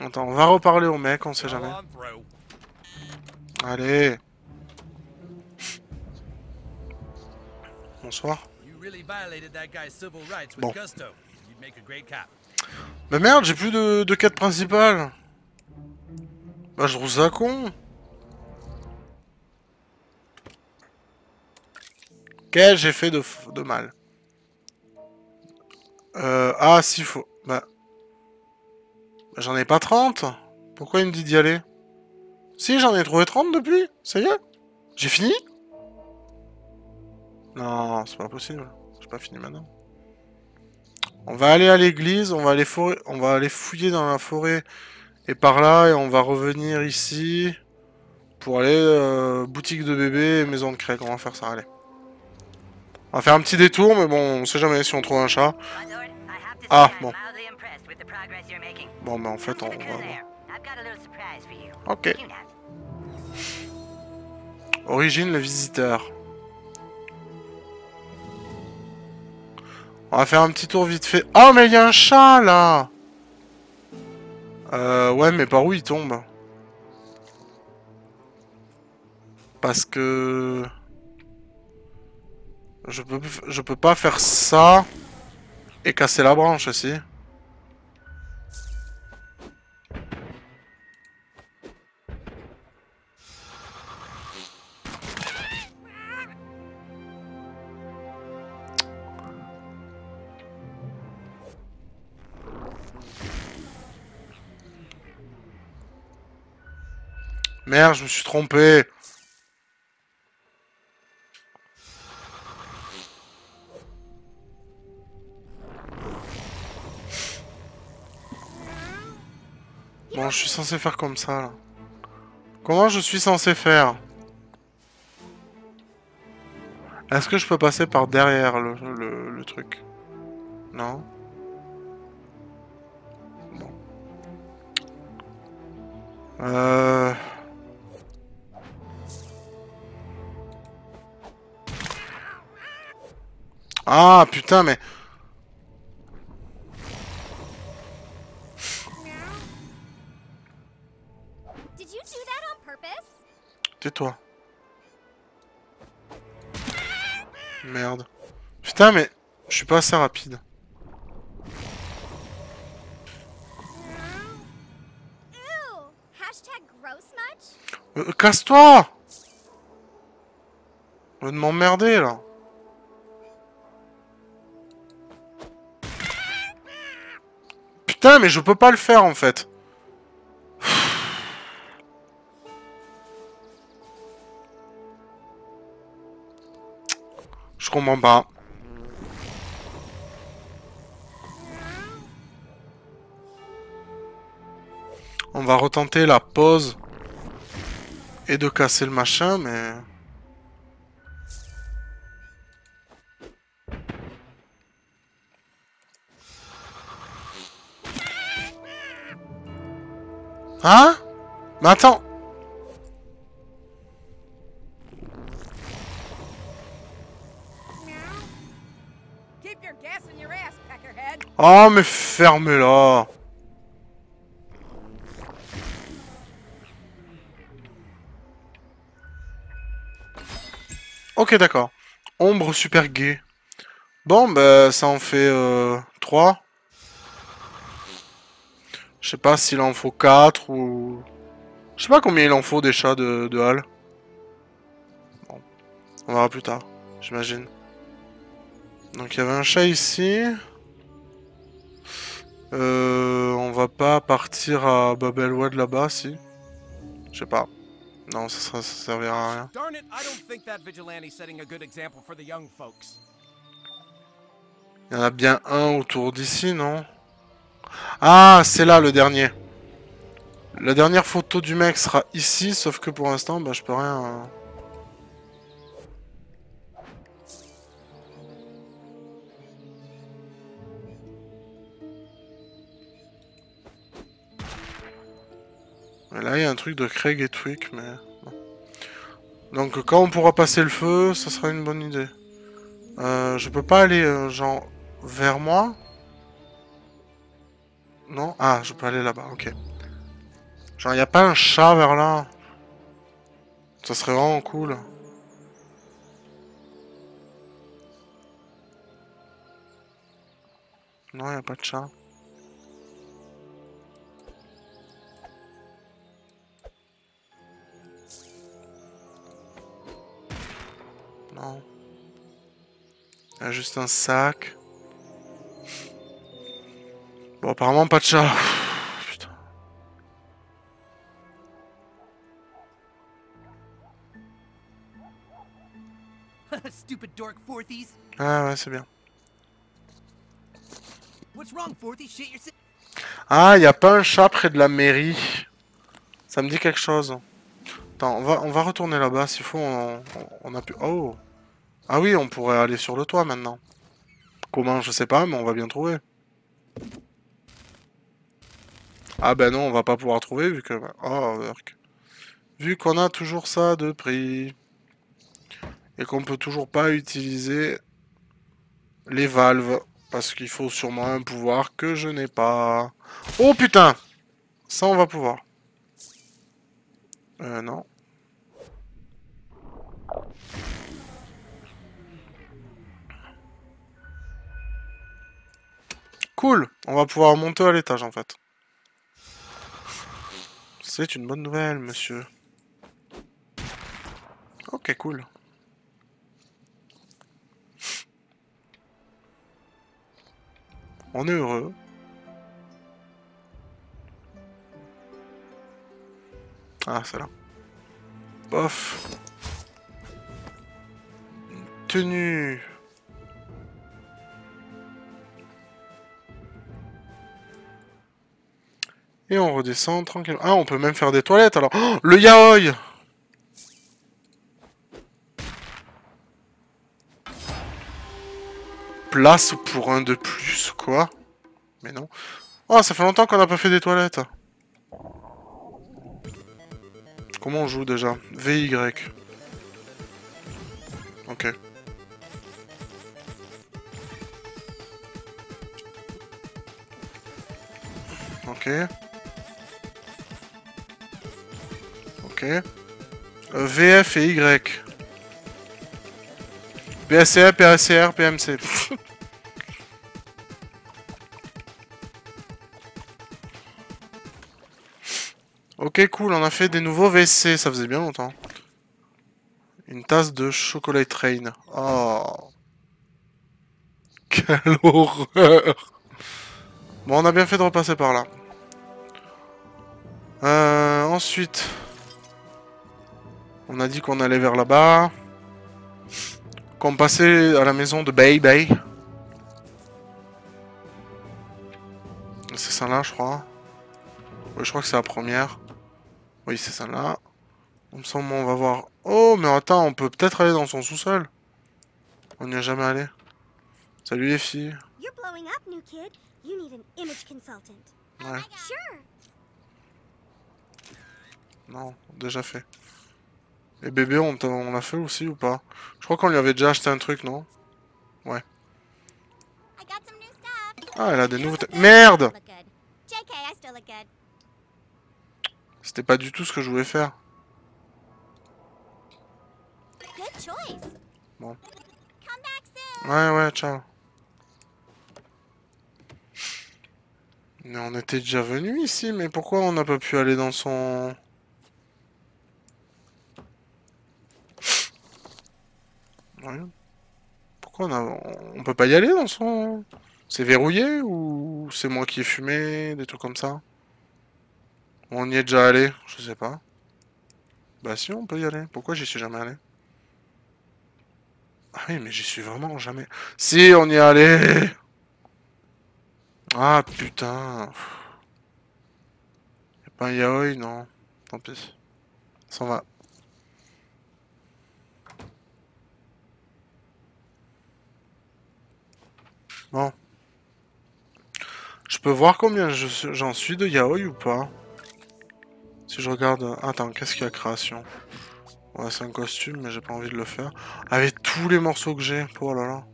S1: Attends, on va reparler au mec, on sait jamais. Allez Bonsoir. Bon. Mais merde, j'ai plus de, de quête principale. Bah, je trouve ça con. Qu'ai j'ai fait de, mal euh, Ah, s'il faut... Bah... bah, J'en ai pas 30 Pourquoi il me dit d'y aller? Si, j'en ai trouvé 30 depuis Ça y est J'ai fini? Non, c'est pas possible. J'ai pas fini maintenant. On va aller à l'église, on va aller on va aller fouiller dans la forêt et par là et on va revenir ici pour aller euh, boutique de bébé et maison de Craig. On va faire ça, allez. On va faire un petit détour, mais bon, on sait jamais si on trouve un chat. Ah bon. Bon, mais en fait, on va. Ok. Origine le visiteur. On va faire un petit tour vite fait. Oh, mais il y a un chat là Euh, ouais, mais par où il tombe? Parce que... Je peux, je peux pas faire ça et casser la branche aussi. Merde, je me suis trompé. Bon, je suis censé faire comme ça, là. Comment je suis censé faire? Est-ce que je peux passer par derrière le, truc? Non? Bon. Euh... Ah, putain, mais... Tais-toi. Merde. Putain, mais... Je suis pas assez rapide. Euh, Casse-toi de m'emmerder, là. Putain, mais je peux pas le faire, en fait. On va retenter la pause et de casser le machin, mais... Hein? Mais attends Oh, mais ferme-la Ok, d'accord. Ombre super gay. Bon, bah, ça en fait euh, 3. Je sais pas s'il en faut 4 ou... Je sais pas combien il en faut des chats de, de Hall. Bon. On verra plus tard, j'imagine. Donc il y avait un chat ici. Euh, on va pas partir à Babelwood là-bas, si. Je sais pas. Non, ça, ça servira à rien. Il y en a bien un autour d'ici, non? Ah, c'est là le dernier. La dernière photo du mec sera ici, sauf que pour l'instant, bah, je peux rien... Mais là, il y a un truc de Craig et Twick, mais... Donc, quand on pourra passer le feu, ça sera une bonne idée. Euh, je peux pas aller, euh, genre, vers moi? Non? Ah, je peux aller là-bas, ok. Genre, il a pas un chat vers là? Ça serait vraiment cool. Non, il a pas de chat. Non. Il y a juste un sac. Bon, apparemment pas de chat. Putain.
S19: Stupid dork fourthies.
S1: Ah ouais, c'est bien.
S19: What's wrong, fourthies? Shit yourself.
S1: Ah, y a pas un chat près de la mairie. Ça me dit quelque chose. Attends, on va, on va retourner là-bas. S'il faut, on, on a pu... Oh Ah oui, on pourrait aller sur le toit maintenant. Comment, je sais pas, mais on va bien trouver. Ah ben non, on va pas pouvoir trouver vu que... Oh, work. Vu qu'on a toujours ça de prix. Et qu'on peut toujours pas utiliser les valves. Parce qu'il faut sûrement un pouvoir que je n'ai pas. Oh putain Ça, on va pouvoir. Euh, non. Cool On va pouvoir monter à l'étage, en fait. C'est une bonne nouvelle, monsieur. Ok, cool. On est heureux. Ah, c'est là. Bof. Tenue. Et on redescend tranquillement. Ah, on peut même faire des toilettes alors. Oh, le yaoi Place pour un de plus, quoi? Mais non. Oh, ça fait longtemps qu'on n'a pas fait des toilettes. Comment on joue déjà? VY. Ok. Ok. VF et Y. BSCR, PACR, PMC. ok, cool, on a fait des nouveaux WC, ça faisait bien longtemps. Une tasse de chocolat train. Oh. Quelle horreur. Bon, on a bien fait de repasser par là. Euh, ensuite, on a dit qu'on allait vers là-bas. Qu'on passait à la maison de Bay Bay. C'est ça-là, je crois. Oui, je crois que c'est la première. Oui, c'est ça-là. Comme ça, on va voir... Oh, mais attends, on peut peut-être aller dans son sous-sol. On n'y a jamais allé. Salut les filles.
S6: You're blowing up, new kid. You need an image consultant.
S1: Ouais. Non, déjà fait. Et bébé, on, on l'a fait aussi ou pas? Je crois qu'on lui avait déjà acheté un truc, non? Ouais. Ah, elle a des nouveautés. Merde. C'était pas du tout ce que je voulais faire. Bon. Ouais, ouais, ciao. Mais on était déjà venu ici, mais pourquoi on n'a pas pu aller dans son... Pourquoi on a... Peut pas y aller dans son... C'est verrouillé ou c'est moi qui ai fumé, des trucs comme ça? On y est déjà allé, je sais pas. Bah si, on peut y aller. Pourquoi j'y suis jamais allé? Ah oui, mais j'y suis vraiment jamais... Si, on y est allé Ah putain Y'a pas un yaoi, non. Tant pis. Ça va. Je peux voir combien j'en suis de yaoi ou pas? Si je regarde... Attends, qu'est-ce qu'il y a création? Ouais, c'est un costume, mais j'ai pas envie de le faire. Avec tous les morceaux que j'ai. Oh là là.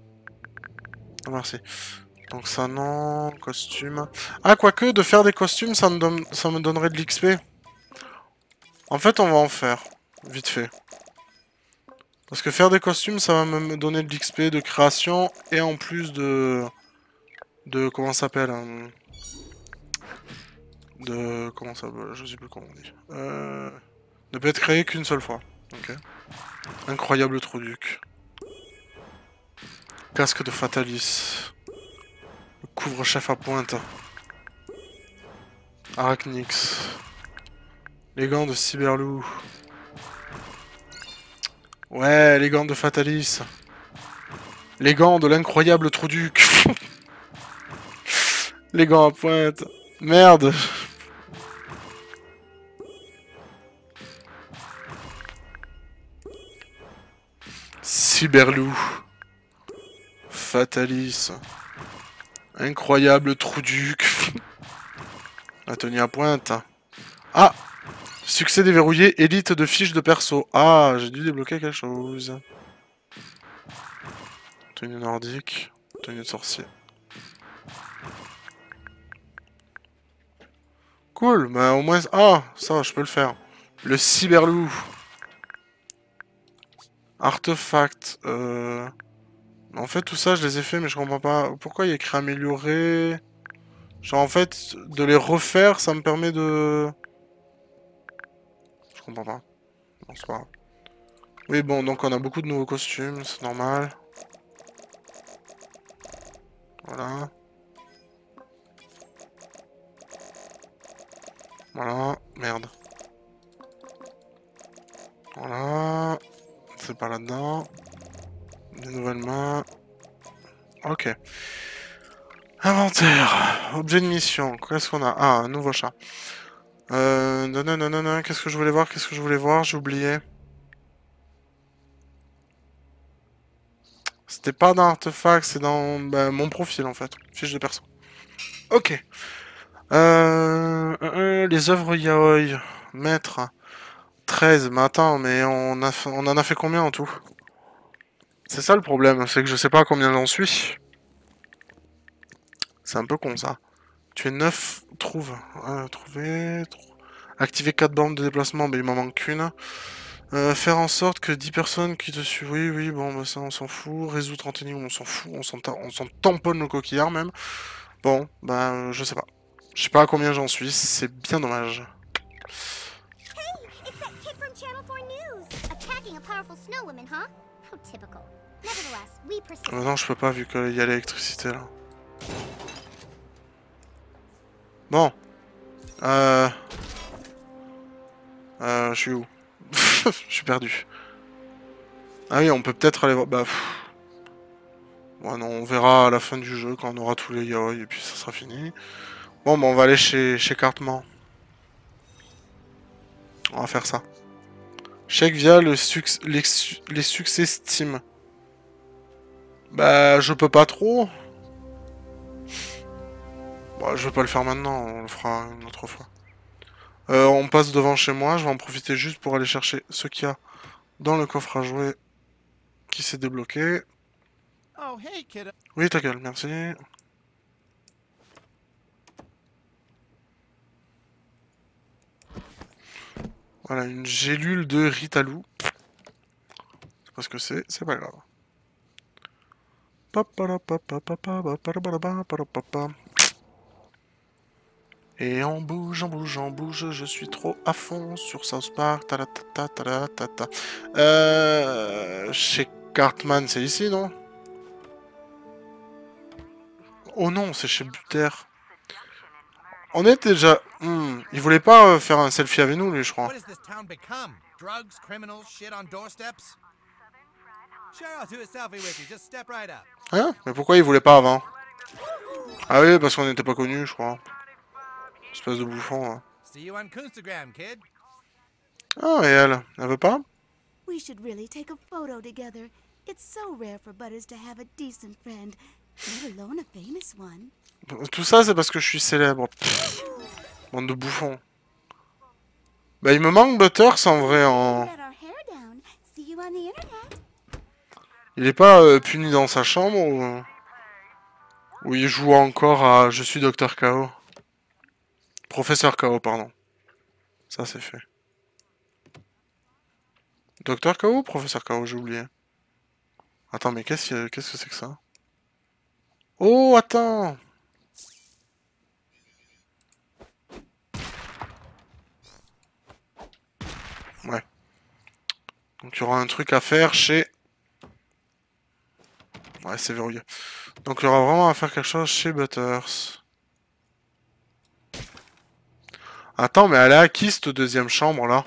S1: Ah, merci. Donc ça, non. Costume. Ah, quoique, de faire des costumes, ça me, ça me donnerait de l'XP. En fait, on va en faire. Vite fait. Parce que faire des costumes, ça va me donner de l'XP de création et en plus de... De... Comment ça s'appelle hein, De... Comment ça... Je sais plus comment on dit. Euh... Ne peut être créé qu'une seule fois. Ok. Incroyable Trouduc. Casque de Fatalis. Couvre-chef à pointe. Arachnix. Les gants de Cyberlou. Ouais, les gants de Fatalis. Les gants de l'incroyable Trouduc. les gants à pointe. Merde. Cyberlou. Fatalis. Incroyable Trouduc. La tenue à pointe. Ah Succès déverrouillé, élite de fiches de perso. Ah, j'ai dû débloquer quelque chose. Tenue nordique. Tenue de sorcier. Cool, bah au moins... Ah, ça, je peux le faire. Le cyberlou. Artefact. Euh... En fait, tout ça, je les ai fait, mais je comprends pas. Pourquoi il y a écrit améliorer? Genre, en fait, de les refaire, ça me permet de... Comprends pas. Bon, c'est pas grave. Oui, bon, donc on a beaucoup de nouveaux costumes, c'est normal. Voilà. Voilà. Merde. Voilà. C'est pas là-dedans. Des nouvelles mains. Ok. Inventaire. Objet de mission. Qu'est-ce qu'on a? Ah, un nouveau chat. Euh... Non, non, non, non, non. Qu'est-ce que je voulais voir Qu'est-ce que je voulais voir J'ai oublié. C'était pas dans Artefact, c'est dans bah, mon profil, en fait. Fiche de perso. Ok. Euh... les œuvres yaoi. Maître. 13. Mais attends, mais on, a... on en a fait combien en tout? C'est ça le problème, c'est que je sais pas combien j'en suis. C'est un peu con ça. Tu es 9, trouve. Euh, trouver. Activer 4 bandes de déplacement, mais il m'en manque qu'une. Euh, faire en sorte que 10 personnes qui te suivent. Oui, oui, bon, bah ça on s'en fout. Résoudre 30 énigmes, on s'en fout. On s'en tamponne le coquillard même. Bon, bah je sais pas. Je sais pas à combien j'en suis, c'est bien dommage. Euh, non, je peux pas vu qu'il y a l'électricité là. Bon. Euh... Euh, je suis où Je suis perdu. Ah oui, on peut peut-être aller voir... Bah... Bon, non, on verra à la fin du jeu quand on aura tous les yaoi et puis ça sera fini. Bon, bah on va aller chez, chez Cartman. On va faire ça. Chèque via le les, les succès Steam. Bah, je peux pas trop. Bon, je vais pas le faire maintenant, on le fera une autre fois. Euh, on passe devant chez moi, je vais en profiter juste pour aller chercher ce qu'il y a dans le coffre à jouer qui s'est débloqué.
S25: Oh.
S1: Oui, ta gueule, merci. Voilà, une gélule de Ritalou. C'est pas ce que c'est, c'est pas grave. Et on bouge, on bouge, on bouge, je suis trop à fond sur South Park. Ta -ta -ta -ta -ta euh, chez Cartman, c'est ici, non? Oh non, c'est chez Buter. On est déjà... Hmm, il voulait pas euh, faire un selfie avec nous, lui, je crois. Hein? Mais pourquoi il voulait pas avant? Ah oui, parce qu'on n'était pas connus, je crois. Espèce de bouffon. Hein. Ah, et elle Elle veut pas?
S26: We should really take a photo together. It's so rare for Butters to have a decent friend, let alone a famous one.
S1: Tout ça, c'est parce que je suis célèbre. Pff, bande de bouffons. Bah, il me manque Butters en vrai en. Il est pas euh, puni dans sa chambre ou... ou il joue encore à Je suis Docteur KO Professeur KO, pardon. Ça, c'est fait. Docteur KO ou Professeur KO J'ai oublié. Attends, mais qu'est-ce qu -ce que c'est que ça? Oh, attends Ouais. Donc, il y aura un truc à faire chez... Ouais, c'est verrouillé. Donc, il y aura vraiment à faire quelque chose chez Butters. Attends, mais elle est à qui cette deuxième chambre là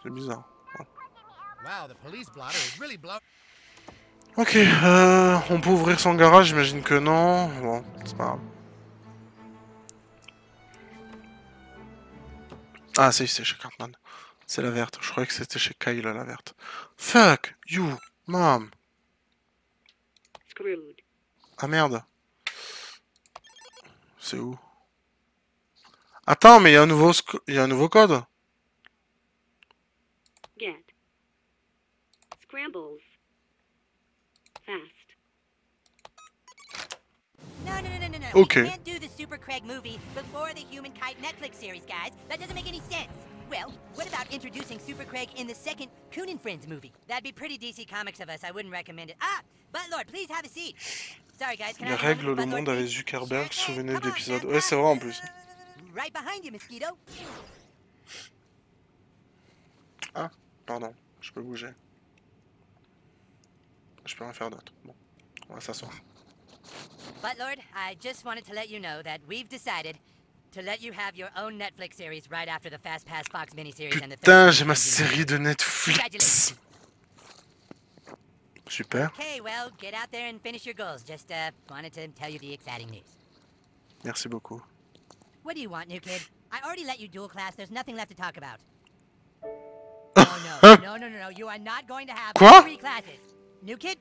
S1: C'est bizarre. Ok, euh, on peut ouvrir son garage, j'imagine que non. Bon, c'est pas grave. Ah, si, c'est chez Cartman. C'est la verte. Je croyais que c'était chez Kyle, la verte. Fuck you, mom.
S27: Screwed.
S1: Ah merde. C'est où Attends, mais il y a un nouveau, il y a un nouveau code.
S27: Get. Scrambles. Fast.
S9: No, no, no, no, no, no.
S1: Okay.
S9: We can't do the Super Craig movie before the Human Kite Netflix series, guys. That doesn't make any sense. Well, what about introducing Super Craig in the second Coon and Friends movie? That'd be pretty DC Comics of us. I wouldn't recommend it. Ah, Buttlord, please have a seat. Sorry, guys. Can I
S1: Les
S9: have a
S1: règles
S9: moment?
S1: le monde avec Zuckerberg, souvenez de l'épisode. Ouais, c'est vrai en plus.
S9: Right behind you, Mosquito.
S1: Ah, pardon, je peux bouger. Je peux rien faire d'autre. Bon, on va s'asseoir.
S9: Buttlord, I just wanted to let you know that we've decided to let you have your own Netflix series right after the Fast Pass Fox miniseries and the
S1: Putain, j'ai ma série de Netflix. Super.
S9: Okay, well, get out there and finish your goals. Just uh, wanted to tell you the exciting news.
S1: Merci beaucoup.
S9: What do you want, new kid? I already let you dual class. There's nothing left to talk about. Oh no, no, no, no, no! You are not going to have
S1: Quoi?
S9: three classes. New kid,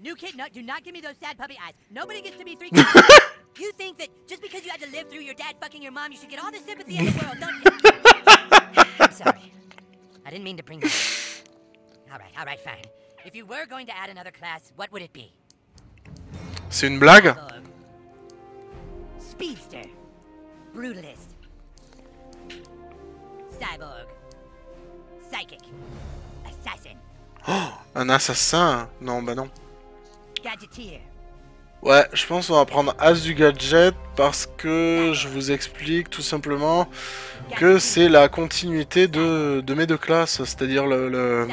S9: new kid, no, do not give me those sad puppy eyes. Nobody gets to be three classes. you think that just because you had to live through your dad fucking your mom, you should get all the sympathy in the world, don't you? I'm sorry. I didn't mean to bring that. All right, all right, fine. If you were going to add another class, what would it be?
S1: C'est une blague?
S9: Speedster. Brutalist. Cyborg. Psychic. Assassin.
S1: Oh, un assassin? Non, bah non.
S9: Gadgeteer.
S1: Ouais, je pense qu'on va prendre As du Gadget parce que je vous explique tout simplement que c'est la continuité de, de mes deux classes, c'est-à-dire le, le-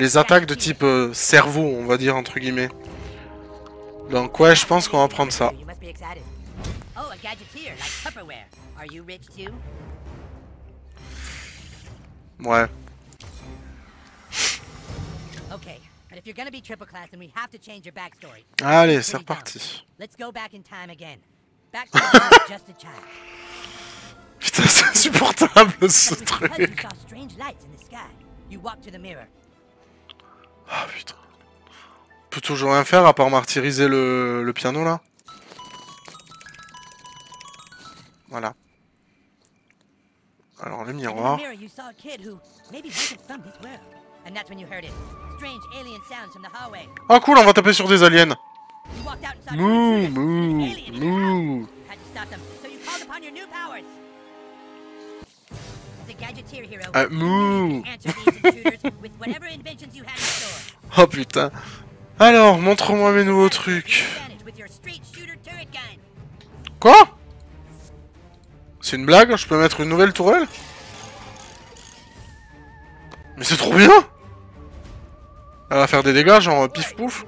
S1: les attaques de type euh, cerveau, on va dire entre guillemets. Donc ouais, je pense qu'on va prendre ça.
S9: Oh?
S1: Ouais. Allez, c'est reparti. Putain, c'est insupportable ce truc. Ah putain. On peut toujours rien faire à part martyriser le, le piano là. Voilà. Alors le miroir. Ah cool, on va taper sur des aliens.
S9: You walked out store.
S1: Oh putain. Alors, montre-moi mes nouveaux trucs. Quoi? C'est une blague Je peux mettre une nouvelle tourelle? Mais c'est trop bien Elle va faire des dégâts, genre euh, pif pouf.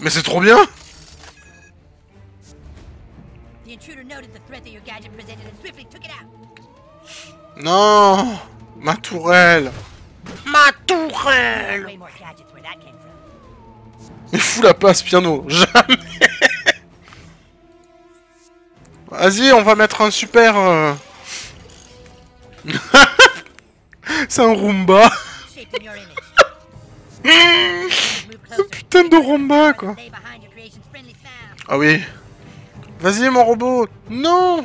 S1: Mais c'est trop bien Non Ma tourelle. Ma tourelle. Mais fous la passe piano. Jamais. Vas-y, on va mettre un super... euh, C'est un Roomba. Putain de Roomba, quoi. Ah oui Vas-y, mon robot Non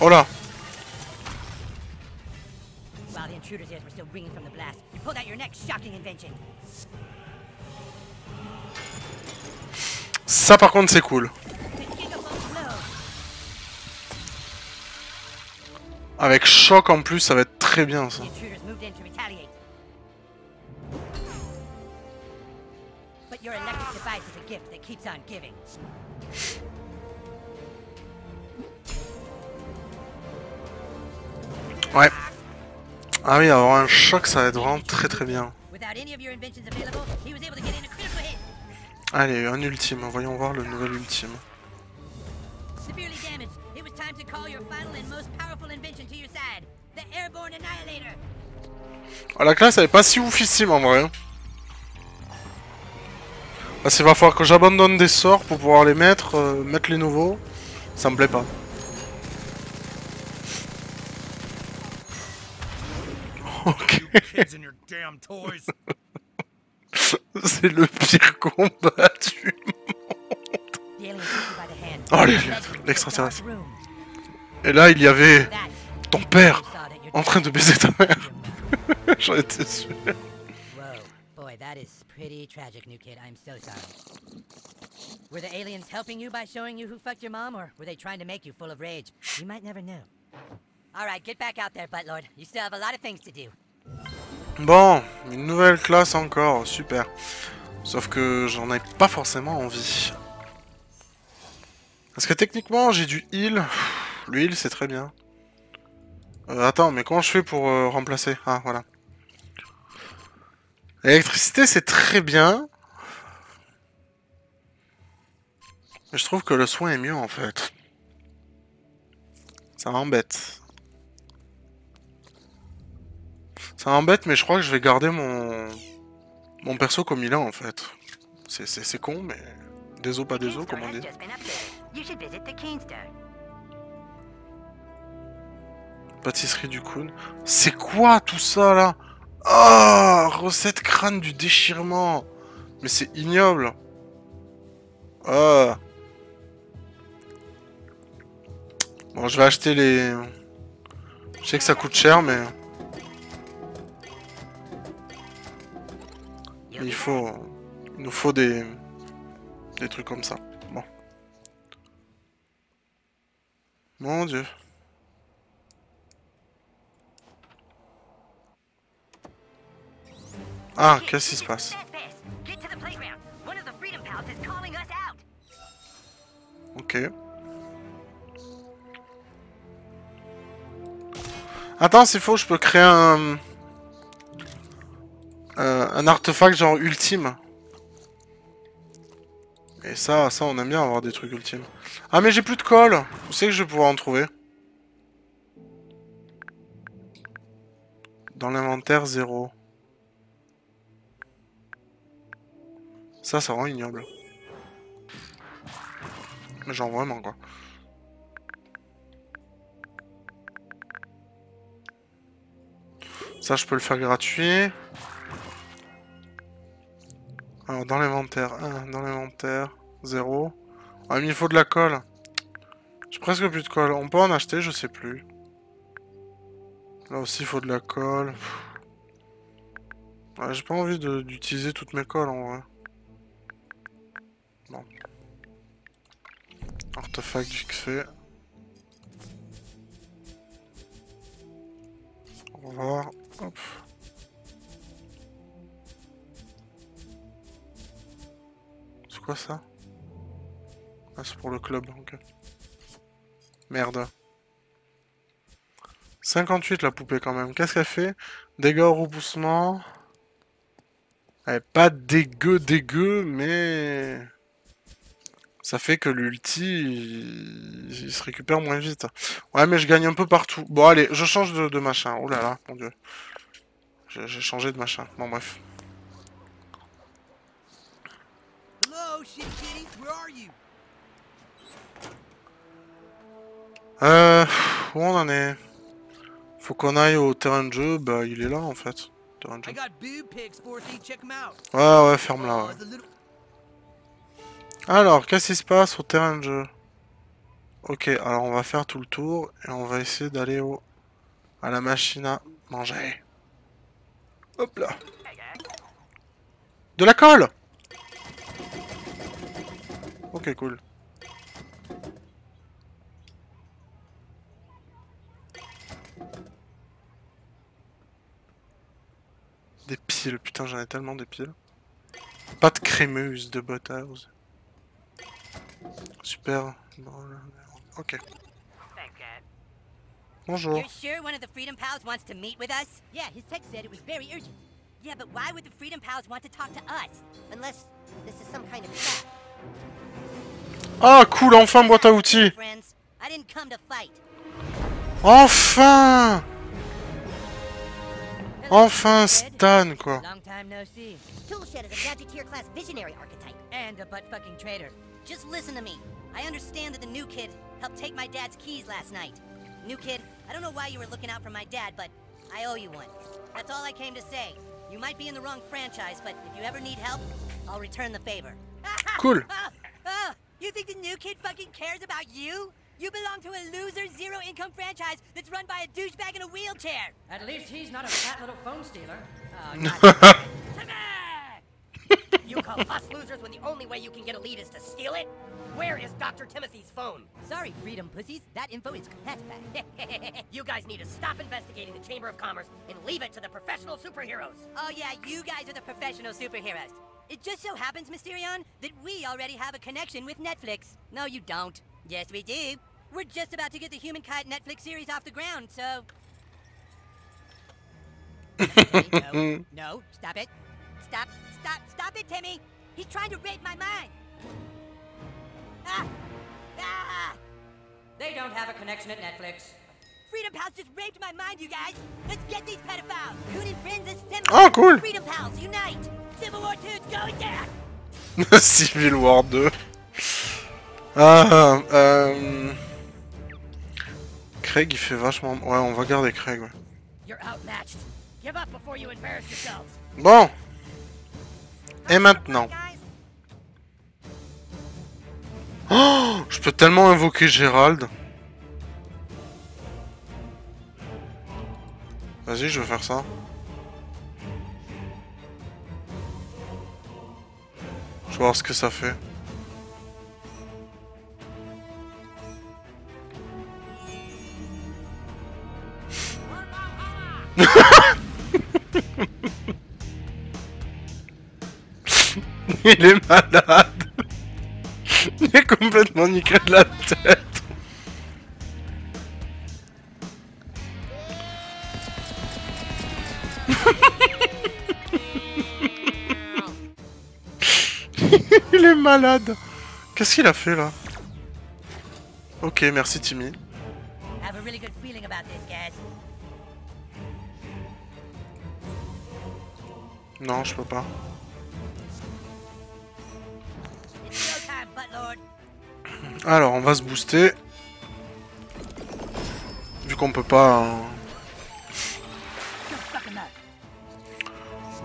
S1: Oh là. Ça, par contre, c'est cool. Avec choc en plus, ça va être très bien, ça.
S8: That your electric device is a gift that keeps on giving.
S1: Ouais. Ah oui, avoir un choc, ça va être vraiment très très bien. Allez, un ultime. Voyons voir le nouvel ultime. Ah, la classe, elle est pas si oufissime en vrai. Parce qu'il va falloir que j'abandonne des sorts pour pouvoir les mettre, euh, mettre les nouveaux. Ça me plaît pas. Ok. C'est le pire combat du
S8: hand.
S1: Oh, les- l'extraterrestre. Et là, il y avait ton père en train de baiser ta mère. J'en étais sûr.
S8: Pretty tragic, new kid. I'm so sorry. Were the aliens helping you by showing you who fucked your mom, or were they trying to make you full of rage? You might never know. All right, get back out there, Buttlord. You still have a lot of things to do.
S1: Bon, une nouvelle classe encore, super. Sauf que j'en ai pas forcément envie. Parce que techniquement, j'ai du heal. Le heal, c'est très bien. Euh, attends, mais comment je fais pour euh, remplacer? Ah, voilà. L'électricité, c'est très bien. Mais je trouve que le soin est mieux, en fait. Ça m'embête. Ça m'embête, mais je crois que je vais garder mon... Mon perso comme il est, en fait. C'est- con, mais... Des os, pas des os, comme on dit. Pâtisserie du Coon. C'est quoi tout ça là? Ah Recette crâne du déchirement Mais c'est ignoble Ah Bon, je vais acheter les... Je sais que ça coûte cher, mais... mais il faut... Il nous faut des... Des trucs comme ça. Bon. Mon dieu. Ah, qu'est-ce qui se passe. Ok. Attends, c'est faux, je peux créer un... euh, un artefact genre ultime. Et ça, ça, on aime bien avoir des trucs ultimes. Ah, mais j'ai plus de colle Où c'est que je vais pouvoir en trouver? Dans l'inventaire, zéro. Ça, ça rend ignoble. Genre vraiment, quoi. Ça, je peux le faire gratuit. Alors, dans l'inventaire, 1, dans l'inventaire, 0. Ah, mais il faut de la colle. J'ai presque plus de colle. On peut en acheter, je sais plus. Là aussi, il faut de la colle. J'ai pas envie d'utiliser toutes mes colles, en vrai. Artefact fait. Au revoir. Hop. C'est quoi ça? Ah, c'est pour le club, ok. Merde. 58 la poupée quand même. Qu'est-ce qu'elle fait? Dégâts au repoussement. Elle est pas dégueu dégueu, mais... Ça fait que l'ulti, il... il se récupère moins vite. Ouais, mais je gagne un peu partout. Bon, allez, je change de, de machin. Oh là là, mon dieu. J'ai changé de machin. Bon, bref. Euh... Où on en est? Faut qu'on aille au terrain de jeu. Bah, il est là, en fait. Terrain de jeu. Ouais, ouais, ferme-la,
S19: Oh,
S1: ouais. Alors, qu'est-ce qui se passe au terrain de jeu? Ok, alors on va faire tout le tour et on va essayer d'aller au à la machine à manger. Hop là. De la colle Ok, cool. Des piles, putain, j'en ai tellement des piles. Pâte crémeuse de Bothouse. Super. Ok. Bonjour.
S9: You're sure one of the Freedom Pals wants to meet with us? Yeah, his text said it was very urgent. Yeah, but why would the Freedom Pals want to talk to us?
S2: Unless this is some kind of trap.
S1: Ah, cool, enfin boîte à outils. Enfin Enfin Stan, quoi.
S9: Long time no see.
S2: Toolshed is a Gadgeteer class visionary archetype.
S9: And a butt fucking traitor. Just listen to me. I understand that the new kid helped take my dad's keys last night. New kid, I don't know why you were looking out for my dad, but I owe you one. That's all I came to say. You might be in the wrong franchise, but if you ever need help, I'll return the favor.
S1: Cool.
S9: Oh, oh, you think the new kid fucking cares about you? You belong to a loser, zero-income franchise that's run by a douchebag in a wheelchair.
S19: At least he's not a fat little phone stealer. Oh,
S25: You call us losers when the only way you can get a lead is to steal it? Where is Dr. Timothy's phone?
S9: Sorry, freedom pussies. That info is classified.
S25: you guys need to stop investigating the Chamber of Commerce and leave it to the professional superheroes.
S9: oh yeah, you guys are the professional superheroes. It just so happens, Mysterion, that we already have a connection with Netflix. No, you don't. Yes, we do. We're just about to get the Human Humankind Netflix series off the ground, so... no, no, stop it. Stop, stop, stop it, Timmy! He's trying to rape my mind! Ah! Ah!
S19: They don't have a connection at Netflix.
S9: Freedom Pals just raped my mind, you guys! Let's get these pedophiles! Coon and Friends is!
S1: Oh, cool.
S9: Freedom Pals, unite! Civil War 2 is going down!
S1: Civil War 2. Ah, euh... Craig, il fait vachement... Ouais, on va garder Craig, ouais.
S25: You're outmatched. Give up before you embarrass yourselves.
S1: Bon. Et maintenant Oh Je peux tellement invoquer Gérald. Vas-y, je vais faire ça. Je vais voir ce que ça fait. Il est malade. Il est complètement niqué de la tête. Il est malade. Qu'est-ce qu'il a fait là? Ok, merci Timmy. Non, je peux pas. Alors, on va se booster. Vu qu'on peut pas... hein,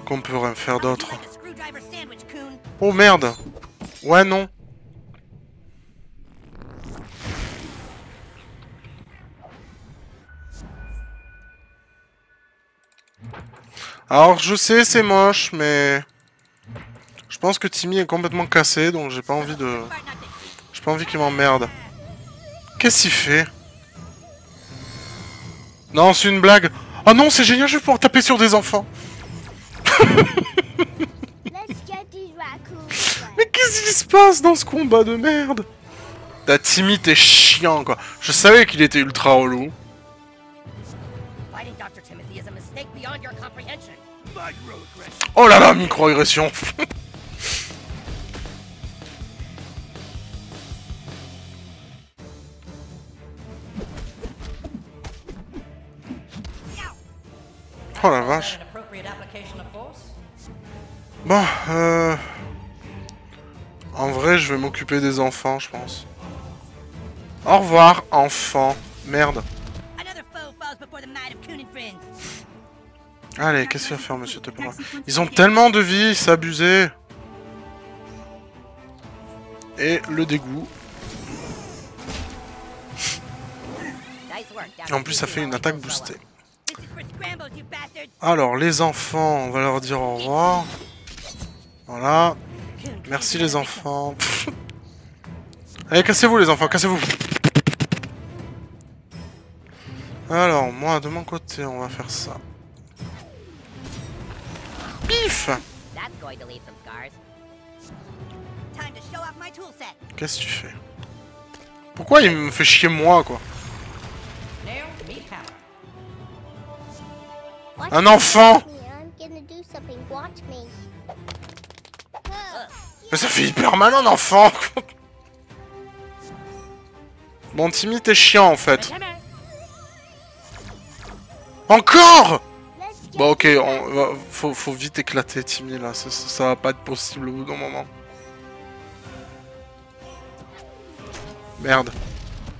S1: Qu'on peut rien faire d'autre. Oh merde Ouais, non. Alors, je sais, c'est moche, mais... Je pense que Timmy est complètement cassé, donc j'ai pas envie de... J'ai pas envie qu'il m'emmerde. Qu'est-ce qu'il fait? Non, c'est une blague. Oh non, c'est génial, je vais pouvoir taper sur des enfants. Mais qu'est-ce qui se passe dans ce combat de merde? Ta Timmy, t'es chiant, quoi. Je savais qu'il était ultra relou. Oh là là, microagression Oh la vache. Bon, euh... En vrai, je vais m'occuper des enfants, je pense. Au revoir, enfants. Merde. Allez, qu'est-ce qu'il va faire, monsieur Tupperware Ils ont tellement de vie, c'est abusé. Et le dégoût. En plus, ça fait une attaque boostée. Alors, les enfants, on va leur dire au revoir. Voilà. Merci les enfants. Allez, cassez-vous les enfants, cassez-vous. Alors, moi, de mon côté, on va faire ça. Pif. Qu'est-ce que tu fais? Pourquoi il me fait chier moi, quoi?
S2: Watch me.
S1: Mais ça fait hyper mal un enfant Bon, Timmy, t'es chiant, en fait. Encore Bon, ok, on, va- faut, faut vite éclater Timmy, là. Ça, ça- ça va pas être possible au bout d'un moment. Merde.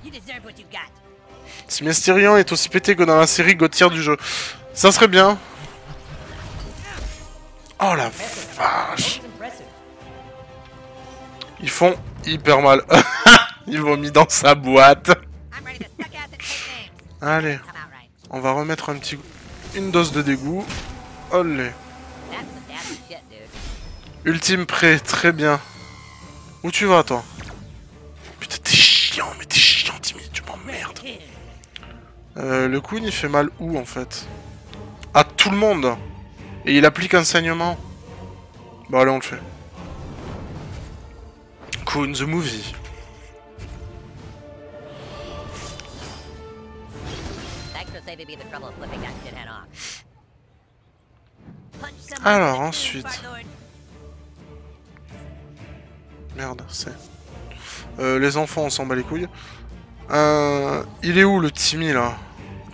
S9: You deserve what you got.
S1: Si Mysterion est aussi pété que dans la série Gauthier du jeu. Ça serait bien. Oh la vache. Ils font hyper mal. Ils l'ont mis dans sa boîte. Allez. On va remettre un petit... Une dose de dégoût. Olé. Ultime prêt, très bien. Où tu vas, toi? Putain, t'es chiant, mais t'es chiant, Timmy, tu m'emmerdes. Euh, le coup, il fait mal où, en fait? À tout le monde. Et il applique enseignement. Bon, allez, on le fait. Coon the movie. Alors, ensuite... Merde, c'est... Euh, les enfants, on s'en bat les couilles. Euh, il est où, le Timmy, là?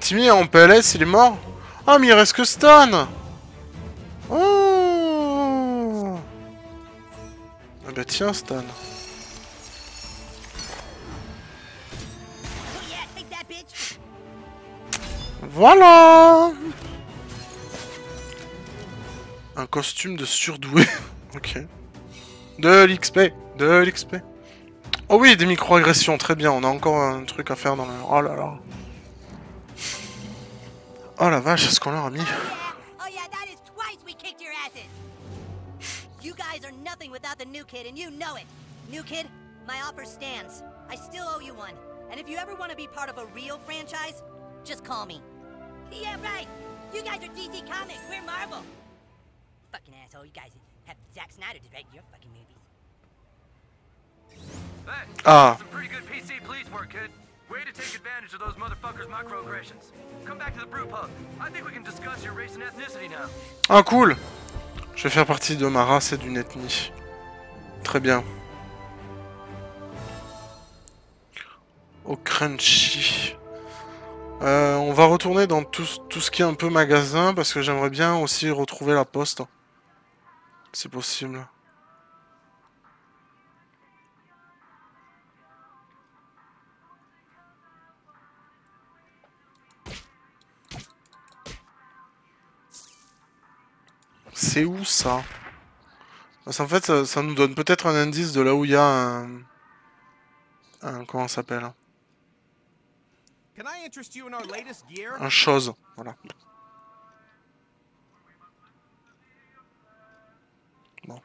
S1: Timmy est en PLS, il est mort? Ah, mais il reste que Stan Oh Ah bah tiens, Stan. Voilà Un costume de surdoué. ok. De l'XP. De l'XP. Oh oui, des micro-agressions, très bien. On a encore un truc à faire dans le... Oh là là. Oh la vache, est-ce qu'on leur a mis
S9: Oh yeah, that is twice we kicked your asses. You guys are nothing without the new kid, and you know it. New kid, my offer stands. I still owe you one. And if you ever want to be part of a real franchise, just call me. Yeah, right. You guys are DC Comics. We're Marvel. Fucking asshole. You guys have Zack Snyder direct your fucking movies.
S5: Hey,
S1: Ah.
S5: some pretty good PC police work, kid. Way.
S1: Ah cool Je vais faire partie de ma race et d'une ethnie. Très bien. Au crunchy. Euh, on va retourner dans tout ce qui est un peu magasin parce que j'aimerais bien aussi retrouver la poste. C'est possible. C'est où ça Parce qu'en fait, ça, ça nous donne peut-être un indice de là où il y a un... un comment ça s'appelle
S23: Can I interest you in our latest gear?
S1: Un chose, voilà. Bon.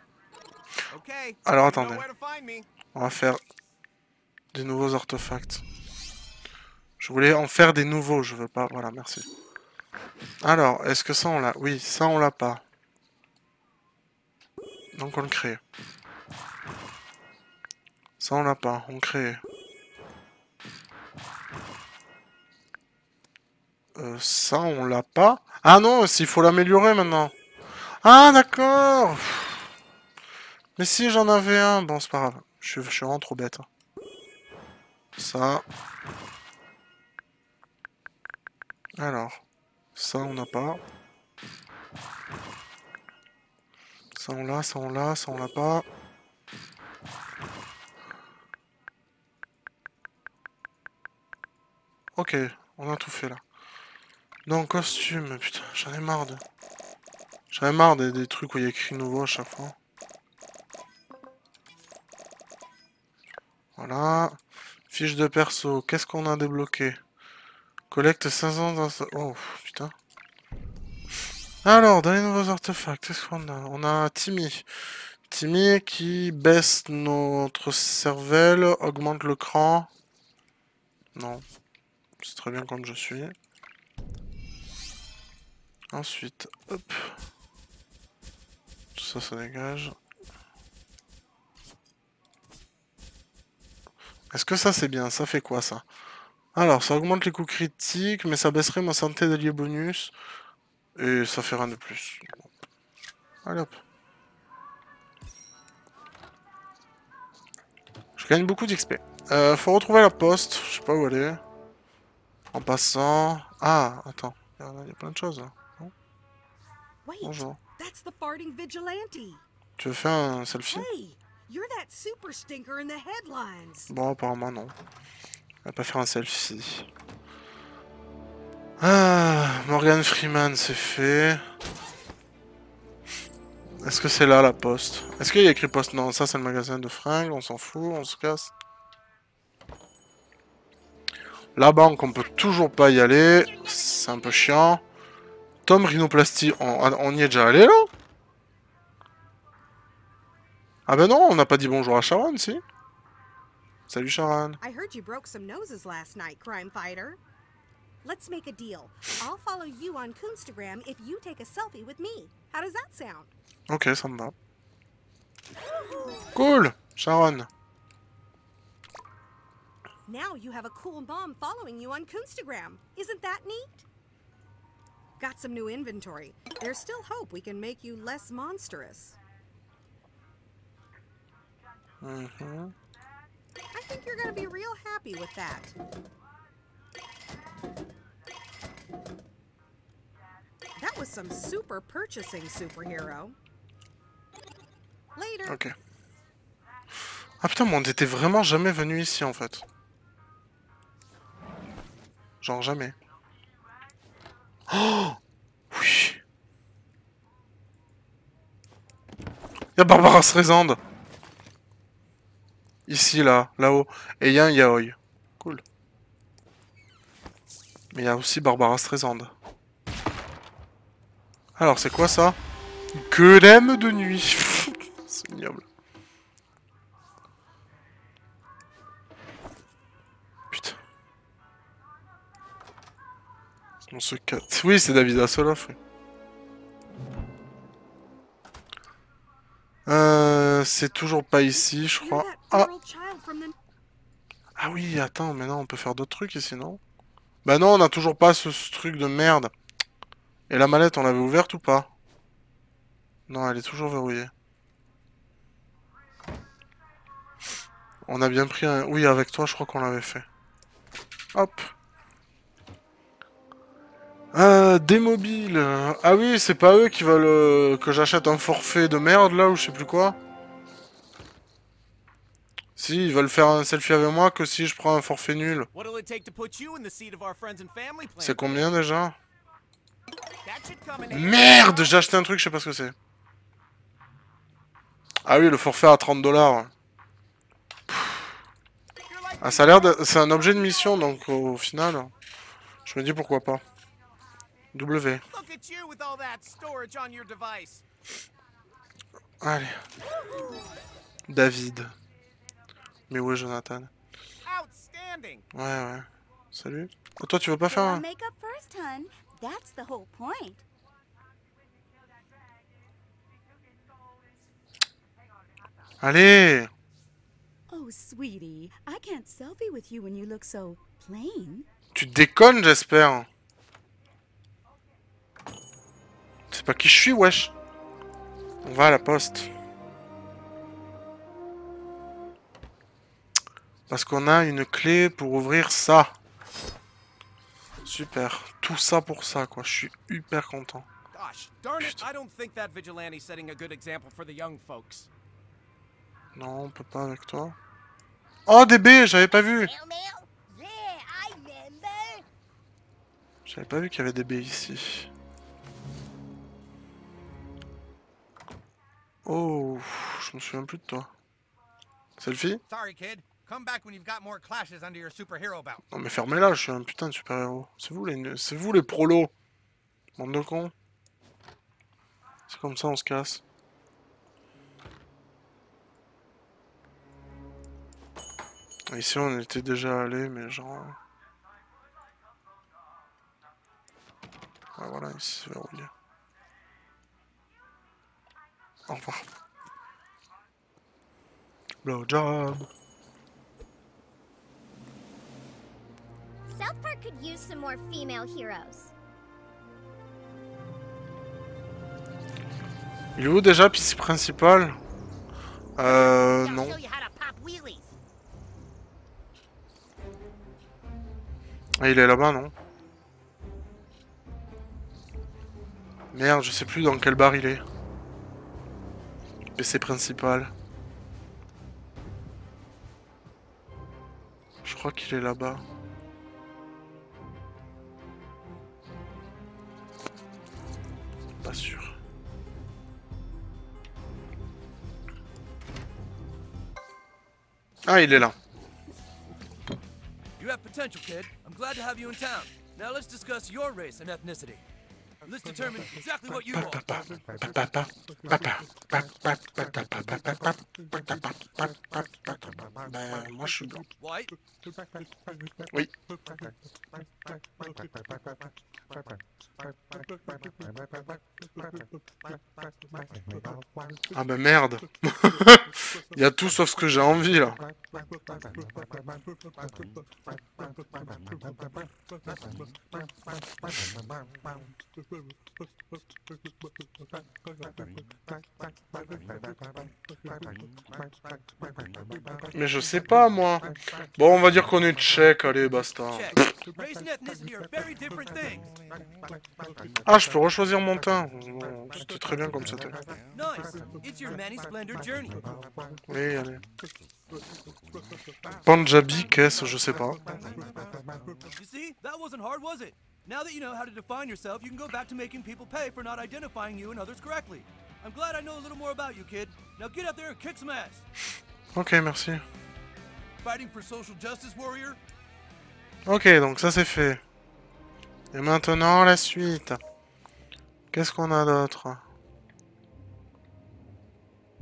S1: Alors attendez. On va faire des nouveaux artefacts. Je voulais en faire des nouveaux, je veux pas. Voilà, merci. Alors, est-ce que ça on l'a? Oui, ça on l'a pas. Donc on le crée. Ça on l'a pas, on crée. Euh, ça on l'a pas. Ah non, s'il faut l'améliorer maintenant. Ah d'accord Mais si j'en avais un, bon c'est pas grave. Je suis, vraiment trop bête. Ça. Alors. Ça on n'a pas. Ça on l'a, ça on l'a, ça on l'a pas. Ok, on a tout fait là. Non, costume, putain, j'en ai marre de... J'en ai marre des, des trucs où il y a écrit nouveau à chaque fois. Voilà. Fiche de perso, qu'est-ce qu'on a débloqué? Collecte 500 dans... Oh, putain. Alors, dans les nouveaux artefacts, qu'est-ce qu'on a? On a Timmy. Timmy qui baisse notre cervelle, augmente le cran. Non. C'est très bien comme je suis. Ensuite, hop. Tout ça, ça dégage. Est-ce que ça c'est bien? Ça fait quoi ça? Alors, ça augmente les coups critiques, mais ça baisserait ma santé d'allié bonus. Et ça fait rien de plus. Allez hop. Je gagne beaucoup d'XP. Euh, faut retrouver la poste. Je sais pas où elle est. En passant... Ah, attends. Il y a- plein de choses là. Non
S16: Wait,
S1: Bonjour.
S16: that's the farting vigilante.
S1: Tu veux faire un selfie?
S16: Hey, you're that super stinker in the headlines.
S1: Bon, apparemment non. On va pas faire un selfie. Ah, Morgan Freeman, c'est fait. Est-ce que c'est là la poste? Est-ce qu'il y a écrit poste? Non, ça c'est le magasin de fringues, on s'en fout, on se casse. La banque, on peut toujours pas y aller. C'est un peu chiant. Tom Rhinoplastie, on, on y est déjà allé là? Ah ben non, on n'a pas dit bonjour à Sharon, si Salut Sharon.
S16: I heard you broke some noses last night, crime fighter. Let's make a deal. I'll follow you on Coonstagram if you take a selfie with me. How does that sound?
S1: Ok, ça me va. Cool Sharon.
S16: Now you have a cool mom following you on Coonstagram. Isn't that neat? Got some new inventory. There's still hope we can make you less monstrous.
S1: Mhm.
S16: I think you're gonna be real happy with that. That was some super purchasing, superhero. Later.
S1: Ok. Ah putain, mais on était vraiment jamais venu ici en fait. Genre jamais. Oh Oui. Y'a Barbara Streisand. Ici, là, là-haut. Et y'a un yaoi. Mais y'a aussi Barbara Streisand. Alors, c'est quoi ça? Golem de nuit. c'est ignoble. Putain. On se casse. Oui, c'est David Hasselhoff, oui. Euh, c'est toujours pas ici, je crois. Ah, ah oui, attends, mais non, on peut faire d'autres trucs ici, non? Bah non, on a toujours pas ce, truc de merde. Et la mallette, on l'avait ouverte ou pas? Non, elle est toujours verrouillée. On a bien pris un... Oui, avec toi, je crois qu'on l'avait fait. Hop. Euh, des mobiles. Ah oui, c'est pas eux qui veulent euh, que j'achète un forfait de merde, là, ou je sais plus quoi Si, ils veulent faire un selfie avec moi que si je prends un forfait nul. C'est combien déjà? Merde, j'ai acheté un truc, je sais pas ce que c'est. Ah oui, le forfait à 30 dollars. Ah, ça a l'air de... C'est un objet de mission, donc au final, je me dis pourquoi pas. W. Allez. David. Mais où est Jonathan?
S23: Outstanding.
S1: Ouais, ouais. Salut. Oh, toi, tu veux pas faire un...
S26: makeup first, hun. That's the whole point.
S1: Allez
S26: Oh, sweetie, I can't selfie with you when you look so plain.
S1: Tu déconnes, j'espère. C'est pas qui je suis, wesh. On va à la poste. Parce qu'on a une clé pour ouvrir ça. Super. Tout ça pour ça, quoi. Je suis hyper content.
S23: Gosh, darn it, I don't think that vigilante's setting a good example for the young folks.
S1: Non, on peut pas avec toi. Oh, des baies, j'avais pas vu. J'avais pas vu qu'il y avait des baies ici. Oh, je me souviens plus de toi. Selfie?
S3: Sorry, kid. Come back when you've got more clashes under your superhero belt.
S1: Non mais fermez-la, je suis un putain de super-héros. C'est vous les c'est vous les prolos. Bande de cons. C'est comme ça, on se casse. Ici, on était déjà allé, mais genre... Ah voilà, ici, c'est verrouillé. Au revoir. Blowjob.
S6: Could use some more female heroes.
S1: Il est où déjà, piste principal? Euh, non. Ah, il est là-bas, non? Merde, je sais plus dans quel bar il est. PC principal. Je crois qu'il est là-bas. Pas sûr. Ah, il est là.
S7: You have potential, kid. I'm glad to have you in town. Now let's discuss your race and ethnicity. Let's determine exactly what you.
S1: Ben, moi je suis blanc.
S7: White?
S1: Oui. Ah bah merde. Il y a tout sauf ce que j'ai envie là. Mais je sais pas moi. Bon, on va dire qu'on est tchèque, allez, basta. Ah, je peux rechoisir mon teint. C'était très bien comme c'était. Oui, allez. Punjabi, qu'est-ce Je sais pas.
S7: Now that you know how to define yourself, you can go back to making people pay for not identifying you and others correctly. I'm glad I know a little more about you, kid. Now get out there and kick some ass.
S1: Ok, merci.
S7: Fighting for social justice, warrior?
S1: Ok, donc ça c'est fait. Et maintenant la suite. Qu'est-ce qu'on a d'autre?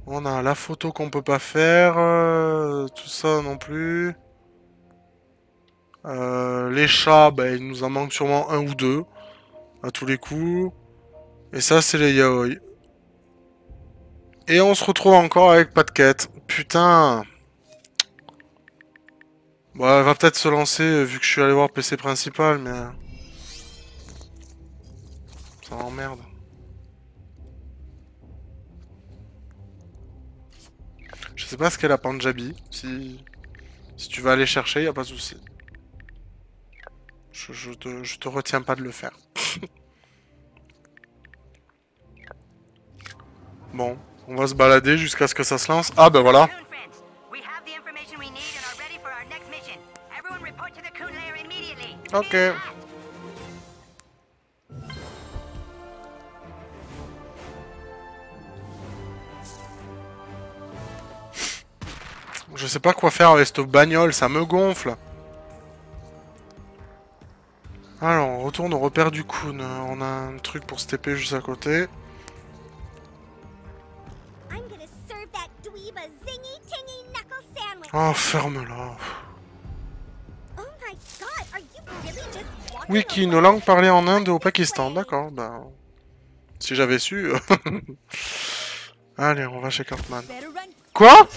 S1: On a la photo qu'on peut pas faire, euh, tout ça non plus. Euh, les chats, ben, il nous en manque sûrement un ou deux, à tous les coups. Et ça, c'est les yaoi. Et on se retrouve encore avec pas de quête. Putain Bon, elle va peut-être se lancer, euh, vu que je suis allé voir PC principal, mais... Ça m'emmerde. Je sais pas ce qu'elle a Punjabi. Si... si tu vas aller chercher, y a pas de souci. Je, je, te, je te retiens pas de le faire. bon, on va se balader jusqu'à ce que ça se lance. Ah bah voilà. Ok. Je sais pas quoi faire avec cette bagnole, ça me gonfle. Alors, on retourne au repère du Coon. On a un truc pour se TP juste à côté.
S6: I'm gonna serve that dweeb a zingy tingy knuckle sandwich.
S1: Oh, ferme-la. Wiki, nos langues parlées en Inde et au Pakistan. D'accord, bah... Si j'avais su... Allez, on va chez Cartman. Quoi?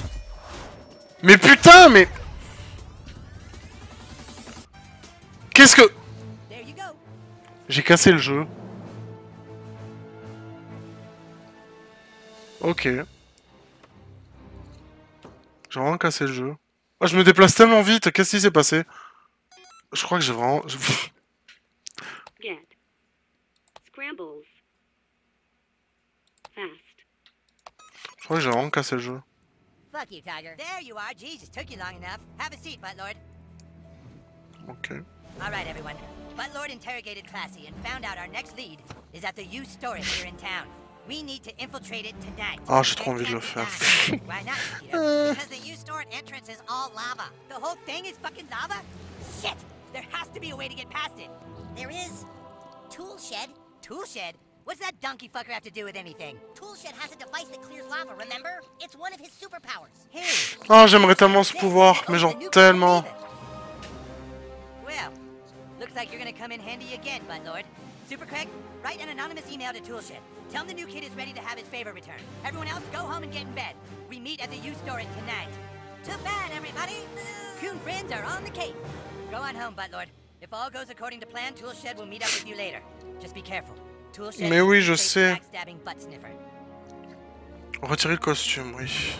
S1: Mais putain, mais... Qu'est-ce que... J'ai cassé le jeu. Ok. J'ai vraiment cassé le jeu. Ah, je me déplace tellement vite, qu'est-ce qui s'est passé? Je crois que j'ai vraiment... je-
S27: Get. Scrambles. Fast.
S1: Je crois que j'ai vraiment cassé le jeu.
S9: Fuck you, Tiger. There you are. Jesus, took you long enough. Have a seat, Buttlord.
S1: Ok.
S9: All right, everyone. Buttlord interrogated Classy and found out our next lead is at the U storage here in town. We need to infiltrate it tonight.
S1: Ah, j'ai trop envie de le faire.
S9: Why not, Mosquito? Because the U store entrance is all lava. The whole thing is fucking lava? Shit! There has to be a way to get past it.
S2: There is. Tool Shed.
S9: Tool shed? What's that donkey fucker have to do with anything?
S2: Tool Shed has a device that clears lava, remember? It's one of his superpowers.
S1: Ah, j'aimerais tellement ce pouvoir, mais genre tellement.
S9: Looks like you're gonna come in handy again, Buttlord. Super Craig, write an anonymous email to Toolshed. Tell him the new kid is ready to have his favor returned. Everyone else, go home and get in bed. We meet at the U store tonight. Too bad, everybody! Coon friends are on the cape. Go on home, Butt Lord. If all goes according to plan, Toolshed will meet up with you later. Just be careful. Toolshed
S1: Mais oui, je
S9: is
S1: sais.
S9: butt sniffer.
S1: Retirer le costume, oui.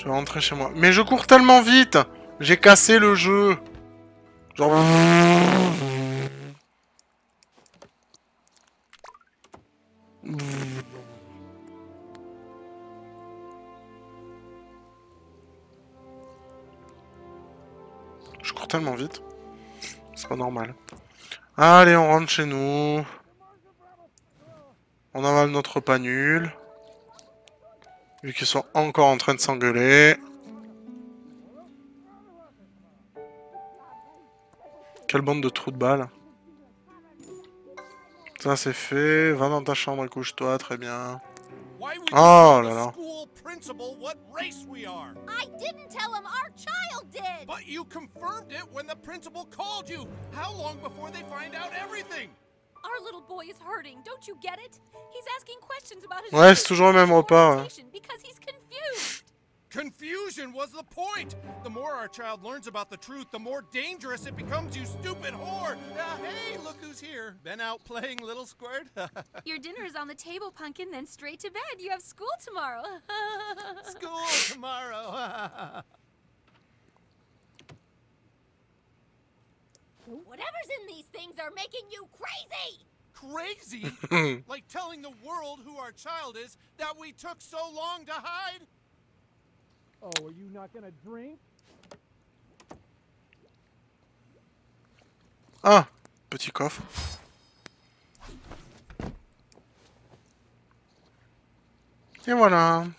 S1: Je vais rentrer chez moi. Mais je cours tellement vite J'ai cassé le jeu Genre... Je cours tellement vite. C'est pas normal. Allez, on rentre chez nous. On avale notre repas nul. Vu qu'ils sont encore en train de s'engueuler. Quelle bande de trous de balles. Ça c'est fait. Va dans ta chambre et couche-toi, très bien. Oh là là.
S3: School principal what race we are?
S4: I didn't tell him our child did!
S3: But you confirmed it when the principal called you. How long before they find out everything?
S4: Our little boy is hurting, don't you get it? He's asking questions about his
S1: Ouais, c'est toujours le même repas. ouais.
S4: because he's confused.
S3: Confusion was the point. The more our child learns about the truth, the more dangerous it becomes, you stupid whore. Uh, hey, look who's here. Been out playing, little squirt?
S4: Your dinner is on the table, Pumpkin, then straight to bed. You have school tomorrow.
S3: School tomorrow.
S2: Whatever's in these things are making you crazy!
S3: Crazy? like telling the world who our child is that we took so long to hide?
S7: Oh, are you not gonna drink?
S1: Ah, petit coffre. Et voilà.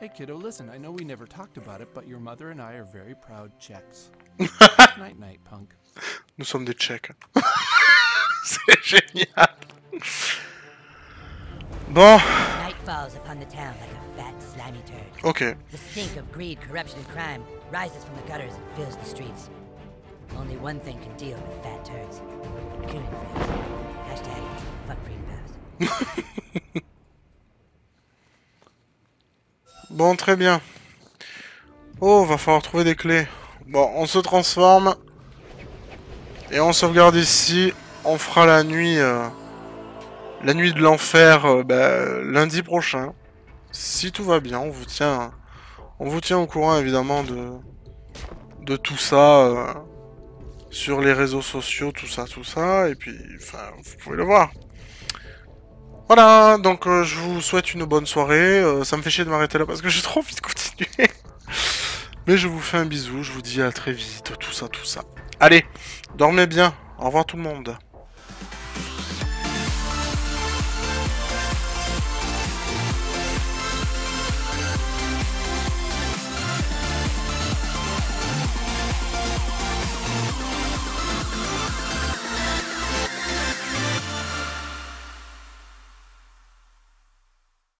S23: Hey, kiddo, listen, I know we never talked about it, but your mother and I are very proud Czechs. night night, punk.
S1: Nous sommes des Tchèques. C'est génial. Bon.
S9: Night falls upon the town like a fat, slimy turd.
S1: Ok.
S9: The stink of greed, corruption, and crime rises from the gutters and fills the streets. Only one thing can deal with fat turds. Coon and friends. Hashtag fuck freedom pals.
S1: Bon, très bien. Oh, va falloir trouver des clés. Bon, on se transforme. Et on sauvegarde ici. On fera la nuit... euh, la nuit de l'enfer euh, bah, lundi prochain. Si tout va bien, on vous tient... On vous tient au courant, évidemment, de... De tout ça... euh, sur les réseaux sociaux, tout ça, tout ça. Et puis, enfin, vous pouvez le voir. Voilà, donc je vous souhaite une bonne soirée. Ça me fait chier de m'arrêter là parce que j'ai trop envie de continuer. Mais je vous fais un bisou, je vous dis à très vite, tout ça, tout ça. Allez, dormez bien. Au revoir tout le monde.